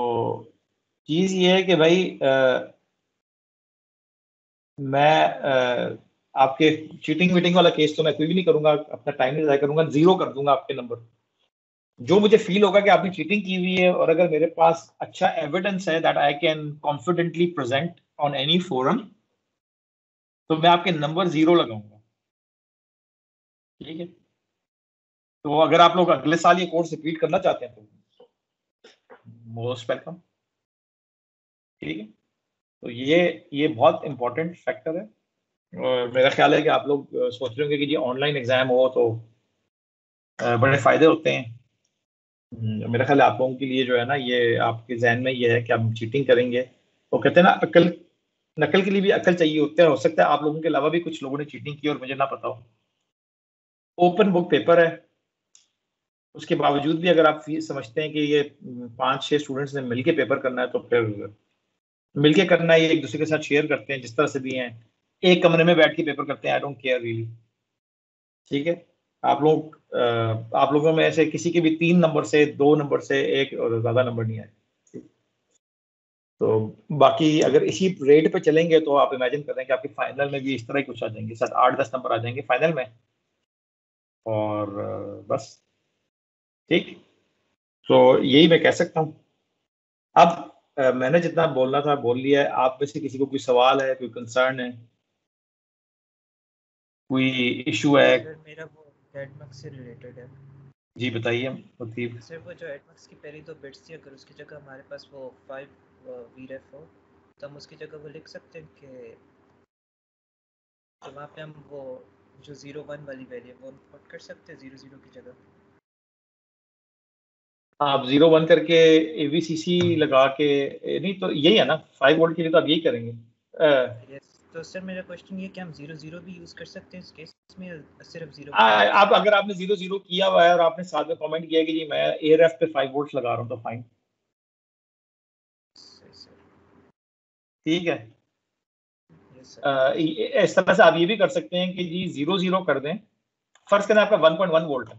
चीज़ ये है कि भाई आ, मैं आ, आपके चीटिंग वीटिंग वाला केस तो मैं कोई भी नहीं करूँगा, अपना टाइम नहीं करूँगा ज़ीरो कर दूँगा आपके नंबर जो मुझे फील होगा कि आपने चीटिंग की हुई है और अगर मेरे पास अच्छा एविडेंस है that I can confidently present on any forum तो मैं आपके नंबर ज़ीरो लगाऊँगा. ठीक है? तो अगर आप लोग अगले साल ये कोर्स रिपीट करना चाहते हैं तो मोस्ट वेलकम ठीक है? तो ये ये बहुत इंपॉर्टेंट फैक्टर है। मेरा ख्याल है कि आप लोग सोच रहे होंगे कि जी ऑनलाइन एग्ज़ाम हो तो बड़े फ़ायदे होते हैं। हम्म, मेरा ख्याल आप लोगों के लिए जो है ना ये आपके जहन में ये है कि आप चीटिंग करेंगे। वो कहते हैं ना अकल नकल के लिए भी अकल चाहिए होता है हो सकता है आप लोगों के अलावा भी कुछ लोगों ने चीटिंग की और मुझे ना पता हो। ओपन बुक पेपर है। उसके बावजूद भी अगर आप समझते हैं कि ये पाँच छह स्टूडेंट्स ने मिलके पेपर करना है तो फिर मिलके करना है ये एक दूसरे के साथ शेयर करते हैं जिस तरह से भी हैं। एक कमरे में बैठ के पेपर करते हैं आई डोंट केयर रियली ठीक है? आप लोग आप लोगों में ऐसे किसी के भी तीन नंबर से, दो नंबर से एक और ज़्यादा नंबर नहीं आए। तो बाकी अगर इसी रेट पे चलेंगे तो आप इमेजिन कर कि आपके फाइनल में भी इस तरह कुछ आ जाएँगे। सात, आठ, दस नंबर आ जाएँगे फाइनल में। और बस। ठीक। तो यही मैं कह सकता हूँ। अब मैंने जितना बोलना था, बोल लिया है। आप में से किसी को कोई सवाल है, कोई कंसर्न है कोई इशू है? मेरा वो एडमक्स से रिलेटेड है। जी बताइए मुतीब सर वो जो एडमक्स की पहली दो बिट्स थी अगर उसकी जगह हमारे पास वो फाइव वीरेफ हो तो हम उसकी जगह वो लिख सकते हैं कि तो वहाँ पे हम वो जो ज़ीरो वन वाली वैल्यू वो पुट कर सकते हैं ज़ीरो ज़ीरो की जगह। आप ज़ीरो वन करके एवीसीसी लगा के नहीं तो यही है ना फाइव वोल्ट के लिए तो आप यही करेंगे। यस तो सर मेरा क्वेश्चन ये कि हम ज़ीरो ज़ीरो भी यूज़ कर सकते हैं इस केस में सिर्फ़ ज़ीरो आप अगर आपने ज़ीरो ज़ीरो किया हुआ है और आपने साथ में कमेंट किया कि जी मैं एआरएफ पे फाइव वोल्ट लगा रहा हूँ तो फाइन ठीक है? आ, इस तरह से आप ये भी कर सकते हैं कि जी ज़ीरो ज़ीरो कर दें। फ़र्स्ट करें आपका वन पॉइंट वन वोल्ट है।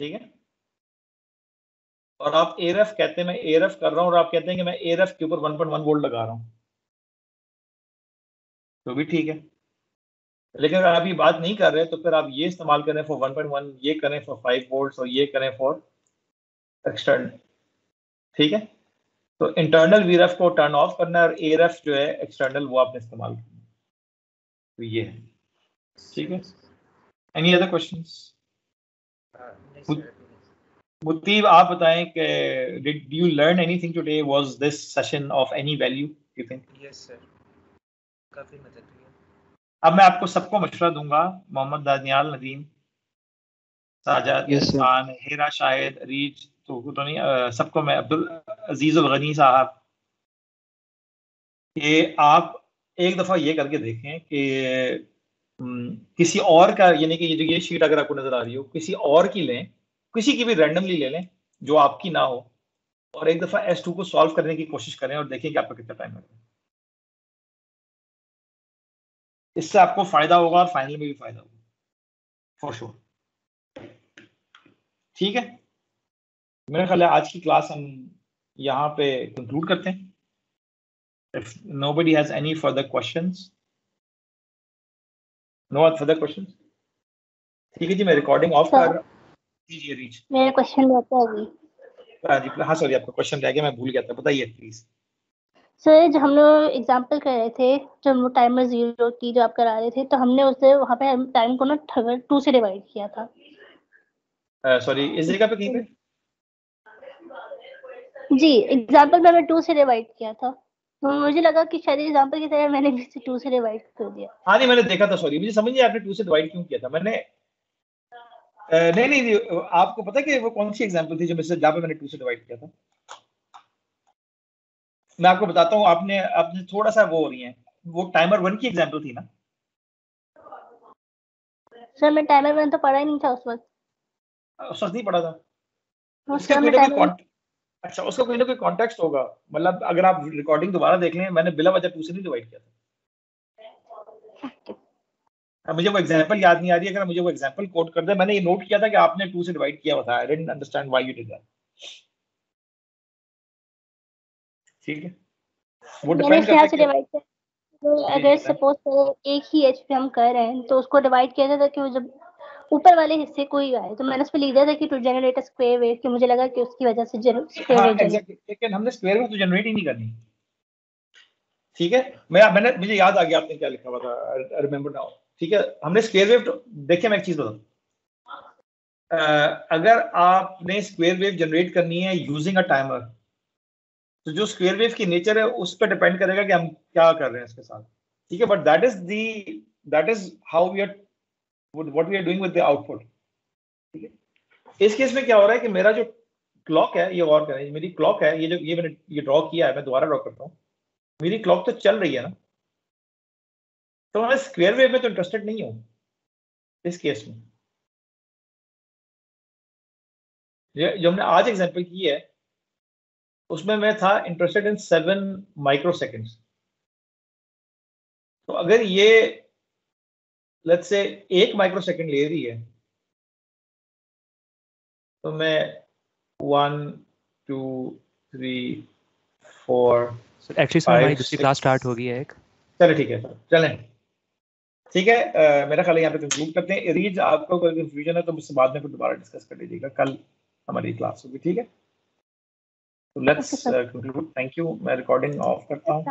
ठीक है? और आप एरफ कहते हैं मैं एरफ कर रहा हूँ और आप कहते हैं कि मैं एरफ के ऊपर 1.1 वोल्ट लगा रहा हूँ। तो भी ठीक है। लेकिन अगर आप ये बात नहीं कर रहे तो फिर आप ये इस्तेमाल करें फॉर 1.1 ये करें फॉर 5 वोल्ट और ये करें फॉर एक्सटर्नल ठीक है? तो इंटरनल वीरफ को टर्न ऑफ़ करना है और एरफ जो है एक्सटर्नल वो आपने इस्तेमाल करना तो ये है। ठीक है? एनी अदर क्वेश्चंस मुतीब आप बताएँ कि did you learn anything today was this session of any value you think yes sir काफ़ी मदद हुई अब मैं आपको सबको मशवरा दूँगा मोहम्मद दानियाल नदीम साजाद yes, खान हेरा शाहिद रीच तो तो नहीं सबको मैं अब्दुल अज़ीज़ उल गनी साहब। कि आप एक दफ़ा ये करके देखें कि किसी और का यानी कि ये जो ये शीट अगर आपको नज़र आ रही हो किसी और की लें किसी की भी रैंडमली ले लें, जो आपकी ना हो, और एक दफ़ा एस टू को सॉल्व करने की कोशिश करें और देखें कि आपका कितना टाइम लगेगा। इससे आपको फ़ायदा होगा और फाइनल में भी फ़ायदा होगा। फॉर श्योर ठीक है? मेरा ख्याल है आज की क्लास हम यहाँ पे कंक्लूड करते हैं। If nobody has any further questions, no further questions? ठीक है जी, मैं रिकॉर्डिंग ऑफ़ कर रहा कीजिए रीच मेरा क्वेश्चन रहता है हाँ जी हाँ सॉरी आपका क्वेश्चन रह गया मैं भूल गया था। बताइए प्लीज़ सर जब हम लोग एग्ज़ाम्पल कर रहे थे जब हम टाइमर ज़ीरो की जो आप करा रहे थे तो हमने उसे वहाँ पे टाइम को ना टू से डिवाइड किया था। सॉरी uh, इस जगह पे कहीं पे? जी एग्ज़ाम्पल में टू से डिवाइड किया था। तो मुझे लगा कि शायद एग्ज़ाम्पल की तरह मैंने भी टू से डिवाइड कर दिया। हाँ नहीं मैंने देखा था सॉरी मुझे समझ नहीं आपने टू से डिवाइड क्यों किया था। मैंने नहीं नहीं आपको पता है कि वो कौन सी एग्जांपल थी जो मिस्टर जहाँ पे मैंने टू से डिवाइड किया था? मैं आपको बताता हूँ आपने आपने थोड़ा सा वो हो रही है। वो टाइमर वन की एग्जांपल थी ना? सर मैं टाइमर मैंने तो पढ़ा ही नहीं था उस वक्त। उस वक्त नहीं पढ़ा था? उसका कोई ना कोई अच्छा उसका कोई ना कोई कॉन्टेक्स्ट होगा। मतलब अगर आप रिकॉर्डिंग दोबारा देख लें मैंने बिला वजह टू से नहीं डिवाइड किया था। मुझे वो एग्जांपल याद नहीं आ रही अगर मुझे वो एग्जांपल कोट कर दे। मैंने ये नोट किया था कि आपने टू से डिवाइड किया था I didn't understand why you did that ठीक है? वो डिपेंड करता है। डिवाइड तो अगर सपोज़ करो एक ही एच पे हम कर रहे हैं तो उसको डिवाइड किया था कि वो जब ऊपर वाले हिस्से को ही आए तो मैंने उस पर लिख दिया था कि to generate a square wave कि मुझे लगा कि उसकी वजह से स्क्वायर वेव एग्जैक्टली लेकिन हमने स्क्वायर वेव तो जनरेट ही नहीं करनी। ठीक है? मैं मैंने मुझे याद आ गया आपने क्या लिखा हुआ था। आई रिमेंबर नाउ ठीक है? हमने स्क्वायर वेव देखिए मैं एक चीज़ बताऊँ अगर आपने स्क्वायर वेव जनरेट करनी है यूजिंग अ टाइमर तो जो स्क्वायर वेव की नेचर है, उस पर डिपेंड करेगा कि हम क्या कर रहे हैं इसके साथ। ठीक है? But that is the that is how we are what we are doing with the output ठीक है? इस केस में क्या हो रहा है कि मेरा जो क्लॉक है, ये और करें, मेरी क्लॉक है, ये जो, ये मैंने, ये ड्रॉ किया है, मैं दोबारा ड्रॉ करता हूँ। मेरी क्लॉक तो चल रही है ना? तो मैं स्क्वायर वेव में तो इंटरेस्टेड नहीं हूँ इस केस में। जो हमने आज एग्जांपल की है उसमें मैं था interested in seven micro seconds तो अगर ये लेट्स से एक माइक्रो सेकेंड ले रही है तो मैं one two three four actually दूसरी क्लास स्टार्ट हो गई है एक। चलो ठीक है सर चलें। ठीक है आ, मेरा ख्याल यहाँ पे कंक्लूड करते हैं। रीज आपको कोई कंफ्यूजन है तो मुझसे बाद में फिर दोबारा डिस्कस कर लीजिएगा। कल हमारी क्लास होगी ठीक है? तो लेट्स कंक्लूड थैंक यू मैं रिकॉर्डिंग ऑफ़ करता हूँ.